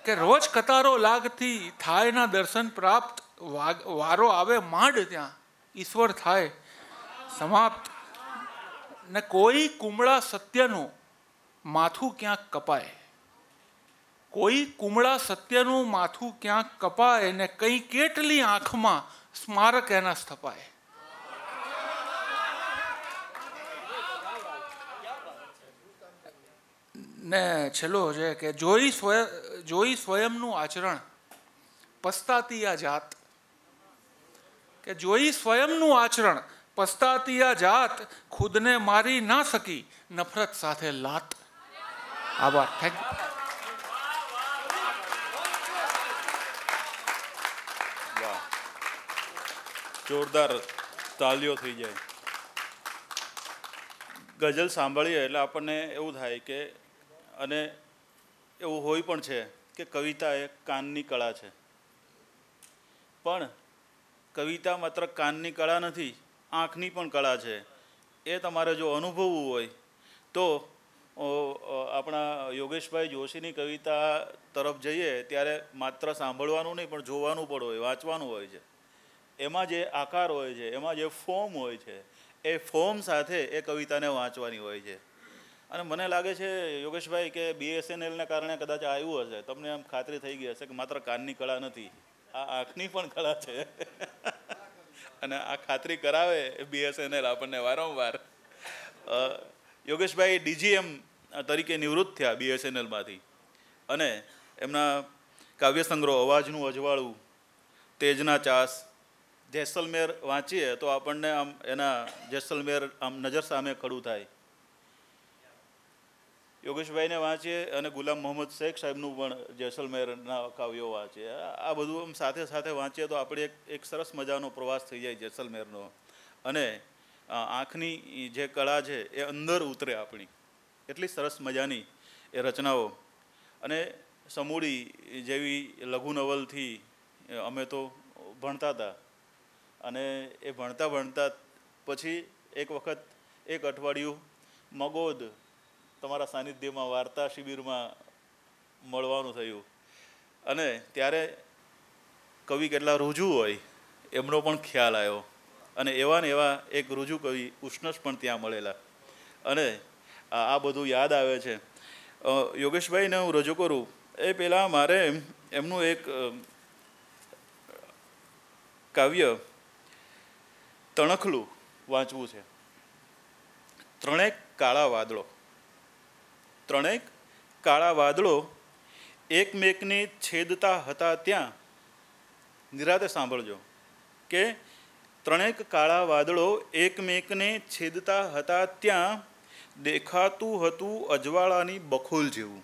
કે રોજ કતારો લાગતી થાયના દર્શન પ્રાપ્ત વારો આવે માંડ ત્યાં. ઈશ્વર થાય. સમાપ્ત. ને કોઈ કુમળા સત્યનું માથું ક્યાંક કપાય. કોઈ કુમળા સત્યનું માથું ક્યાંક કપાય ને કઈ કેટલી આંખમાં સ્મારક એના સ્થપાય. ને છેલ્લો છે કે જોઈ સ્વયં જોઈ સ્વયંનું આચરણ પસ્તાતી આ જાત. કે જોઈ સ્વયંનું આચરણ પસ્તાતી આ જાત, ખુદને મારી ના શકી, નફરત સાથે લાત. આભાર. થેન્ક યુ જોરદાર તાલીઓ થઈ જાય. ગઝલ સાંભળીએ એટલે આપણને એવું થાય કે, અને એવું હોય પણ છે કે કવિતા એ કાનની કળા છે. પણ કવિતા માત્ર કાનની કળા નથી, આંખની પણ કળા છે. એ તમારે જો અનુભવવું હોય, તો આપણા યોગેશભાઈ જોશીની કવિતા તરફ જઈએ, ત્યારે માત્ર સાંભળવાનું નહીં, પણ જોવાનું પણ હોય, વાંચવાનું હોય છે. એમાં જે આકાર હોય છે, એમાં જે ફોર્મ હોય છે, એ ફોર્મ સાથે એ કવિતાને વાંચવાની હોય છે. અને મને લાગે છે, યોગેશભાઈ, કે બીએસએનએલને કારણે કદાચ આવ્યું હશે, તમને આમ ખાતરી થઈ ગઈ હશે કે માત્ર કાનની કળા નથી, આ આંખની પણ કળા છે. અને આ ખાતરી કરાવે બીએસએનએલ આપણને વારંવાર. યોગેશભાઈ ડીજીએમ તરીકે નિવૃત્ત થયા બીએસએનએલમાંથી અને એમના કાવ્ય સંગ્રહ, અવાજનું અજવાળું, તેજના ચાસ, જેસલમેર વાંચીએ તો આપણને આમ એના જેસલમેર આમ નજર સામે ખડું થાય. યોગેશભાઈને વાંચીએ અને ગુલામ મોહમ્મદ શેખ સાહેબનું પણ જેસલમેરના કાવ્યો વાંચીએ. આ બધું આમ સાથે સાથે વાંચીએ તો આપણે એક એક સરસ મજાનો પ્રવાસ થઈ જાય જેસલમેરનો. અને આંખની જે કળા છે એ અંદર ઉતરે આપણી. એટલી સરસ મજાની એ રચનાઓ. અને સમૂડી જેવી લઘુ નવલથી અમે તો ભણતા હતા. અને એ ભણતા ભણતા પછી એક વખત એક અઠવાડિયું મગોદ તમારા સાનિધ્યમાં વાર્તા શિબિરમાં મળવાનું થયું. અને ત્યારે કવિ કેટલા રુજુ હોય, એમનો પણ ખ્યાલ આવ્યો. અને એવા ને એવા એક રુજુ કવિ ઉષ્ણસ પણ ત્યાં મળેલા. અને આ બધું યાદ આવે છે. યોગેશભાઈને હું રજૂ કરું. એ પહેલાં મારે એમનું એક કાવ્ય તણખલું વાંચવું છે. ત્રણેક કાળા વાદળો. ત્રણેક કાળા વાદળો એકમેકને છેદતા હતા ત્યાં. નિરાતે સાંભળજો કે ત્રણેક કાળા વાદળો એકમેકને છેદતા હતા ત્યાં દેખાતું હતું અજવાળાની બખોલ જેવું.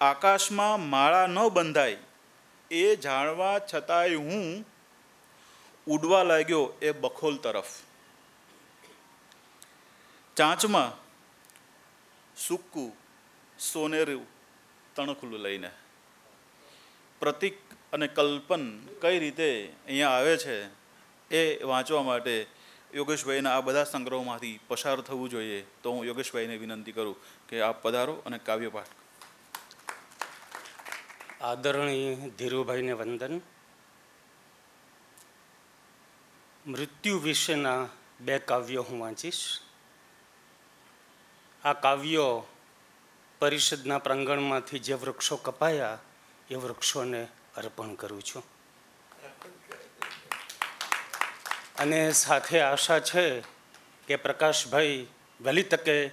આકાશમાં માળા ન બંધાય એ જાણવા છતાંય હું ઉડવા લાગ્યો એ બખોલ તરફ. ચાંચમાં સૂકું, સોનેરું તણખલું લઈને. પ્રતિક અને કલ્પન કઈ રીતે અહીંયા આવે છે એ વાંચવા માટે યોગેશભાઈના આ બધા સંગ્રહોમાંથી પસાર થવું જોઈએ તો હું યોગેશભાઈને વિનંતી કરું કે આપ પધારો અને કાવ્યપાઠ આદરણીય ધીરુભાઈને વંદન. મૃત્યુ વિશેના બે કાવ્યો હું વાંચીશ. આ કાવ્યો પરિષદના પ્રાંગણમાંથી જે વૃક્ષો કપાયા, એ વૃક્ષોને અર્પણ કરું છું. અને સાથે આશા છે કે પ્રકાશભાઈ વહેલી તકે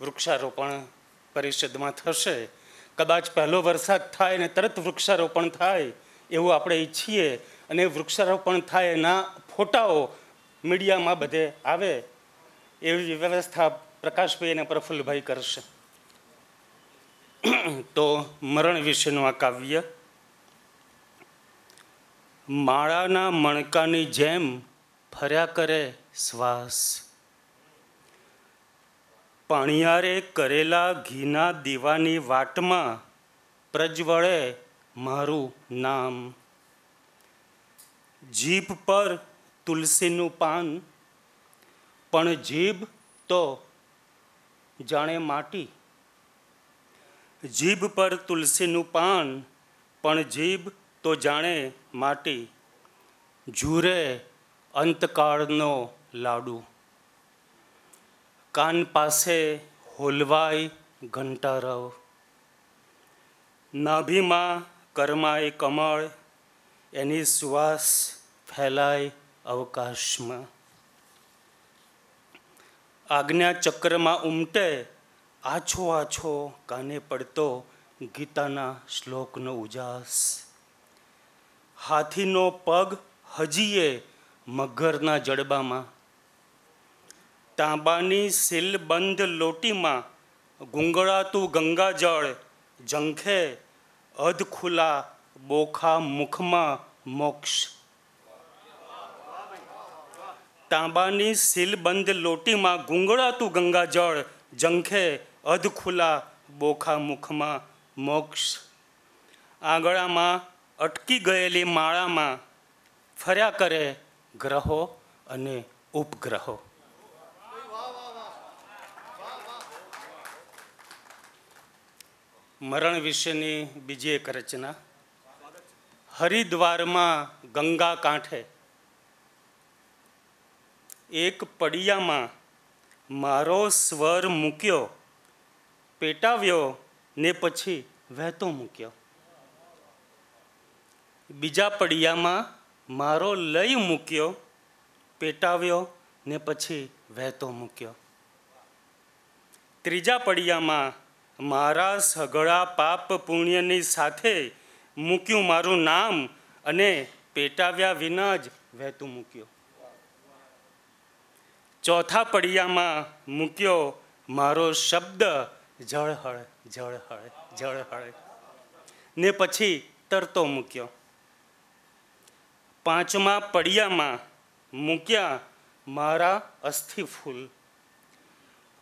વૃક્ષારોપણ પરિષદમાં થશે. કદાચ પહેલો વરસાદ થાય ને તરત વૃક્ષારોપણ થાય એવું આપણે ઈચ્છીએ અને વૃક્ષારોપણ થાય એના ફોટાઓ મીડિયામાં બધે આવે એવી વ્યવસ્થા પ્રકાશભાઈ અને પ્રફુલ્લભાઈ કરશે. તો મરણ વિશેનું આ કાવ્ય. માળાના મણકાની જેમ ફર્યા કરે શ્વાસ. પાણિયારે કરેલા ઘીના દીવાની વાટમાં પ્રજ્વળે મારું નામ. જીભ પર તુલસીનું પાન, પણ જીભ તો જાણે માટી. જીભ પર તુલસીનું પાન, પણ જીભ તો જાણે માટી. ઝૂરે અંતકાળનો લાડુ. કાન પાસે હોલવાય ઘંટારવ. નાભીમાં કરમાય કમળ, એની સુવાસ ફેલાય અવકાશમાં. આજ્ઞા ચક્રમાં ઉમટે, આછો આછો કાને પડતો ગીતાના શ્લોકનો ઉજાસ. હાથીનો પગ હજીએ મગરના જડબામાં. તાંબાની સીલબંધ લોટીમાં ગુંગળાતું ગંગાજળ ઝંખે અધખુલા બોખા મુખમાં મોક્ષ. તાંબાની સીલબંધ લોટીમાં ગુંગળાતું ગંગાજળ, ઝંખે અધખુલા બોખા મુખમાં મોક્ષ. આંગળામાં અટકી ગયેલી માળામાં ફર્યા કરે ગ્રહો અને ઉપગ્રહો. મરણ વિશેની બીજી એક રચના. હરિદ્વારમાં ગંગા કાંઠે એક પડિયામાં મારો સ્વર મૂક્યો, પેટાવ્યો ને પછી વહેતો મૂક્યો. બીજા પડિયામાં મારો લય મૂક્યો, પેટાવ્યો ને પછી વહેતો મૂક્યો. ત્રીજા પડિયામાં મારા સઘળા પાપ પુણ્યની સાથે મૂક્યું મારું નામ અને પેટાવ્યા વિના જ વહેતું મૂક્યો. ચોથા પડિયામાં મૂક્યો મારો શબ્દ જળહળ જળહળ જળહળ. ને પછી તરતો મૂક્યો. પાંચમા પડિયામાં મૂક્યા મારા અસ્થિ ફૂલ.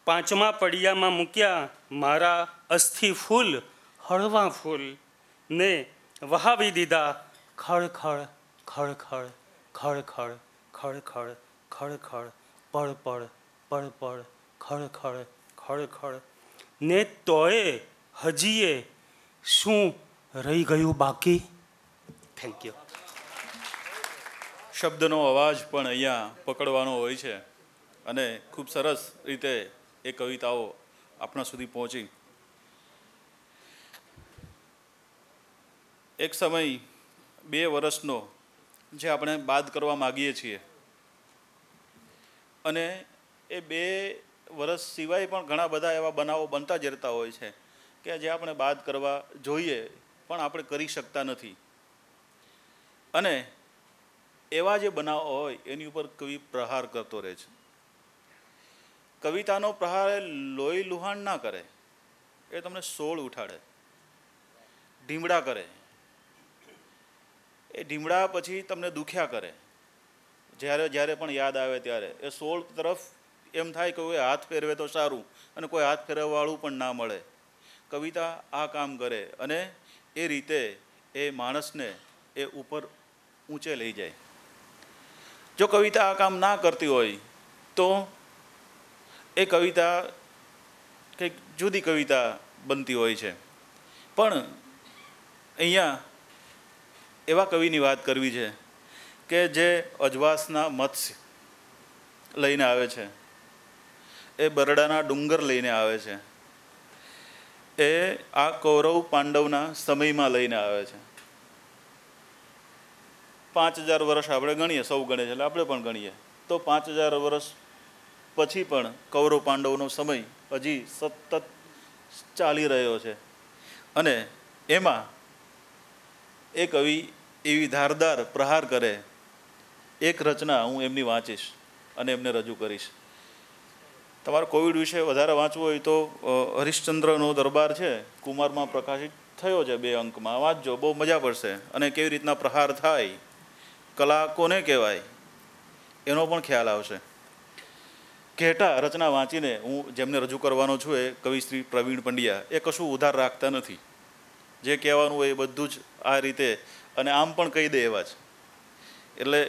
પાંચમા પડિયામાં મૂક્યા મારા અસ્થિ ફૂલ, હળવા ફૂલ. ને વહાવી દીધા ખળખળ ખળખળ ખળખળ ખળખળ ખળખળ પળ પળ પળ પળ ખળખળ ખળખળ ને તોય હજીએ શું રહી ગયું બાકી? થેન્ક યુ શબ્દનો અવાજ પણ અહીંયા પકડવાનો હોય છે અને ખૂબ સરસ રીતે એ કવિતાઓ આપણા સુધી પહોંચી. એક સમય બે વર્ષનો જે આપણે બાદ કરવા માગીએ છીએ અને એ બે વર્ષ સિવાય પણ ઘણા બધા એવા બનાવો બનતા જ રહેતા હોય છે કે જે આપણે બાદ કરવા જોઈએ, પણ આપણે કરી શકતા નથી. અને એવા જે બનાવો હોય, એની ઉપર કવિ પ્રહાર કરતો રહે છે. કવિતાનો પ્રહાર એ લોહી લુહાણ ના કરે, એ તમને સોળ ઉઠાડે. ઢીમડા કરે. એ ઢીમડા પછી તમને દુખ્યા કરે. જ્યારે જ્યારે પણ યાદ આવે ત્યારે. એ સોળ તરફ એમ થાય કે કોઈ હાથ ફેરવે તો સારું અને કોઈ હાથ ફેરવવાવાળું પણ ના મળે. કવિતા આ કામ કરે અને એ રીતે એ માણસને એ ઉપર ઊંચે લઈ જાય. જો કવિતા આ કામ ના કરતી હોય, તો એ કવિતા કંઈક જુદી કવિતા બનતી હોય છે. પણ અહીંયા એવા કવિની વાત કરવી છે. કે જે અજવાસના મત્સ્ય લઈને આવે છે. એ બરડાના ડુંગર લઈને આવે છે. એ આ કૌરવ પાંડવના સમયમાં લઈને આવે છે. પાંચ હજાર વર્ષ આપણે ગણીએ, સૌ ગણે છે, એટલે આપણે પણ ગણીએ. તો પાંચ હજાર વર્ષ પછી પણ કૌરવ પાંડવનો સમય હજી સતત ચાલી રહ્યો છે. અને એમાં એ કવિ એવી ધારદાર પ્રહાર કરે એક રચના હું એમની વાંચીશ અને એમને રજૂ કરીશ. તમારે કોવિડ વિશે વધારે વાંચવું હોય તો હરિશ્ચંદ્રનો દરબાર છે, કુમારમાં પ્રકાશિત થયો છે બે અંકમાં. વાંચજો, બહુ મજા પડશે અને કેવી રીતના પ્રહાર થાય, કલા કોને કહેવાય, એનો પણ ખ્યાલ આવશે. ઘેટા રચના વાંચીને હું જેમને રજૂ કરવાનો છું એ કવિશ્રી પ્રવીણ પંડ્યા, એ કશું ઉધાર રાખતા નથી. જે કહેવાનું હોય એ બધું જ આ રીતે, અને આમ પણ કહી દે એવા જ. એટલે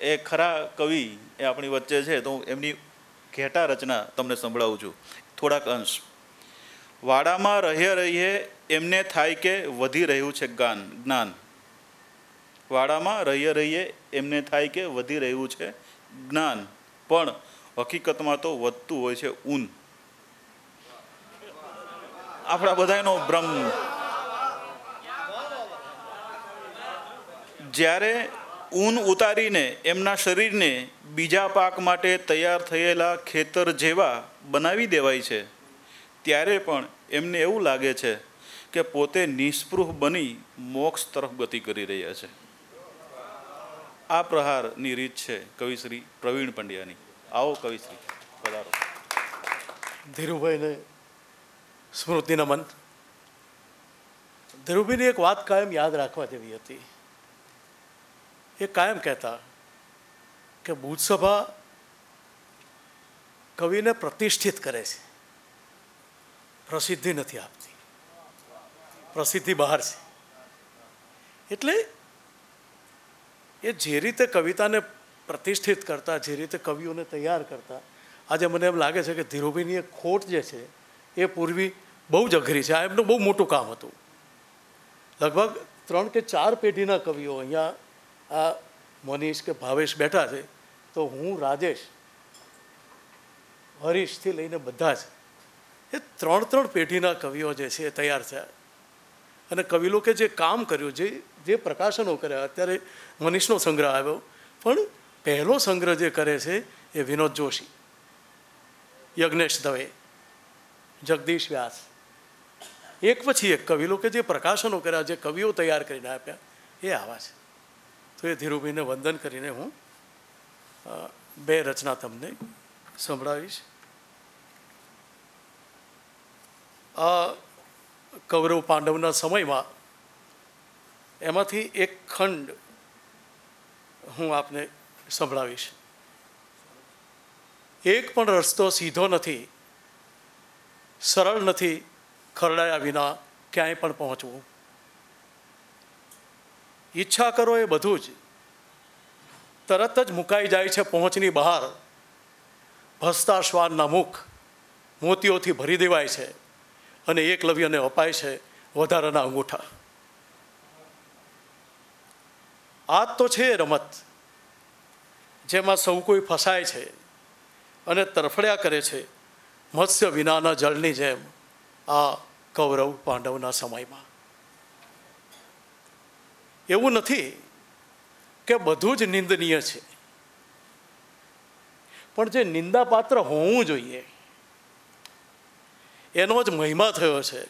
એ ખરા કવિ એ આપણી વચ્ચે છે તો હું એમની ઘેટા રચના તમને સંભળાવું છું. થોડાક અંશ. વાડામાં રહે રહીએ એમને થાય કે વધી રહ્યું છે જ્ઞાન જ્ઞાન. વાડામાં રહીએ રહીએ એમને થાય કે વધી રહ્યું છે જ્ઞાન. પણ હકીકતમાં તો વધતું હોય છે ઊન. આપણા બધાનો ભ્રમ. જ્યારે ઊન ઉતારીને એમના શરીરને બીજા પાક માટે તૈયાર થયેલા ખેતર જેવા બનાવી દેવાય છે. ત્યારે પણ એમને એવું લાગે છે કે પોતે નિસ્પૃહ બની મોક્ષ તરફ ગતિ કરી રહ્યા છે. આ પ્રહારની રીત છે કવિશ્રી પ્રવીણ પંડ્યાની. આવો કવિશ્રી, પધારો. ધીરુભાઈને સ્મૃતિ નમન ધીરુભાઈની એક વાત કાયમ યાદ રાખવા જેવી હતી. એ કાયમ કહેતા કે બુધસભા કવિને પ્રતિષ્ઠિત કરે છે. પ્રસિદ્ધિ નથી આપતી. પ્રસિદ્ધિ બહાર છે. એટલે એ જે રીતે કવિતાને પ્રતિષ્ઠિત કરતા, જે રીતે કવિઓને તૈયાર કરતા, આજે મને એમ લાગે છે કે ધીરુભાઈની ખોટ જે છે એ પૂર્વી બહુ જ અઘરી છે. આ એમનું બહુ મોટું કામ હતું. લગભગ ત્રણ કે ચાર પેઢીના કવિઓ અહીંયા આ મનીષ કે ભાવેશ બેઠા છે, તો હું, રાજેશ, હરીશથી લઈને બધા જ, એ ત્રણ ત્રણ પેઢીના કવિઓ જે છે એ તૈયાર થયા. અને કવિ લોકે જે કામ કર્યું, જે જે પ્રકાશનો કર્યા, અત્યારે મનીષનો સંગ્રહ આવ્યો, પણ પહેલો સંગ્રહ જે કરે છે એ વિનોદ જોશી, યજ્ઞેશ દવે, જગદીશ વ્યાસ. એક પછી એક કવિ લોકે જે પ્રકાશનો કર્યા, જે કવિઓ તૈયાર કરીને આપ્યા, એ આવા છે. તો એ ધીરુભાઈને વંદન કરીને હું બે રચના તમને સંભળાવીશ. આ કૌરવ પાંડવના સમયમાં એમાંથી એક ખંડ હું આપને સંભળાવીશ. એક પણ રસ્તો સીધો નથી, સરળ નથી, ખરડાયા વિના ક્યાંય પણ પહોંચવું. ઈચ્છા કરો એ બધું જ. તરત જ મુકાઈ જાય છે પહોંચની બહાર. ભસતા શ્વાનના મુખ મોતીઓથી ભરી દેવાય છે અને એકલવ્યને અપાય છે વધારાના અંગૂઠા. આ તો છે રમત, જેમાં સૌ કોઈ ફસાય છે અને તરફડ્યા કરે છે મત્સ્ય વિનાના જળની જેમ આ કૌરવ પાંડવના સમયમાં. એવું નથી કે બધું જ નિંદનીય છે. પણ જે નિંદાપાત્ર હોવું જોઈએ, એનો જ મહિમા થયો છે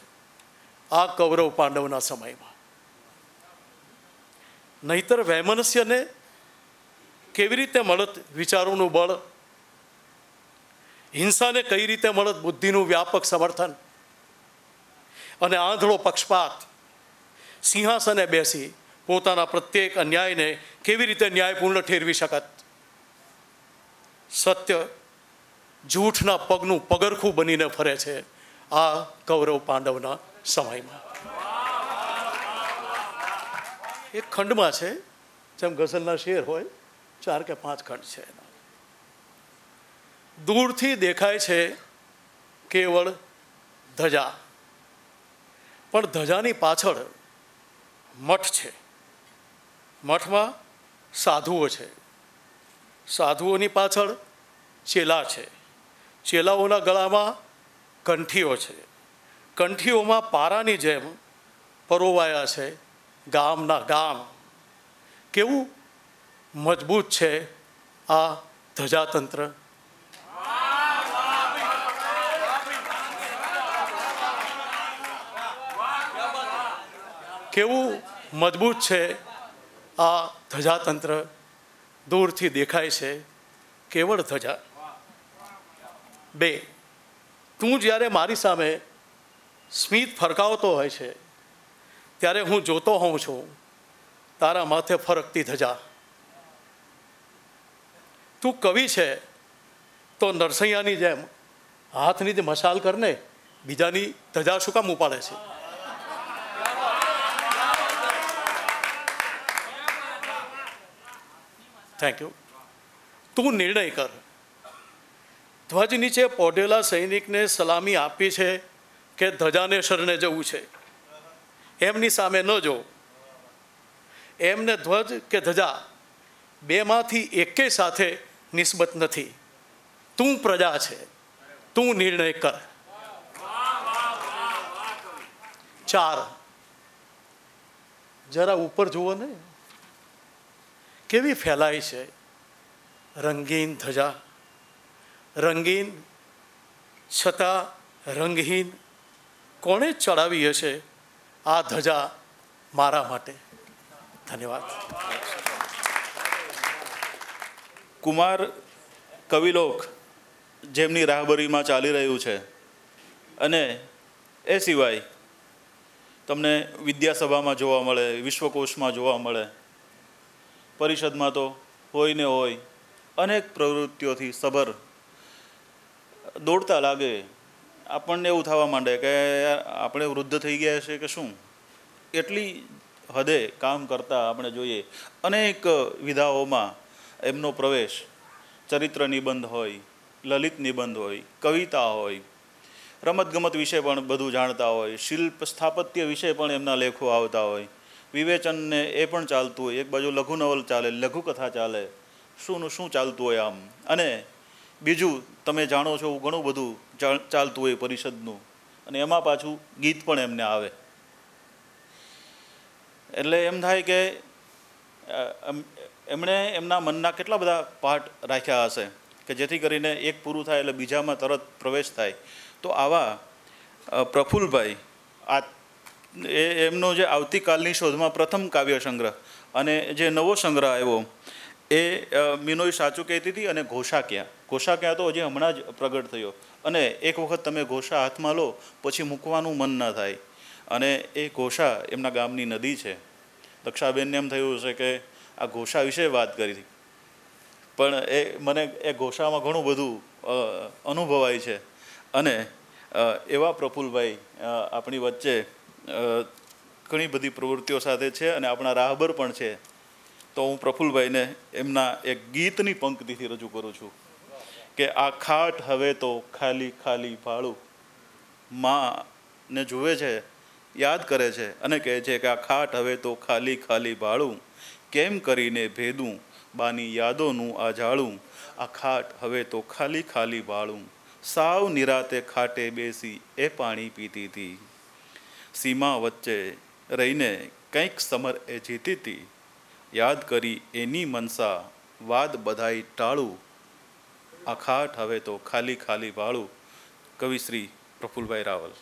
આ કૌરવ પાંડવના સમયમાં. નહીતર વૈમનસ્યને કેવી રીતે મળત વિચારોનું બળ? હિંસાને કઈ રીતે મળત બુદ્ધિનું વ્યાપક સમર્થન? અને આંધળો પક્ષપાત, સિંહાસને બેસી પોતાના પ્રત્યેક અન્યાયને કેવી રીતે ન્યાયપૂર્ણ ઠેરવી શકત? સત્ય જૂઠના પગનું પગરખું બનીને ફરે છે આ કૌરવ પાંડવના સમયમાં. એક ખંડમાં છે, જેમ ગઝલના શેર હોય, ચાર કે પાંચ ખંડ છે એના. દૂરથી દેખાય છે કેવળ ધજા. પણ ધજાની પાછળ મઠ છે. મઠમાં સાધુઓ છે. સાધુઓની પાછળ ચેલા છે. ચેલાઓના ગળામાં કંઠીઓ છે. કંઠીઓમાં પારાની જેમ પરોવાયા છે ગામના ગામ. કેવું મજબૂત છે આ ધજાતંત્ર. કેવું મજબૂત છે આ ધજાતંત્ર દૂરથી દેખાય છે, કેવળ ધજા. બે, તું જ્યારે મારી સામે સ્મિત ફરકાવતો હોય છે, ત્યારે હું જોતો હોઉં છું, તારા માથે ફરકતી ધજા. તું કવિ છે, તો નરસૈયાની જેમ હાથની જે મશાલ કરને બીજાની ધજા શું કામ ઉપાડે છે? થેન્ક યુ તું નિર્ણય કર. ધ્વજ નીચે પોઢેલા સૈનિકને સલામી આપી છે કે ધજાને શરણે જવું છે. એમની સામે ન જો. એમને ધ્વજ કે ધજા બેમાંથી એકે સાથે નિસ્બત નથી. તું પ્રજા છે. તું નિર્ણય કર. ચાર. જરા ઉપર જુઓ ને. કેવી ફેલાય છે? રંગીન ધજા, રંગીન છતાં રંગહીન કોણે ચડાવી હશે આ ધજા મારા માટે? ધન્યવાદ. કુમાર કવિલોક જેમની રાહબરીમાં ચાલી રહ્યું છે અને એ સિવાય તમને વિદ્યાસભામાં જોવા મળે, વિશ્વકોશમાં જોવા મળે પરિષદમાં તો હોય ને હોય અનેક પ્રવૃત્તિઓથી સભર દોડતા લાગે. આપણને એવું થવા માંડે કે આપણે વૃદ્ધ થઈ ગયા છે કે શું? એટલી હદે કામ કરતા આપણે જોઈએ. અનેક વિધાઓમાં એમનો પ્રવેશ ચરિત્ર નિબંધ હોય, લલિત નિબંધ હોય, કવિતા હોય, રમતગમત વિશે પણ બધું જાણતા હોય, શિલ્પ સ્થાપત્ય વિશે પણ એમના લેખો આવતા હોય. વિવેચનને એ પણ ચાલતું હોય. એક બાજુ લઘુ નવલ ચાલે લઘુકથા ચાલે. શું શું ચાલતું હોય આમ? અને બીજું, તમે જાણો છો એવું ઘણું બધું ચાલ- ચાલતું હોય પરિષદનું. અને એમાં પાછું ગીત પણ એમને આવે. એટલે એમ થાય કે એમણે એમના મનના કેટલા બધા પાઠ રાખ્યા હશે કે જેથી કરીને એક પૂરું થાય એટલે બીજામાં તરત પ્રવેશ થાય. તો આવા પ્રફુલ્લભાઈ આ એ એમનો જે આવતીકાલની શોધમાં પ્રથમ કાવ્ય સંગ્રહ અને જે નવો સંગ્રહ આવ્યો, એ મીનોઈ સાચું કહેતી હતી અને ઘોષા ક્યાં? ઘોષા ક્યાં તો હજી હમણાં જ પ્રગટ થયો. અને એક વખત તમે ઘોષા હાથમાં લો, પછી મૂકવાનું મન ન થાય. અને એ ઘોષા એમના ગામની નદી છે. દક્ષાબેનને એમ થયું છે કે આ ઘોષા વિશે વાત કરી હતી. પણ એ, મને એ ઘોષામાં ઘણું બધું અનુભવાય છે. અને એવા પ્રફુલભાઈ આપણી વચ્ચે ઘણી બધી પ્રવૃત્તિઓ સાથે છે અને આપણા રાહબર પણ છે. તો હું પ્રફુલભાઈને એમના એક ગીતની પંક્તિથી રજૂ કરું છું કે આ ખાટ હવે તો ખાલી ખાલી ભાળું માં ને જુએ છે, યાદ કરે છે અને કહે છે કે આ ખાટ હવે તો ખાલી ખાલી ભાળું કેમ કરીને ભેદું બાની યાદોનું આ જાળું આ ખાટ હવે તો ખાલી ખાલી ભાળું સાવ નિરાતે ખાટે બેસી એ પાણી પીતી હતી સીમા વચ્ચે રહીને કંઈક સમર એ જીતી હતી યાદ કરી એની મનસા વાદ બધાઈ ટાળું. અખાટ હવે તો ખાલી ખાલી વાળું. કવિશ્રી પ્રફુલભાઈ રાવલ.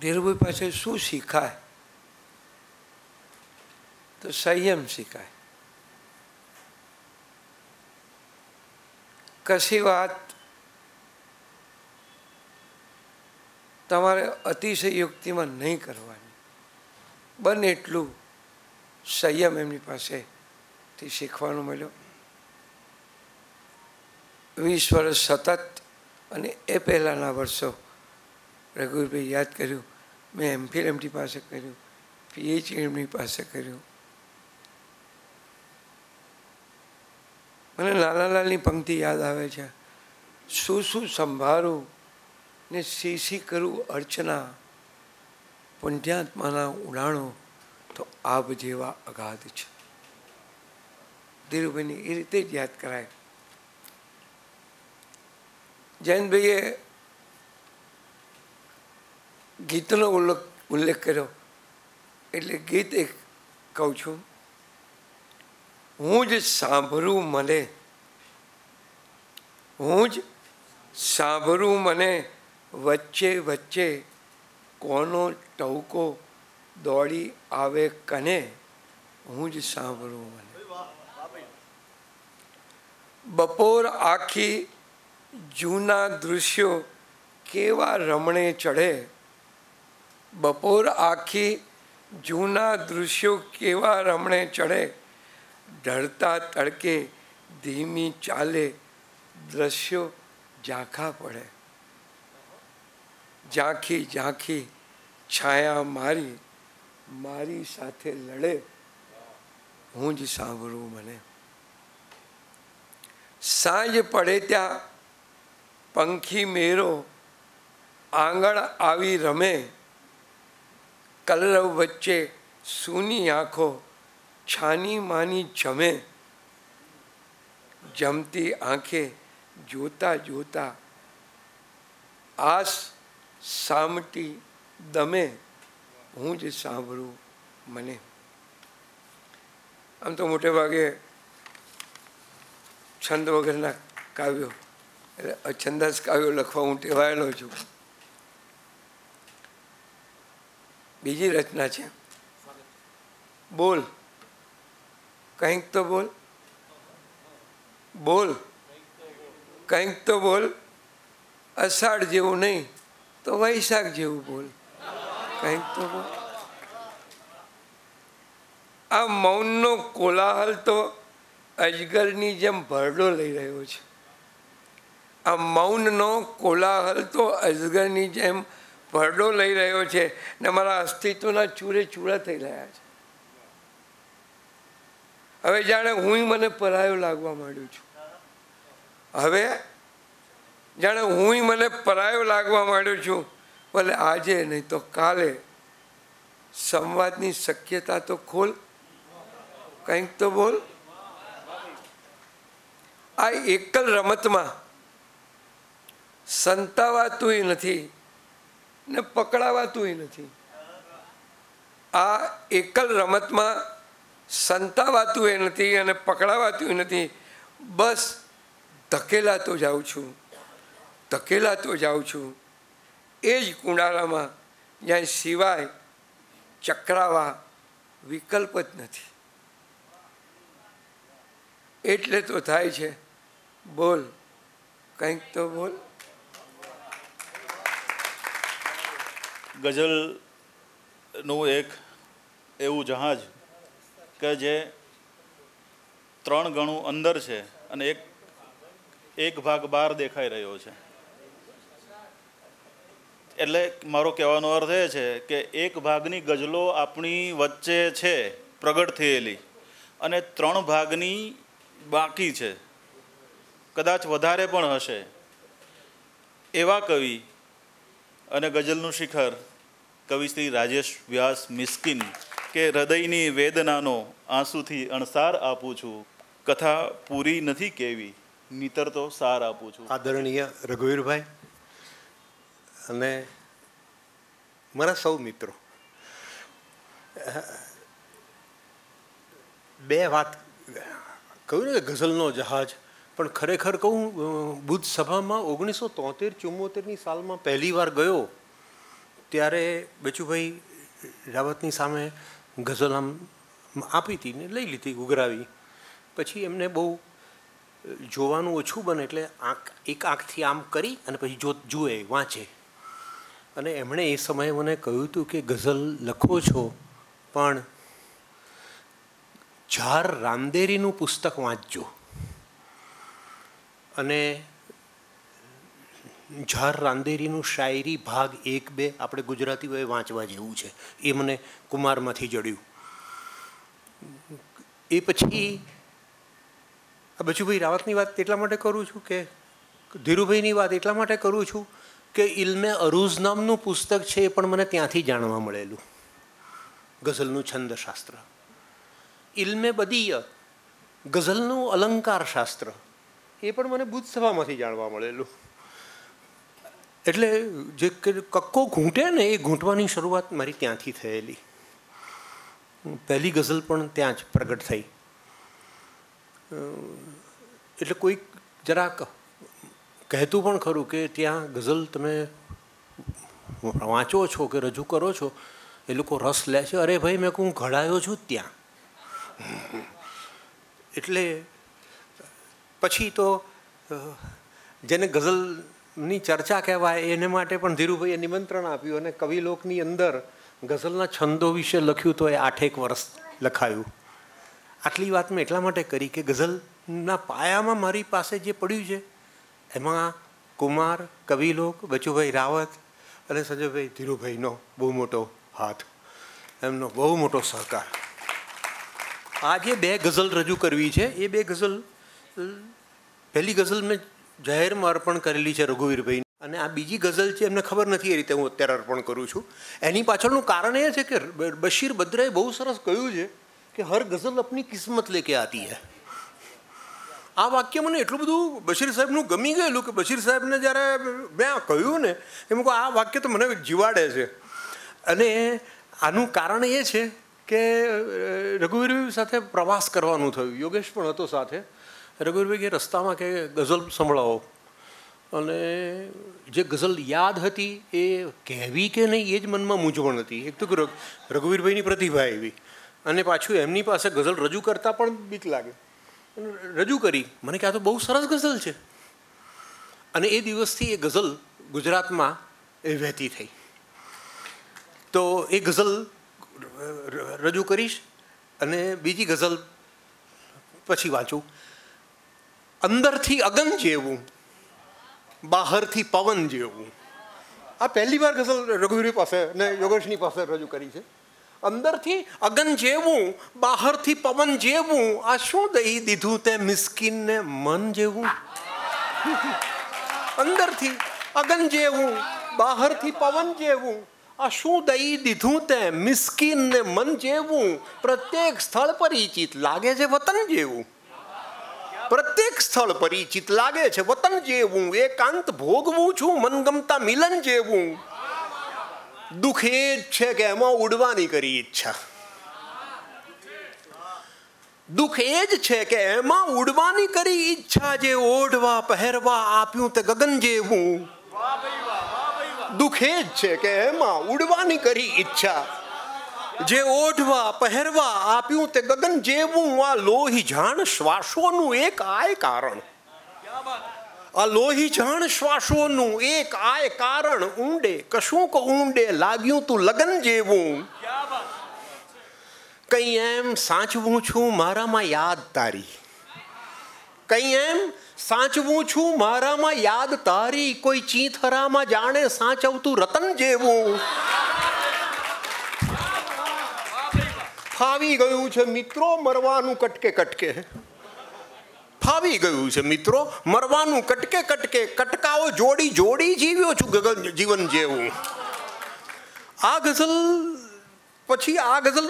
ધીરુભાઈ પાસે શું શીખાય? તો સંયમ શીખાય. કશી વાત તમારે અતિશયોક્તિમાં નહીં કરવાની. બને એટલું સંયમ એમની પાસેથી શીખવાનું મળ્યો. વીસ વર્ષ સતત અને એ પહેલાંના વર્ષો રઘુભાઈ યાદ કર્યું, મેં એમફિલ એમની પાસે કર્યું, પીએચડી એમની પાસે કર્યું. મને લાલાલાલની પંક્તિ યાદ આવે છે. શું શું સંભાળું? ને શીશી કરું અર્ચના, પુણ્યાત્માના ઉડાણો તો આબ જેવા અગાધ છે. ધીરુભાઈને એ રીતે જ યાદ કરાય. જયંતભાઈએ ગીતનો ઉલ્લેખ ઉલ્લેખ કર્યો. એટલે ગીત એક કહું છું. હું જ સાંભળું મને, હું જ સાંભળું મને વચ્ચે વચ્ચે કોનો ટવકો દોડી આવે કને, હું જ સાંભળું મને. બપોર આખી જૂના દૃશ્યો કેવા રમણે ચઢે, બપોર આખી જૂના દૃશ્યો કેવા રમણે ચઢે, ઢળતા તડકે ધીમી ચાલે દ્રશ્યો ઝાંખા પડે. ઝાંખી ઝાંખી છાયા મારી મારી સાથે લડે હું જ સાંભળું મને સાંજ પડે ત્યાં પંખી મેરો આંગણ આવી રમે કલરવ વચ્ચે સૂની આંખો છાની માની જમે જમતી આંખે જોતા જોતા આસ સામટી દમે, હું જ સાંભળું મને. આમ તો મોટે ભાગે છંદ વગરના કાવ્યો, એટલે અછંદાસ કાવ્યો લખવા હું ટેવાયેલો છું. બીજી રચના છે. બોલ. કંઈક તો બોલ. બોલ. કંઈક તો બોલ. અષાઢ જેવું નહીં. તો વૈશાખ જેવું બોલ. કંઈક તો બોલ. આ મૌનનો કોલાહલ તો અજગરની જેમ ભરડો લઈ રહ્યો છે. આ મૌનનો કોલાહલ તો અજગરની જેમ ભરડો લઈ રહ્યો છે ને મારા અસ્તિત્વના ચૂરે ચૂરા થઈ રહ્યા છે. હવે જાણે હું મને પરાયો લાગવા માંડ્યું છું. હવે જાણે હું મને પરાયો લાગવા માંડ્યો છું. ભલે આજે નહીં તો કાલે. સંવાદની શક્યતા તો ખોલ. કંઈક તો બોલ. આ એકલ રમતમાં સંતાવાતુંય નથી ને પકડાવાતુંય નથી. આ એકલ રમતમાં સંતાવાતું એ નથી અને પકડાવાતું નથી. બસ ધકેલાતો જાઉં છું. ધકેલાતો જાઉં છું. એ જ કુંડાળામાં જ્યાં સિવાય ચક્રાવા વિકલ્પ જ નથી. એટલે તો થાય છે, બોલ, કંઈક તો બોલ. ગઝલનું એક એવું જહાજ કે જે ત્રણ ગણું અંદર છે અને એક એક ભાગ બહાર દેખાઈ રહ્યો છે. એટલે મારો કહેવાનો અર્થ એ છે કે એક ભાગની ગઝલો આપણી વચ્ચે છે, પ્રગટ થયેલી. અને ત્રણ ભાગની બાકી છે. કદાચ વધારે પણ હશે. એવા કવિ અને ગઝલનું શિખર, કવિ શ્રી રાજેશ વ્યાસ મિસ્કિન, કે હૃદયની વેદનાનો આંસુથી અણસાર આપું છું. કથા પૂરી નથી કેવી, નીતર તો સાર આપું છું. આદરણીય રઘુવીરભાઈ. અને મારા સૌ મિત્રો, બે વાત કહ્યું ને કે ગઝલનો જહાજ, પણ ખરેખર કહું, બુદ્ધ સભામાં ઓગણીસો તોતેર ચુમ્મોતેરની સાલમાં પહેલી વાર ગયો, ત્યારે બચુભાઈ રાવતની સામે ગઝલ આમ આપી હતી ને લઈ લીધી, ઉઘરાવી. પછી એમને બહુ જોવાનું ઓછું બને એટલે આંખ, એક આંખથી આમ કરી અને પછી જો જુએ, વાંચે. અને એમણે એ સમયે મને કહ્યું હતું કે, ગઝલ લખો છો, પણ ઝાર રામદેરીનું પુસ્તક વાંચજો. અને ઝાર રાંદેરીનું શાયરી ભાગ એક બે આપણે ગુજરાતીઓએ વાંચવા જેવું છે. એ મને કુમારમાંથી જડ્યું. એ પછી આ બચુભાઈ રાવતની વાત એટલા માટે કરું છું કે, ધીરુભાઈની વાત એટલા માટે કરું છું કે ઇલ્મે અરૂઝ નામનું પુસ્તક છે એ પણ મને ત્યાંથી જાણવા મળેલું. ગઝલનું છંદશાસ્ત્ર. ઇલ્મે બદીય ગઝલનું અલંકાર શાસ્ત્ર એ પણ મને બુદ્ધ સભામાંથી જાણવા મળેલું. એટલે જે કક્કો ઘૂંટે ને એ ઘૂંટવાની શરૂઆત મારી ત્યાંથી થયેલી. પહેલી ગઝલ પણ ત્યાં જ પ્રગટ થઈ. એટલે કોઈક જરાક કહેતું પણ ખરું કે ત્યાં ગઝલ તમે વાંચો છો કે રજૂ કરો છો, એ લોકો રસ લે છે. અરે ભાઈ, મેં હું ઘડાયો છું ત્યાં. એટલે પછી તો જેને ગઝલની ચર્ચા કહેવાય, એને માટે પણ ધીરુભાઈએ નિમંત્રણ આપ્યું અને કવિલોકની અંદર ગઝલના છંદો વિશે લખ્યું તો એ આઠેક વર્ષ લખાયું. આટલી વાત મેં એટલા માટે કરી કે ગઝલના પાયામાં મારી પાસે જે પડ્યું છે એમાં કુમાર કવિલોક બચુભાઈ રાવત અને સંજયભાઈ ધીરુભાઈનો બહુ મોટો હાથ, એમનો બહુ મોટો સહકાર. આ જે બે ગઝલ રજૂ કરવી છે, એ બે ગઝલ પહેલી ગઝલ મેં જાહેરમાં અર્પણ કરેલી છે રઘુવીરભાઈ અને આ બીજી ગઝલ છે, એમને ખબર નથી એ રીતે હું અત્યારે અર્પણ કરું છું. એની પાછળનું કારણ એ છે કે બશીર બદ્રાએ બહુ સરસ કહ્યું છે કે હર ગઝલ આપની કિસ્મત લેકે આતી હૈ. આ વાક્ય મને એટલું બધું બશીર સાહેબનું ગમી ગયેલું કે બશીર સાહેબને જ્યારે મેં કહ્યું ને એમ કહું આ વાક્ય તો મને જીવાડે છે. અને આનું કારણ એ છે કે રઘુવીર સાથે પ્રવાસ કરવાનું થયું. યોગેશ પણ હતો સાથે. રઘુવીરભાઈ કે રસ્તામાં કે ગઝલ સંભળાવો. અને જે ગઝલ યાદ હતી એ કહેવી કે નહીં એ જ મનમાં મૂંઝવણ હતી. એક તો રઘુવીરભાઈની પ્રતિભા એવી. અને પાછું એમની પાસે ગઝલ રજૂ કરતાં પણ બીક લાગે. રજૂ કરી, મને કે આ તો બહુ સરસ ગઝલ છે. અને એ દિવસથી એ ગઝલ ગુજરાતમાં એ વહેતી થઈ. તો એ ગઝલ રજૂ કરીશ અને બીજી ગઝલ પછી વાંચું. અંદરથી અગન જેવું, બહારથી પવન જેવું. આ પહેલી વાર ગઝલ રઘુવીર પાસે ને યોગેશની પાસે રજૂ કરી છે. અંદરથી અગન જેવું, બહારથી પવન જેવું, આ શું દઈ દીધું તે મિસ્કીનને મન જેવું? અંદરથી અગન જેવું, બહારથી પવન જેવું, આ શું દઈ દીધું તે મિસ્કીનને મન જેવું? પ્રત્યેક સ્થળ પરિચિત લાગે છે વતન જેવું. પ્રત્યેક સ્થળ પરિચિત લાગે છે વતન જેવું. એકાંત ભોગવું છું, મનગમતા મિલન જેવું. દુઃખ એ જ છે કે એમાં ઉડવાની કરી ઈચ્છા. દુઃખ એ જ છે કે એમાં ઉડવાની કરી ઈચ્છા જે ઓઢવા, પહેરવા, આપ્યું તે ગગન જેવું. દુઃખ એ જ છે કે એમાં ઉડવાની કરી ઈચ્છા. જે ઓઢવા, પહેરવા, આપ્યું તે ગગન જેવું આ લોહી જાણ શ્વાસોનું એક આય કારણ. આ લોહી જણ શ્વાસોનું એક આય કારણ ઊંડે, કશુંક ઊંડે લાગ્યું તું લગન જેવું. કઈ એમ સાચવું છું મારામાં યાદ તારી. કઈ એમ સાચવું છું મારામાં યાદ તારી, કોઈ ચીથરામાં જાણે સાચવતું રતન જેવું. ફાવી ગયું છે મિત્રો, મરવાનું કટકે કટકે ફાવી ગયું છે મિત્રો. મરવાનું કટકે કટકે, કટકાઓ જોડી જોડી જીવ્યો છું ગગન જીવન જેવું. આ ગઝલ પછી આ ગઝલ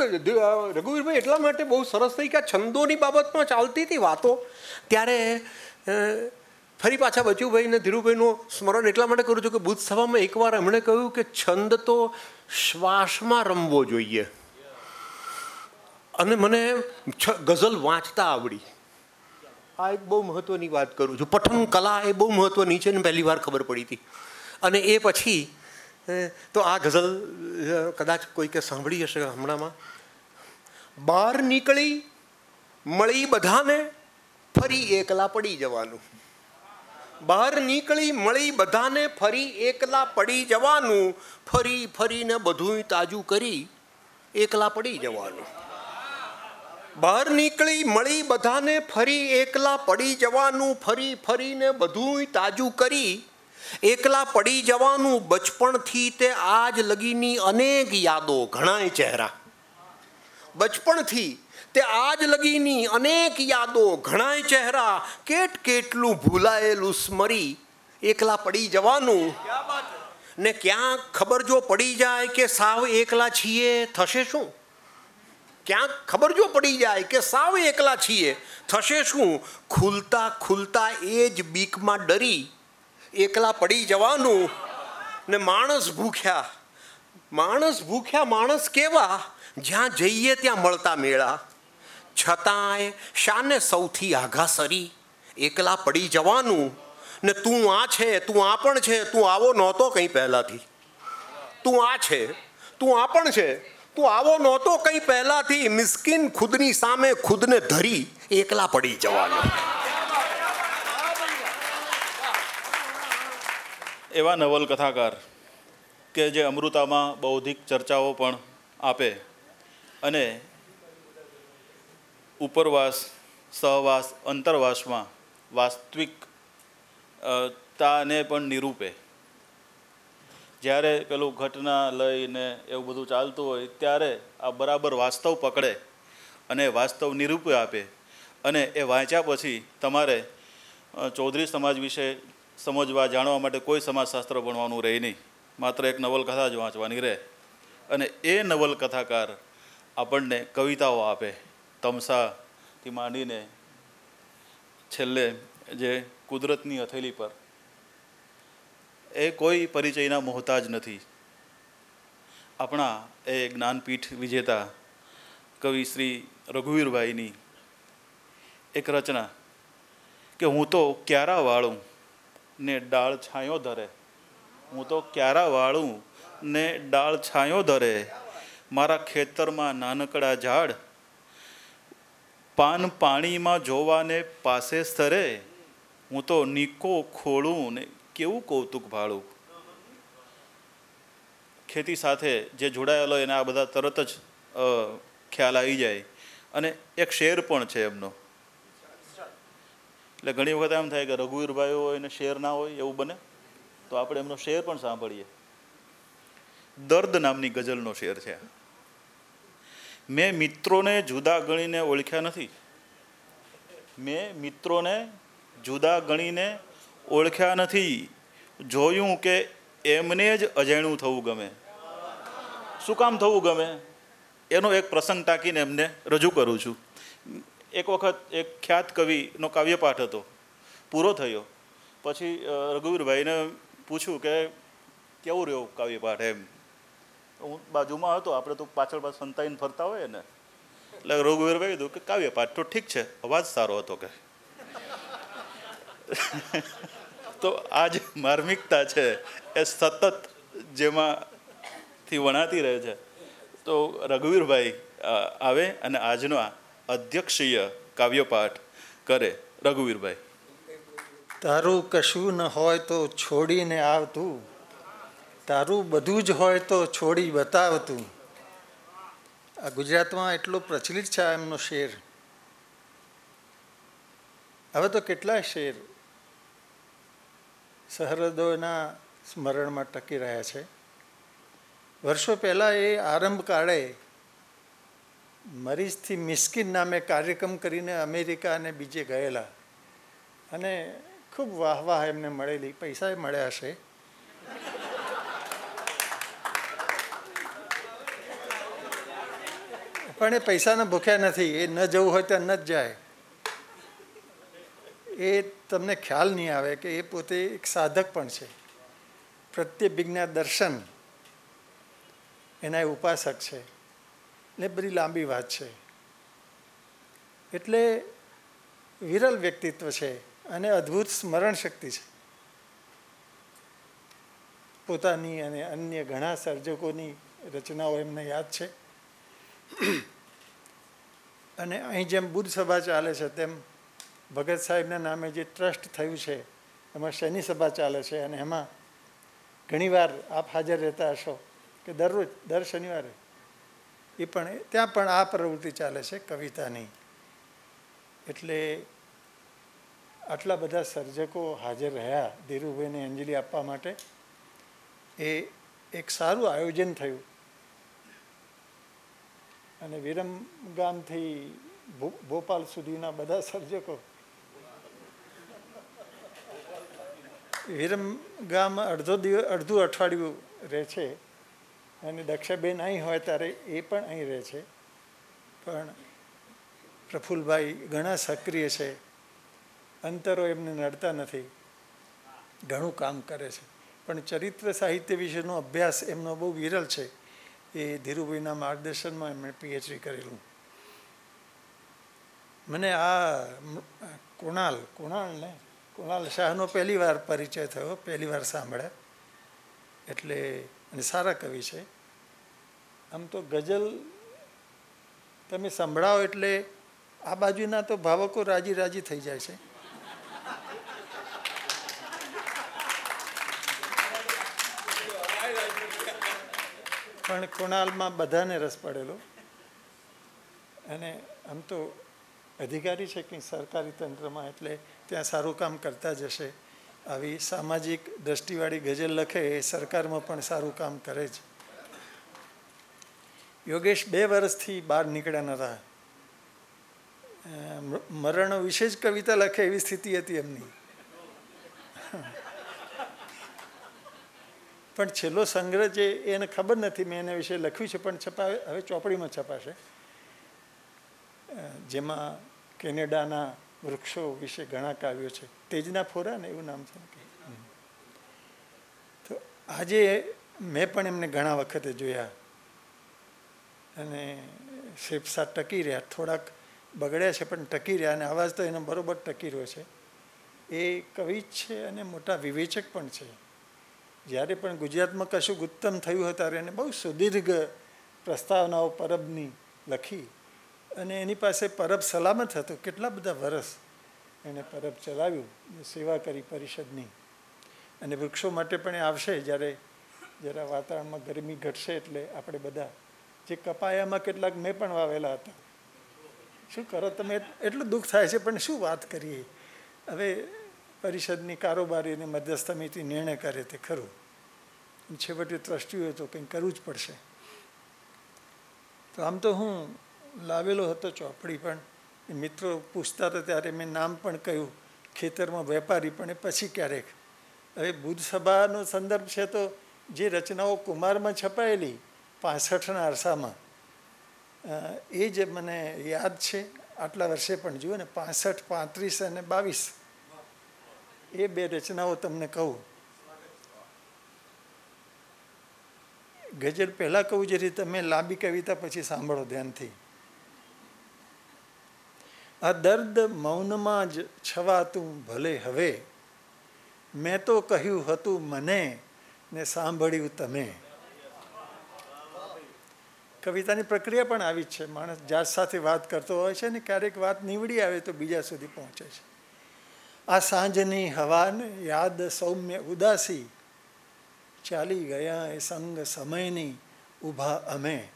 રઘુવીરભાઈ એટલા માટે બહુ સરસ થઈ કે આ છંદોની બાબતમાં ચાલતી હતી વાતો. ત્યારે ફરી પાછા બચુભાઈ ને ધીરુભાઈનું સ્મરણ એટલા માટે કરું છું કે બુદ્ધ સભામાં એકવાર એમણે કહ્યું કે છંદ તો શ્વાસમાં રમવો જોઈએ. અને મને ગઝલ વાંચતા આવડી. આ એક બહુ મહત્વની વાત કરું છું. પઠન કલા એ બહુ મહત્વની છે ને પહેલી વાર ખબર પડી હતી. અને એ પછી તો આ ગઝલ કદાચ કોઈકે સાંભળી હશે હમણાંમાં. બહાર નીકળી, મળી બધાને, ફરી એકલા પડી જવાનું. બહાર નીકળી, મળી બધાને, ફરી એકલા પડી જવાનું. ફરી ફરીને બધુંય તાજું કરી એકલા પડી જવાનું. બહાર નીકળી મળી બધાને ફરી એકલા પડી જવાનું, ફરી ફરીને બધુંય તાજું કરી, એકલા પડી જવાનું બચપણથી તે આજ લગીની અનેક યાદો ઘણાય ચહેરા. બચપણથી તે આજ લગીની અનેક યાદો ઘણાય ચહેરા, કેટ કેટલું ભૂલાયેલું સ્મરી, એકલા પડી જવાનું. ને ક્યાંક ખબર જો પડી જાય કે સાવ એકલા છીએ, થશે શું? ક્યાંક ખબર જો પડી જાય કે સાવ એકલા છીએ, થશે શું? ખુલતા ખુલતા એ જ બીકમાં ડરી, એકલા પડી જવાનું. ને માણસ ભૂખ્યા માણસ ભૂખ્યા માણસ કેવા? જ્યાં જઈએ ત્યાં મળતા મેળા. છતાંય શાને સૌથી આઘા સરી, એકલા પડી જવાનું. ને તું આ છે, તું આ પણ છે, તું આવો નહોતો કંઈ પહેલાંથી. તું આ છે, તું આ પણ છે તું આવો નહોતો કંઈ પહેલાંથી મિસ્કિન ખુદની સામે ખુદને ધરી, એકલા પડી જવાનું. એવા નવલકથાકાર કે જે અમૃતામાં બૌદ્ધિક ચર્ચાઓ પણ આપે અને ઉપરવાસ, સહવાસ, અંતરવાસમાં વાસ્તવિકતાને પણ નિરૂપે. જ્યારે પેલું ઘટના લઈને એવું બધું ચાલતું હોય, ત્યારે આ બરાબર વાસ્તવ પકડે અને વાસ્તવ નિરૂપે આપે. અને એ વાંચ્યા પછી તમારે ચૌધરી સમાજ વિશે સમજવા, જાણવા માટે કોઈ સમાજશાસ્ત્ર ભણવાનું રહે નહીં. માત્ર એક નવલકથા જ વાંચવાની રહે. અને એ નવલકથાકાર આપણને કવિતાઓ આપે. તમસાથી માંડીને છેલ્લે જે કુદરતની હથેલી પર એ કોઈ પરિચયના મોહતાજ નથી. આપણા એ જ્ઞાનપીઠ વિજેતા કવિ શ્રી રઘુવીરભાઈની એક રચના કે હું તો ક્યારા વાળું ને ડાળ છાંયો ધરે. હું તો ક્યારા વાળું ને ડાળ છાંયો ધરે. મારા ખેતરમાં નાનકડા ઝાડ પાન પાણીમાં જોવાને પાસે સ્તરે હું તો નીકો ખોળું ને કેવું કૌતુક ભાળું ખેતી સાથે જે જોડાયેલો એને આ બધા તરત જ ખ્યાલ આવી જાય. અને એક શેર પણ છે એમનો. એટલે ઘણી વખત એમ થાય કે રઘુવીરભાઈ હોય ને શેર ના હોય, એવું બને? તો આપણે એમનો શેર પણ સાંભળીએ. દર્દ નામની ગઝલનો શેર છે. મેં મિત્રોને જુદા ગણીને ઓળખ્યા નથી. મેં મિત્રોને જુદા ગણીને ઓળખ્યા નથી. જોયું કે એમને જ અજાણ્યું થવું ગમે. શું કામ થવું ગમે? એનો એક પ્રસંગ ટાંકીને એમને રજૂ કરું છું. એક વખત એક ખ્યાત કવિનો કાવ્યપાઠ હતો. પૂરો થયો. પછી રઘુવીરભાઈને પૂછ્યું કે કેવું રહ્યો કાવ્યપાઠ એમ? હું બાજુમાં હતો. આપણે તો પાછળ પાછળ સંતાઈને ફરતા હોય ને. એટલે રઘુવીરભાઈ કીધું કે કાવ્યપાઠ તો ઠીક છે. અવાજ સારો હતો કે. તો આ જે માર્મિકતા છે, એ સતત જેમાંથી વણાતી રહે છે. તો રઘુવીરભાઈ આવે અને આજનો આ અધ્યક્ષીય કાવ્યપાઠ કરે. રઘુવીરભાઈ. તારું કશું ન હોય તો છોડીને આવતું. તારું બધું જ હોય તો છોડી બતાવતું. આ ગુજરાતમાં એટલો પ્રચલિત છે એમનો શેર. હવે તો કેટલાય શેર સરહદોના સ્મરણમાં ટકી રહ્યા છે. વર્ષો પહેલાં એ આરંભ કાળે મરીઝથી મિસ્કિન નામે કાર્યક્રમ કરીને અમેરિકા અને બીજે ગયેલા અને ખૂબ વાહ વાહ એમને મળેલી પૈસા મળ્યા હશે. પણ એ પૈસાના ભૂખ્યા નથી, એ ન જવું હોય ત્યાં ન જ જાય. એ તમને ખ્યાલ નહીં આવે કે એ પોતે એક સાધક પણ છે. પ્રત્યભિજ્ઞા દર્શન એના ઉપાસક છે. ને બધી લાંબી વાત છે. એટલે વિરલ વ્યક્તિત્વ છે અને અદ્ભુત સ્મરણ શક્તિ છે. પોતાની અને અન્ય ઘણા સર્જકોની રચનાઓ એમને યાદ છે. અને અહીં જેમ બુદ્ધ સભા ચાલે છે, તેમ ભગત સાહેબના નામે જે ટ્રસ્ટ થયું છે, એમાં શનિ સભા ચાલે છે અને એમાં ઘણીવાર આપ હાજર રહેતા હશો કે દરરોજ, દર શનિવારે. એ પણ, ત્યાં પણ આ પ્રવૃત્તિ ચાલે છે કવિતાની. એટલે આટલા બધા સર્જકો હાજર રહ્યા ધીરુભાઈને અંજલિ આપવા માટે. એ એક સારું આયોજન થયું. અને વિરમગામથી ભોપાલ સુધીના બધા સર્જકો વિરમ ગામ અડધો દિવસ, અડધું અઠવાડિયું રહે છે અને દક્ષાબેન અહીં હોય ત્યારે એ પણ અહીં રહે છે. પણ પ્રફુલભાઈ ઘણા સક્રિય છે. અંતરો એમને નડતા નથી. ઘણું કામ કરે છે. પણ ચરિત્ર સાહિત્ય વિશેનો અભ્યાસ એમનો બહુ વિરલ છે. એ ધીરુભાઈના માર્ગદર્શનમાં એમણે પીએચડી કરેલું. મને આ કુણાલ કુણાલ ને કુણાલ શાહનો પહેલી વાર પરિચય થયો, પહેલી વાર સાંભળ્યા એટલે અને સારા કવિ છે. આમ તો ગઝલ તમે સંભળાવો એટલે આ બાજુના તો ભાવકો રાજી રાજી થઈ જાય છે. પણ કુણાલમાં બધાને રસ પડેલો. અને આમ તો અધિકારી છે કે સરકારી તંત્રમાં, એટલે ત્યાં સારું કામ કરતા જશે. આવી સામાજિક દ્રષ્ટિવાળી ગઝલ લખે એ સરકારમાં પણ સારું કામ કરે છે યોગેશ બે વર્ષથી બહાર નીકળ્યા નતા. મરણ વિશે જ કવિતા લખે એવી સ્થિતિ હતી એમની. પણ છેલ્લો સંગ્રહ જે એને ખબર નથી, મેં એના વિશે લખ્યું છે, પણ છપાવે, હવે ચોપડીમાં છપાશે. જેમાં કેનેડાના વૃક્ષો વિશે ઘણા કાવ્યો છે. તેજના ફોરા ને એવું નામ છે. તો આજે મેં પણ એમને ઘણા વખતે જોયા. અને શેફસા ટકી રહ્યા. થોડાક બગડ્યા છે પણ ટકી રહ્યા અને અવાજ તો એનો બરોબર ટકી રહ્યો છે. એ કવિ છે અને મોટા વિવેચક પણ છે. જ્યારે પણ ગુજરાતમાં કશું ઉત્તમ થયું હતું ત્યારે એને બહુ સુદીર્ઘ પ્રસ્તાવનાઓ પરબની લખી અને એની પાસે પરબ સલામત હતો. કેટલા બધા વરસ એણે પરબ ચલાવ્યું. સેવા કરી પરિષદની. અને વૃક્ષો માટે પણ એ આવશે જ્યારે જરા વાતાવરણમાં ગરમી ઘટશે એટલે આપણે બધા, જે કપાયામાં કેટલાક મેં પણ વાવેલા હતા. શું કરો તમે? એટલું દુઃખ થાય છે, પણ શું વાત કરીએ? હવે પરિષદની કારોબારી અને સમિતિ નિર્ણય કરે તે ખરું. છેવટે ટ્રસ્ટીઓએ તો કંઈ કરવું જ પડશે. તો આમ તો હું લાવેલો હતો ચોપડી પણ. મિત્રો પૂછતા હતા ત્યારે મેં નામ પણ કહ્યું. ખેતરમાં વેપારી પણ એ પછી ક્યારેક. હવે બુદ્ધ સભાનો સંદર્ભ છે તો જે રચનાઓ કુમારમાં છપાયેલી પાસઠના અરસામાં એ જ મને યાદ છે. આટલા વર્ષે પણ જુઓ ને, પાસઠ, પાંત્રીસ અને બાવીસ. એ બે રચનાઓ તમને કહું. ગઝલ પહેલાં કહું જે રીતે તમે લાંબી કવિતા પછી સાંભળો ધ્યાનથી. આ દર્દ મૌનમાં જ છવાતું ભલે હવે, મેં તો કહ્યું હતું મને ને સાંભળ્યું તમે. કવિતાની પ્રક્રિયા પણ આવી જ છે. માણસ જાત સાથે વાત કરતો હોય છે ને ક્યારેક વાત નીવડી આવે તો બીજા સુધી પહોંચે છે. આ સાંજની હવાને યાદ સૌમ્ય ઉદાસી, ચાલી ગયા એ સંગ સમયની ઊભા અમે.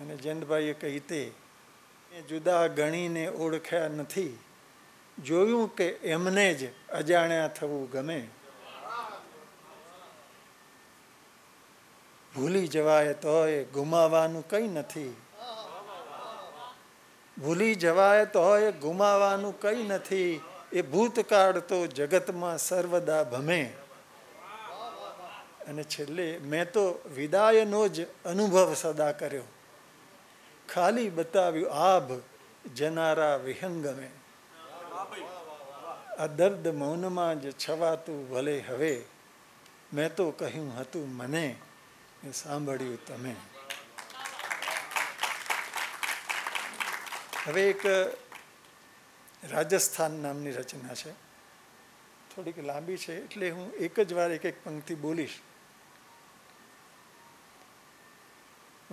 અને જયંતભાઈએ કહી તે એ જુદા ગણીને ઓળખ્યા નથી. જોયું કે એમને જ અજાણ્યા થવું ગમે. ભૂલી જવાય તોય ગુમાવાનું કંઈ નથી. ભૂલી જવાય તોય ગુમાવાનું કંઈ નથી. એ ભૂતકાળ તો જગતમાં સર્વદા ભમે. અને છેલ્લે મેં તો વિદાયનો જ અનુભવ સદા કર્યો. ખાલી બતાવ્યું, આભ, જનારા વિહંગમે. આ દર્દ મૌનમાં જ છવાતું, ભલે હવે. મેં તો કહ્યું હતું, મને. સાંભળ્યું તમે. હવે એક રાજસ્થાન નામની રચના છે. થોડીક લાંબી છે, એટલે હું એક જ વાર એક એક પંક્તિ બોલીશ.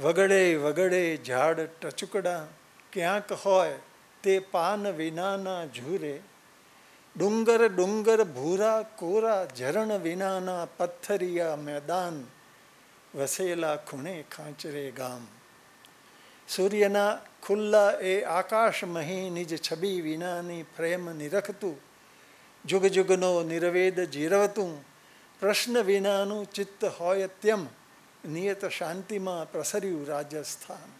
વગડે વગડે ઝાડ ટચુકડા ક્યાંક હોય તે પાન વિનાના ઝૂરે. ડુંગર ડુંગર ભૂરા કોરા ઝરણ વિનાના પથ્થરિયા મેદાન, વસેલા ખૂણે ખાંચરે ગામ. સૂર્યના ખુલ્લા એ આકાશમહી નિજ છબી વિનાની પ્રેમ નિરખતું, જુગ જુગનો નિર્વેદ જીરવતું, પ્રશ્ન વિનાનું ચિત્ત હોય તેમ નિયત શાંતિમાં પ્રસર્યું રાજસ્થાન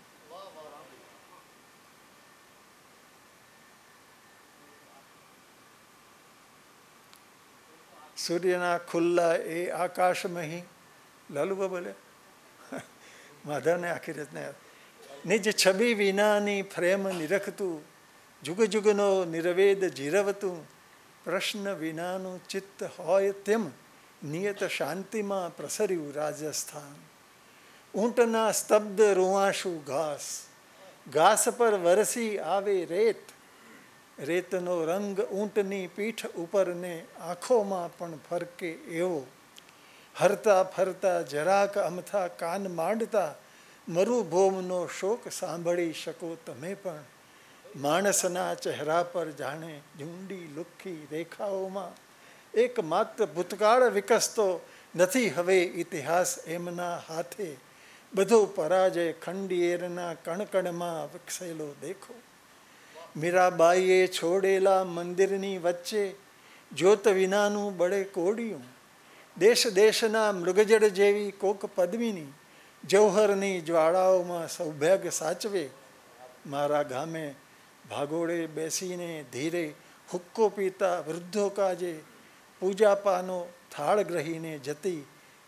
સૂર્યના ખુલ્લા એ આકાશમહી લાલુબા બોલે માધવને આખી રીતને. નિજ છબી વિનાની પ્રેમ નિરખતું જુગ જુગનો નિર્વેદ જીરવતું પ્રશ્ન વિનાનું ચિત્ત હોય તેમ નિયત શાંતિમાં પ્રસર્યું રાજસ્થાન ઊંટના સ્તબ્ધ રૂવાશું ઘાસ. ઘાસ પર વરસી આવે રેત. રેતનો રંગ ઊંટની પીઠ ઉપરને આંખોમાં પણ ફરકે એવો. હરતા ફરતા જરાક અમથા કાન માંડતા મરુભોમનો શોક સાંભળી શકો તમે પણ. માણસના ચહેરા પર જાણે ઝુંડી લુખ્ખી રેખાઓમાં એકમાત્ર ભૂતકાળ વિકસતો નથી હવે ઇતિહાસ એમના હાથે. બધો પરાજય ખંડિયેરના કણકણમાં વિકસેલો દેખો. મીરાબાઈએ છોડેલા મંદિરની વચ્ચે જ્યોત વિનાનું બળે કોડિયું. દેશ દેશના મૃગજળ જેવી કોક પદવીની જૌહરની જ્વાળાઓમાં સૌભાગ્ય સાચવે. મારા ગામે ભાગોળે બેસીને ધીરે હુક્કો પીતા વૃદ્ધો કાજે પૂજાપાનો થાળ ગ્રહીને જતી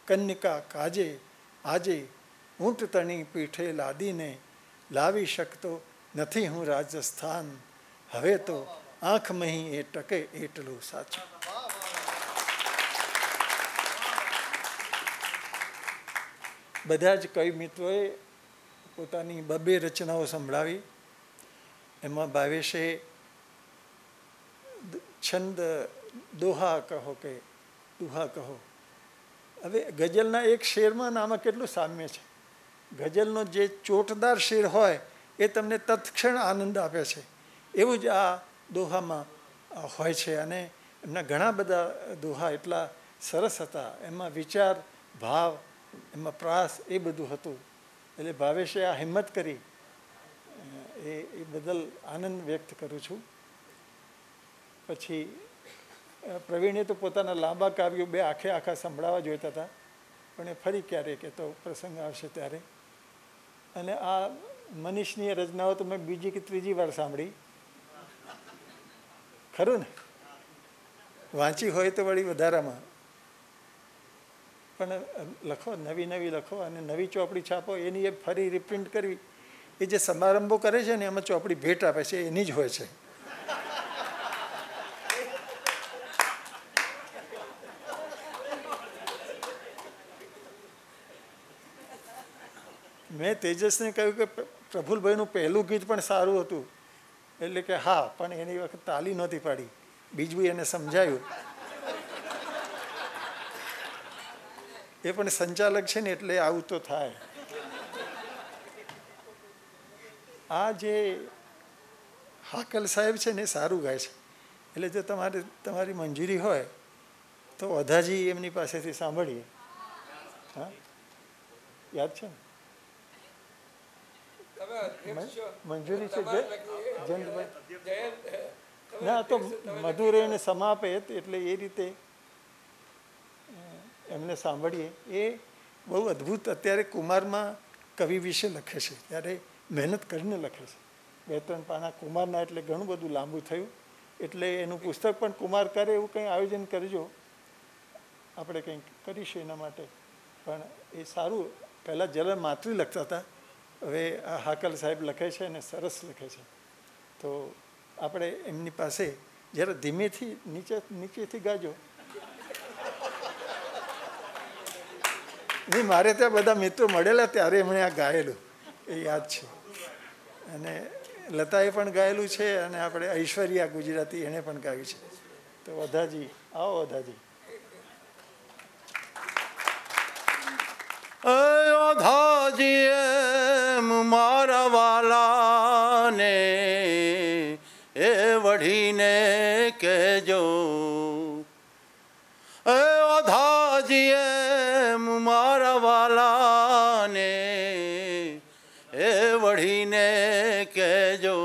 કન્યકા કાજે આજે ઊંટ તણી પીઠે લાદીને લાવી શકતો નથી હું રાજસ્થાન. હવે તો આંખ મહી એ ટકે એટલું સાચું. બધા જ કઈ મિત્રોએ પોતાની બબે રચનાઓ સંભળાવી. એમાં ભાવેશે છંદ, દોહા કહો કે દુહા કહો. હવે ગઝલના એક શેરમાં આમાં કેટલું સામ્ય છે? ગઝલનો જે ચોટદાર શેર હોય એ તમને તત્ક્ષણ આનંદ આપે છે. એવું જ આ દોહામાં હોય છે અને એમના ઘણા બધા દોહા એટલા સરસ હતા. એમાં વિચાર, ભાવ, એમાં પ્રાસ એ બધું હતું. એટલે ભાવેશે આ હિંમત કરી એ એ બદલ આનંદ વ્યક્ત કરું છું. પછી પ્રવીણે તો પોતાના લાંબા કાવ્યો બે આખે આખા સંભળાવા જોઈતા હતા. પણ એ ફરી ક્યારેક, એ તો પ્રસંગ આવશે ત્યારે. અને આ મનીષની રચનાઓ તો મેં બીજી કે ત્રીજી વાર સાંભળી. ખરું ને? વાંચી હોય તો વળી વધારામાં. પણ લખો, નવી નવી લખો અને નવી ચોપડી છાપો, એની એ ફરી રિપ્રિન્ટ કરવી. એ જે સમારંભો કરે છે ને, એમાં ચોપડી ભેટ આપે છે, એની જ હોય છે. મેં તેજસને કહ્યું કે પ્રફુલભાઈનું પહેલું ગીત પણ સારું હતું. એટલે કે હા, પણ એની વખત તાલી નહોતી પાડી. બીજું એને સમજાયું. એ પણ સંચાલક છે ને એટલે આવું તો થાય. આ જે હાકલ સાહેબ છે ને સારું ગાય છે. એટલે જો તમારે, તમારી મંજૂરી હોય, તો અધાજી એમની પાસેથી સાંભળીએ. હા? યાદ છે ને? મંજૂરી છે જયંતભાઈ ના તો મધુરે એને સમાપેત એટલે એ રીતે એમને સાંભળીએ. એ બહુ અદ્ભુત અત્યારે કુમારમાં કવિ વિશે લખે છે. ત્યારે મહેનત કરીને લખે છે. બે ત્રણ પાના કુમારના એટલે ઘણું બધું લાંબુ થયું. એટલે એનું પુસ્તક પણ કુમાર કરે એવું કંઈ આયોજન કરજો. આપણે કંઈક કરીશું એના માટે. પણ એ સારું પહેલાં જરા માતૃ લખતા હતા. હવે આ હાકલ સાહેબ લખે છે અને સરસ લખે છે. તો આપણે એમની પાસે જ્યારે ધીમેથી નીચે, નીચેથી ગાજો. નહીં, મારે ત્યાં બધા મિત્રો મળેલા ત્યારે એમણે આ ગાયેલું. એ યાદ છે. અને લતાએ પણ ગાયેલું છે અને આપણે ઐશ્વર્યા ગુજરાતી એણે પણ ગાયું છે. તો વધાજી, આવો વધાજી. અયોધાજી એમ મારા એ વઢીને કહેજો. એ અધાજી એમ મારા એ વઢીને કહેજો.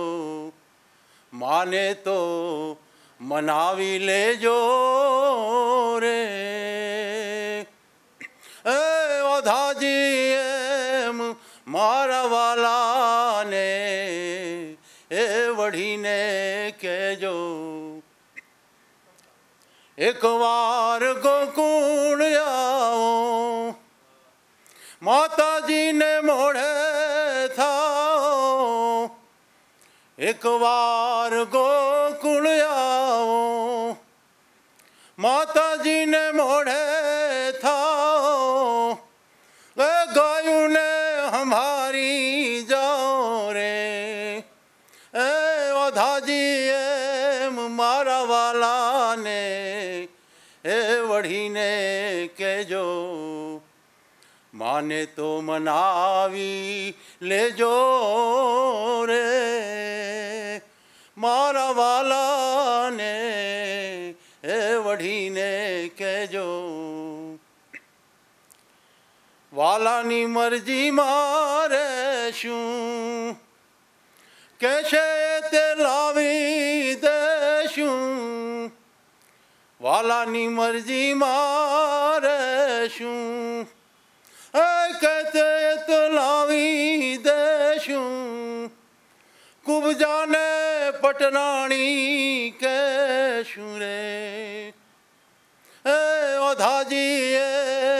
માને તો મનાવી લેજો રે. એકવાર ગોકુળ આવો. માતાજીને મોઢે થાઓ. એકવાર ગોકુળ આવો. માતાજીને મોઢે એ કેજો માને તો મનાવી લેજો રે. મારા વાલાને એ વઢીને કહેજો, વાલાની મરજી મારે શું? કેશે તે લાવી વાલાની મરજી મારે શું? એ તો લાવી દેશું. કુબજાને પટરાણી કહેશું રે. એ ઓધાજી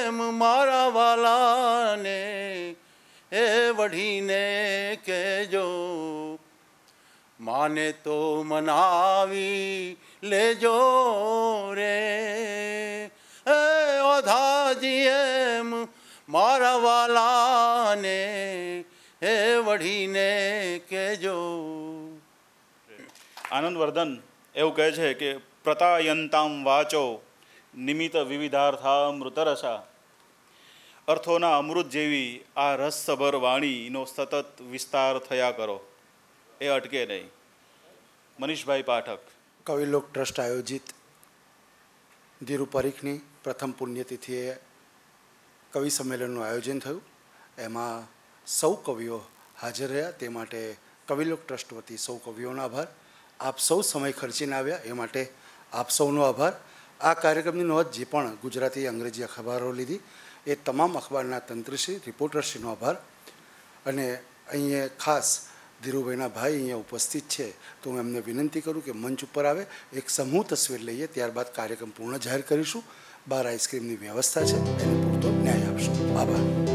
એમ મારા વાલાને, એ વઢીને કહેજો. માને તો મનાવી લેજો રે એ ઓધાજી એમ મારા વાલાને હે વઢીને કહેજો. આનંદવર્ધન એવું કહે છે કે, પ્રતાયંતામ વાચો નિમિત્ત વિવિધાર્થા મૃતરસા અર્થોના અમૃત જેવી આ રસસભર વાણીનો સતત વિસ્તાર થયા કરો. એ અટકે નહીં. મનીષભાઈ પાઠક કવિલોક ટ્રસ્ટ આયોજિત ધીરુ પરીખની પ્રથમ પુણ્યતિથિએ કવિ સંમેલનનું આયોજન થયું. એમાં સૌ કવિઓ હાજર રહ્યા. તે માટે કવિલોક ટ્રસ્ટ વતી સૌ કવિઓનો આભાર. આપ સૌ સમય ખર્ચીને આવ્યા. એ માટે આપ સૌનો આભાર. આ કાર્યક્રમની નોંધ જે પણ ગુજરાતી અંગ્રેજી અખબારો લીધી, એ તમામ અખબારના તંત્રશ્રી, રિપોર્ટરશ્રીનો આભાર. અને અહીંયા ખાસ ધીરુભાઈના ભાઈ અહીંયા ઉપસ્થિત છે, તો હું એમને વિનંતી કરું કે મંચ ઉપર આવે, એક સમૂહ તસવીર લઈએ, ત્યારબાદ કાર્યક્રમ પૂર્ણ જાહેર કરીશું. બહાર આઈસ્ક્રીમની વ્યવસ્થા છે, એને પૂરતો ન્યાય આપશું. આભાર.